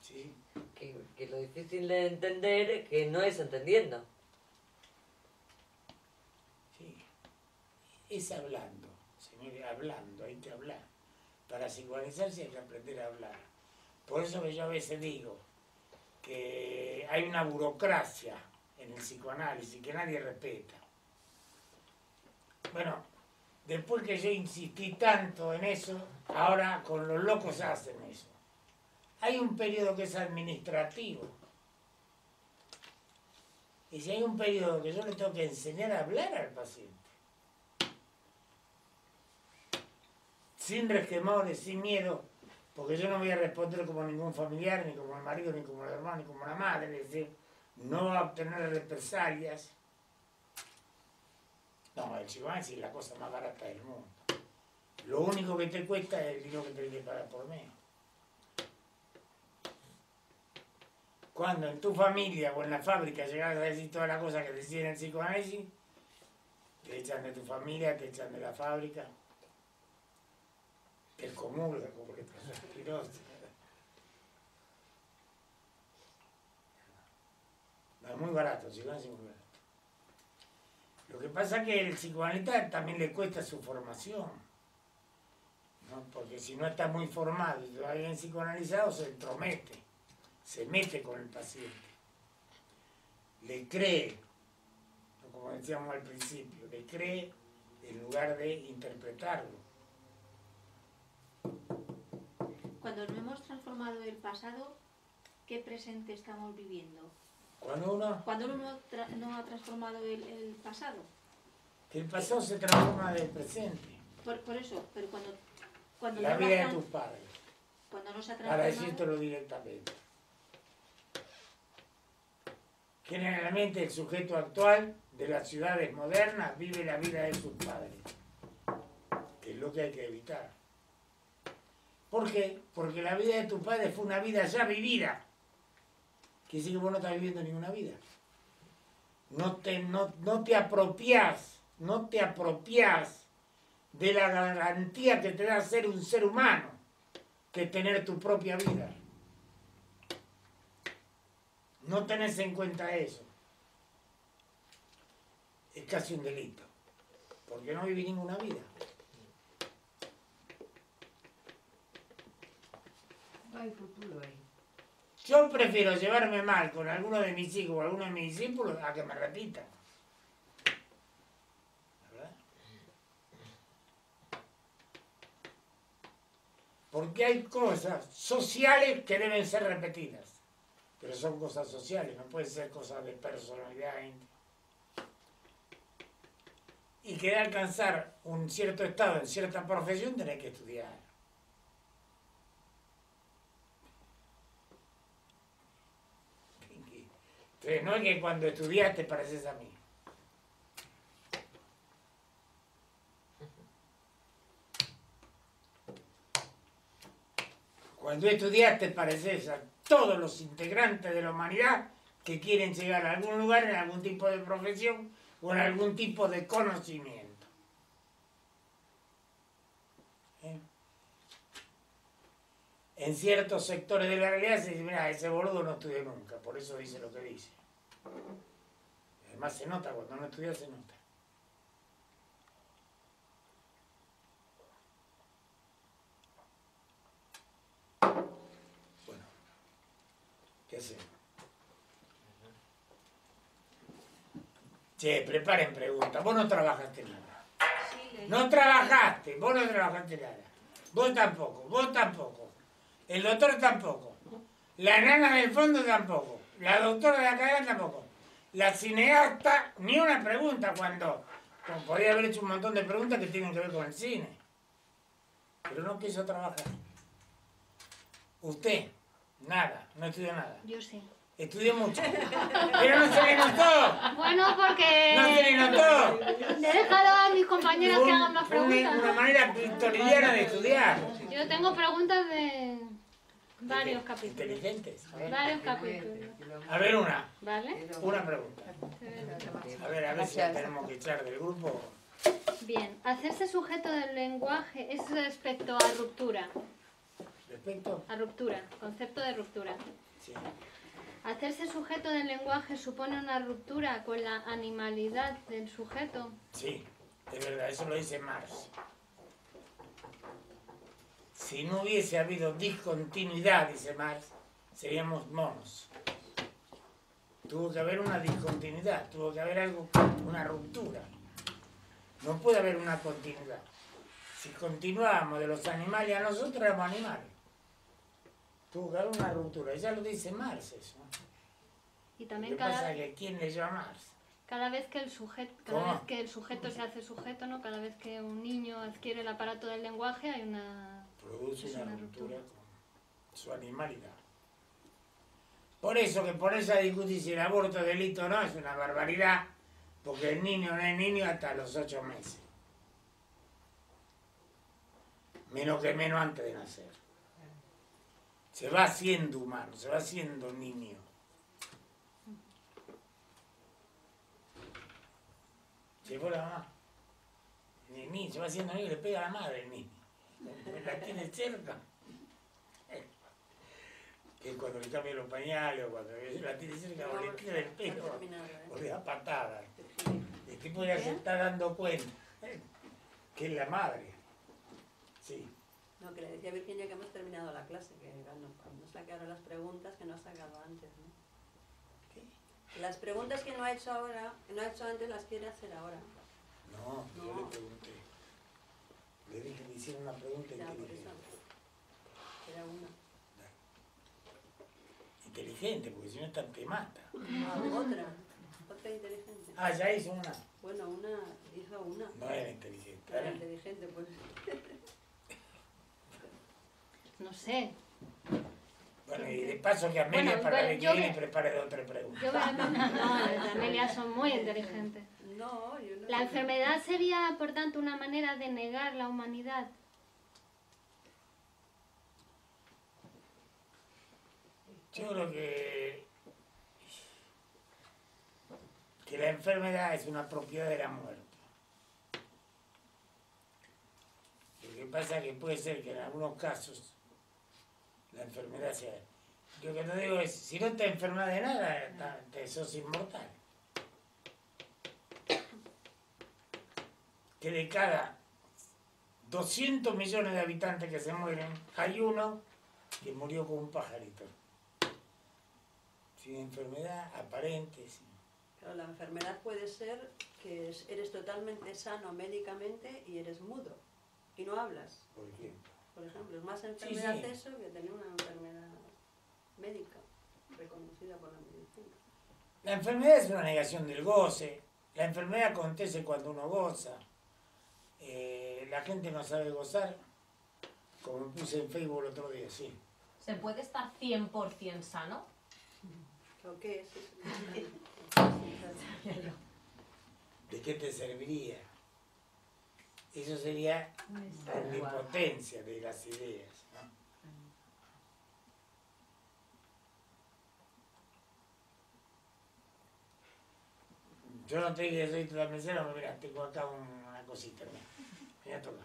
Sí. Que, que lo difícil de entender es que no es entendiendo. Sí. Es hablando, señores, hablando, hay que hablar. Para psicoanalizarse hay que aprender a hablar. Por eso que yo a veces digo que hay una burocracia en el psicoanálisis que nadie respeta. Bueno, después que yo insistí tanto en eso, ahora con los locos hacen eso. Hay un periodo que es administrativo. Y si hay un periodo que yo le tengo que enseñar a hablar al paciente. sin resquemores, sin miedo, porque yo no voy a responder como ningún familiar, ni como el marido, ni como el hermano, ni como la madre, es decir, no va a obtener represalias. No, el psicoanálisis es la cosa más barata del mundo. Lo único que te cuesta es el dinero que tenés que pagar por mes. Cuando en tu familia o en la fábrica llegas a decir todas las cosas que deciden en el psicoanálisis, te echan de tu familia, te echan de la fábrica, te excomulgan porque asqueroso. No, es muy barato, psicoanálisis es muy barato. Lo que pasa es que el psicoanalista también le cuesta su formación. Porque si no está muy formado y todavía bien psicoanalizado, se entromete, se mete con el paciente, le cree, como decíamos al principio, le cree en lugar de interpretarlo. Cuando no hemos transformado el pasado, ¿qué presente estamos viviendo? Cuando uno, Cuando uno no, tra- no ha transformado el, el pasado. el pasado se transforma del presente, Por, por eso, pero cuando, cuando, la vida de tus padres, cuando no se ha para transformado, decírtelo directamente. Generalmente el sujeto actual de las ciudades modernas vive la vida de sus padres, que es lo que hay que evitar. ¿Por qué? Porque la vida de tus padres fue una vida ya vivida. Quiere decir que vos no estás viviendo ninguna vida. No te, no, no te apropias, no te apropias de la garantía que te da ser un ser humano, que tener tu propia vida. No tenés en cuenta eso. Es casi un delito, porque no viví ninguna vida. No hay futuro ahí. Yo prefiero llevarme mal con alguno de mis hijos o alguno de mis discípulos a que me repitan. ¿Verdad? Porque hay cosas sociales que deben ser repetidas. Pero son cosas sociales, no pueden ser cosas de personalidad. Y que de alcanzar un cierto estado en cierta profesión tenés que estudiar. No es que cuando estudiaste pareces a mí. Cuando estudiaste pareces a todos los integrantes de la humanidad que quieren llegar a algún lugar en algún tipo de profesión o en algún tipo de conocimiento. ¿Eh? En ciertos sectores de la realidad se dice, mira, ese boludo no estudió nunca, por eso dice lo que dice. Además se nota, cuando no estudia se nota. Bueno, ¿qué hacemos? Che, preparen preguntas. Vos no trabajaste nada. No trabajaste, vos no trabajaste nada. Vos tampoco, vos tampoco. El doctor tampoco. La nana del fondo tampoco. La doctora de la cadena tampoco. La cineasta, ni una pregunta cuando, cuando podía haber hecho un montón de preguntas que tienen que ver con el cine. Pero no quiso trabajar. Usted, nada, no estudió nada. Yo sí. Estudió mucho. Pero no se le notó. Bueno, porque... No se le notó. Le he dejado a mis compañeras que hagan más una, preguntas. una manera victoriana de estudiar. Yo tengo preguntas de varios capítulos. Inteligentes. Varios capítulos. A ver una. ¿Vale? Una pregunta. A ver, a ver si la tenemos que echar del grupo. Bien, hacerse sujeto del lenguaje es respecto a ruptura. Respecto. A ruptura, concepto de ruptura. Sí. Hacerse sujeto del lenguaje supone una ruptura con la animalidad del sujeto. Sí, es verdad, eso lo dice Marx. Si no hubiese habido discontinuidad, dice Marx, seríamos monos. Tuvo que haber una discontinuidad, tuvo que haber algo, una ruptura. No puede haber una continuidad. Si continuábamos de los animales a nosotros, éramos animales. Tuvo que haber una ruptura. Ya lo dice Marx eso. Y Lo también pasa cada... es que ¿quién leyó a Marx? cada vez que el sujeto, cada ¿Cómo? vez que el sujeto se hace sujeto, ¿no? Cada vez que un niño adquiere el aparato del lenguaje hay una produce una, ruptura con su animalidad. Por eso que ponerse a discutir si el aborto es delito o no es una barbaridad, porque el niño no es niño hasta los ocho meses. Menos que menos antes de nacer. Se va haciendo humano, se va haciendo niño. Se fue la mamá. El niño se va haciendo niño le pega a la madre el niño. La tiene cerca. Que cuando le cambia los pañales o cuando la tiene cerca o le tira el pelo o le da patada. El tipo ya se está dando cuenta que es la madre. Sí. No, que le decía Virginia que hemos terminado la clase, que no, sacaron las preguntas que no ha sacado antes, ¿no? Las preguntas que no ha hecho ahora, no ha hecho antes, las quiere hacer ahora. No, yo No. le pregunté. Le dije que me hiciera una pregunta inteligente. Era una. Inteligente, porque si no esta te mata. Ah, otra. Otra inteligente. Ah, ya hizo una. Bueno, una, hizo una. No era inteligente. Era ¿eh? inteligente, pues. no sé. Bueno, y de paso que Amelia Bueno, para bueno, que me- prepare otra pregunta. Yo me- no, las de Amelia son muy inteligentes. No, no. La enfermedad sería, por tanto, una manera de negar la humanidad. Yo creo que, que la enfermedad es una propiedad de la muerte. Lo que pasa es que puede ser que en algunos casos la enfermedad sea... Yo que te digo es, si no te enfermas de nada, te sos inmortal. Que de cada 200 millones de habitantes que se mueren, hay uno que murió con un pajarito sin enfermedad aparente. sin- Claro, la enfermedad puede ser que es- eres totalmente sano médicamente y eres mudo y no hablas. Por ejemplo. Por ejemplo, es más enfermedad sí. eso que tener una enfermedad médica reconocida por la medicina. La enfermedad es una negación del goce. La enfermedad acontece cuando uno goza. Eh, la gente no sabe gozar. Como puse en Facebook el otro día, sí. ¿Se puede estar 100% sano? ¿O qué es? ¿De qué te serviría? Eso sería omnipotencia de las ideas. ¿no? Yo no te dije que soy totalmente sano, pero mira, tengo acá una cosita. Mira, mira toca.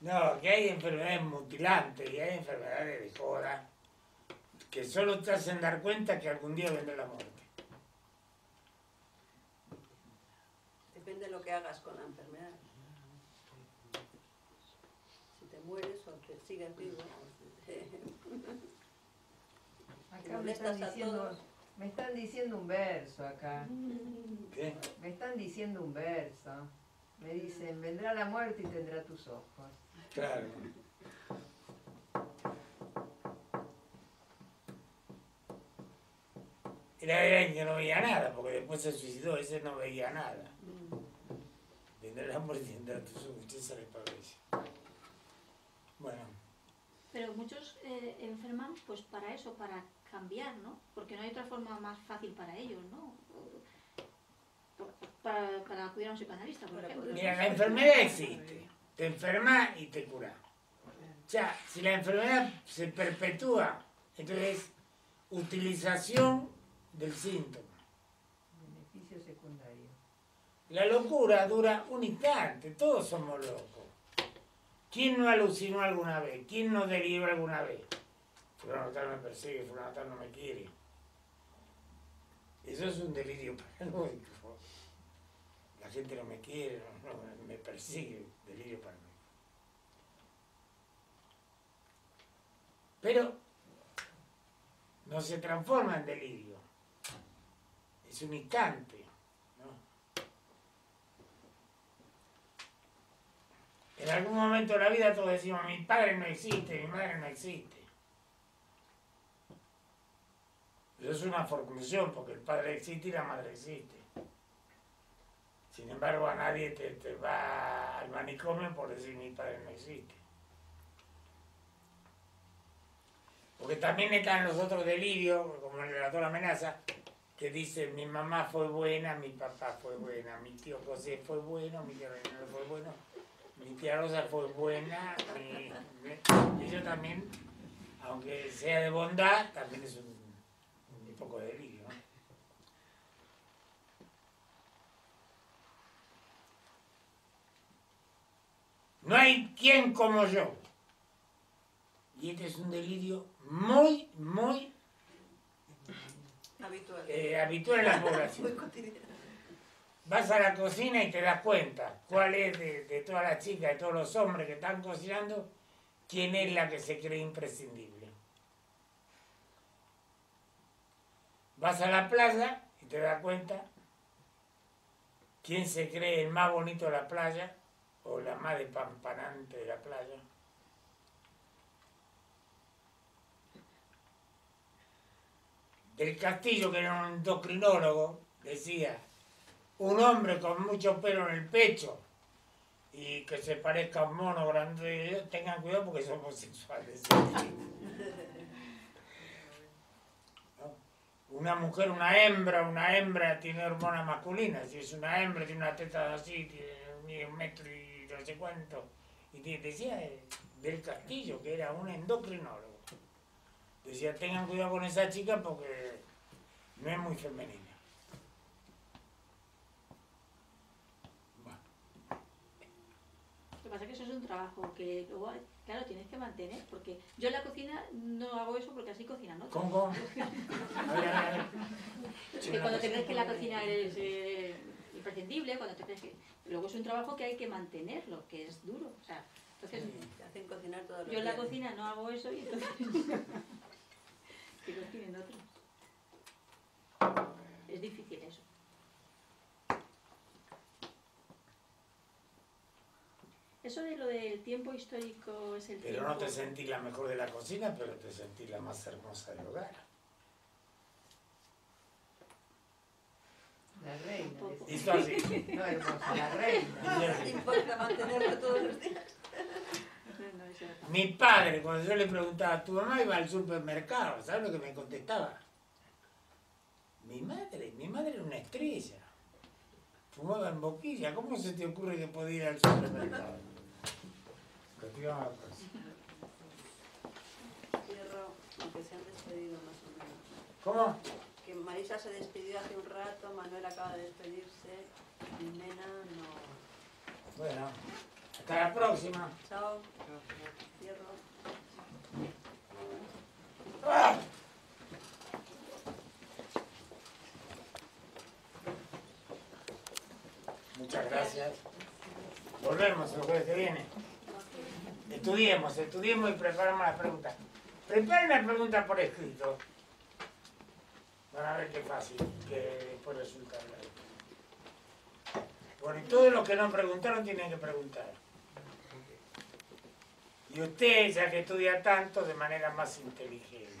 No, que hay enfermedades mutilantes y hay enfermedades de joda que solo te hacen dar cuenta que algún día vendrá la muerte. Depende de lo que hagas con la enfermedad. Si te mueres o te sigues vivo. te- molestas están a diciendo, todos. Me están diciendo un verso acá. ¿Qué? Me están diciendo un verso. Me dicen, vendrá la muerte y tendrá tus ojos. Claro. Era alguien que no veía nada, porque después se suicidó, ese no veía nada. Vendrá la muerte y tendrá tus ojos, el Pavese. Bueno, Pero muchos eh, enferman pues para eso, para cambiar, ¿no? Porque no hay otra forma más fácil para ellos, ¿no? Para, para acudir a un psicoanalista, por ejemplo. mira, la enfermedad existe. Te enfermas y te curas. O sea, si la enfermedad se perpetúa, entonces utilización del síntoma. Beneficio secundario. La locura dura un instante, todos somos locos. ¿Quién no alucinó alguna vez? ¿Quién no deliró alguna vez? Fulano tal me persigue, fulano tal no me quiere. Eso es un delirio paranoico. La gente no me quiere, no, no, me persigue, delirio paranoico. Pero no se transforma en delirio. Es un instante. En algún momento de la vida todos decimos, mi padre no existe, mi madre no existe. Yo Pero es una forclusión, porque el padre existe y la madre existe. Sin embargo, a nadie te, te va al manicomio por decir mi padre no existe. Porque también están los otros delirios, como el relator amenaza, que dice mi mamá fue buena, mi papá fue buena, mi tío José fue bueno, mi tío fue bueno, mi tía Rosa fue buena, y yo también, aunque sea de bondad, también es un poco de delirio. ¿no? No hay quien como yo. Y este es un delirio muy, muy Habitual. eh, habitual en la población. Vas a la cocina y te das cuenta cuál es de, de todas las chicas, de todos los hombres que están cocinando, quién es la que se cree imprescindible. Vas a la playa y te das cuenta quién se cree el más bonito de la playa o la más despampanante de la playa. Del Castillo, que era un endocrinólogo, decía, un hombre con mucho pelo en el pecho y que se parezca a un mono grande, tengan cuidado porque son homosexuales. ¿No? Una mujer, una hembra, una hembra tiene hormona masculina. Si es una hembra, tiene una teta así, tiene mide un metro y no sé cuánto. Y te- decía eh, del Castillo, que era un endocrinólogo. Decía, tengan cuidado con esa chica porque no es muy femenina. Lo que pasa es que eso es un trabajo que luego, claro, tienes que mantener, porque yo en la cocina no hago eso porque así cocinan otros. ¿Cómo, cómo? A ver, a ver, a ver. que cuando te crees que la cocina es eh, imprescindible, cuando te crees que... Luego es un trabajo que hay que mantenerlo, que es duro. O sea, entonces, Te hacen cocinar todos los yo en la cocina no hago eso y entonces... que cocinen otros. Es difícil eso. Eso de lo del tiempo histórico es el Pero tiempo... no te sentís la mejor de la cocina, pero te sentís la más hermosa del hogar. La reina. Y esto así. No, hermosa, la reina. No importa mantenerlo todos los días. Mi padre, cuando yo le preguntaba, ¿tu mamá iba al supermercado? ¿Sabes lo que me contestaba? Mi madre, mi madre era una estrella. Fumaba en boquilla. ¿Cómo se te ocurre que podía ir al supermercado? La próxima. Cierro, aunque se han despedido más o menos. ¿Cómo? Que Marisa se despidió hace un rato, Manuel acaba de despedirse, Jimena no. Bueno, hasta la próxima. Chao. Cierro. ¡Ah! Muchas gracias. Volvemos el jueves que viene. Estudiemos, estudiemos y preparamos las preguntas. Preparen las preguntas por escrito. Van a ver qué fácil, que después resulta y todos los que no preguntaron tienen que preguntar. Y usted, ya que estudia tanto, de manera más inteligente.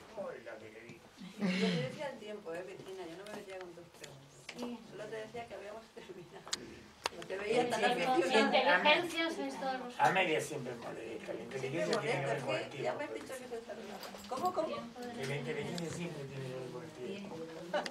Que le digo. Yo te decía el tiempo, eh, Virginia, yo no me metía con tus preguntas. Solo te decía que habíamos. No te veía tan. Inteligencia sois todos vosotros. A media siempre molesta. La Siempre inteligencia tiene que ver con el es tiempo. ya me has dicho que se saludaba. ¿Cómo, cómo? Que la inteligencia siempre tiene que ver con el tiempo.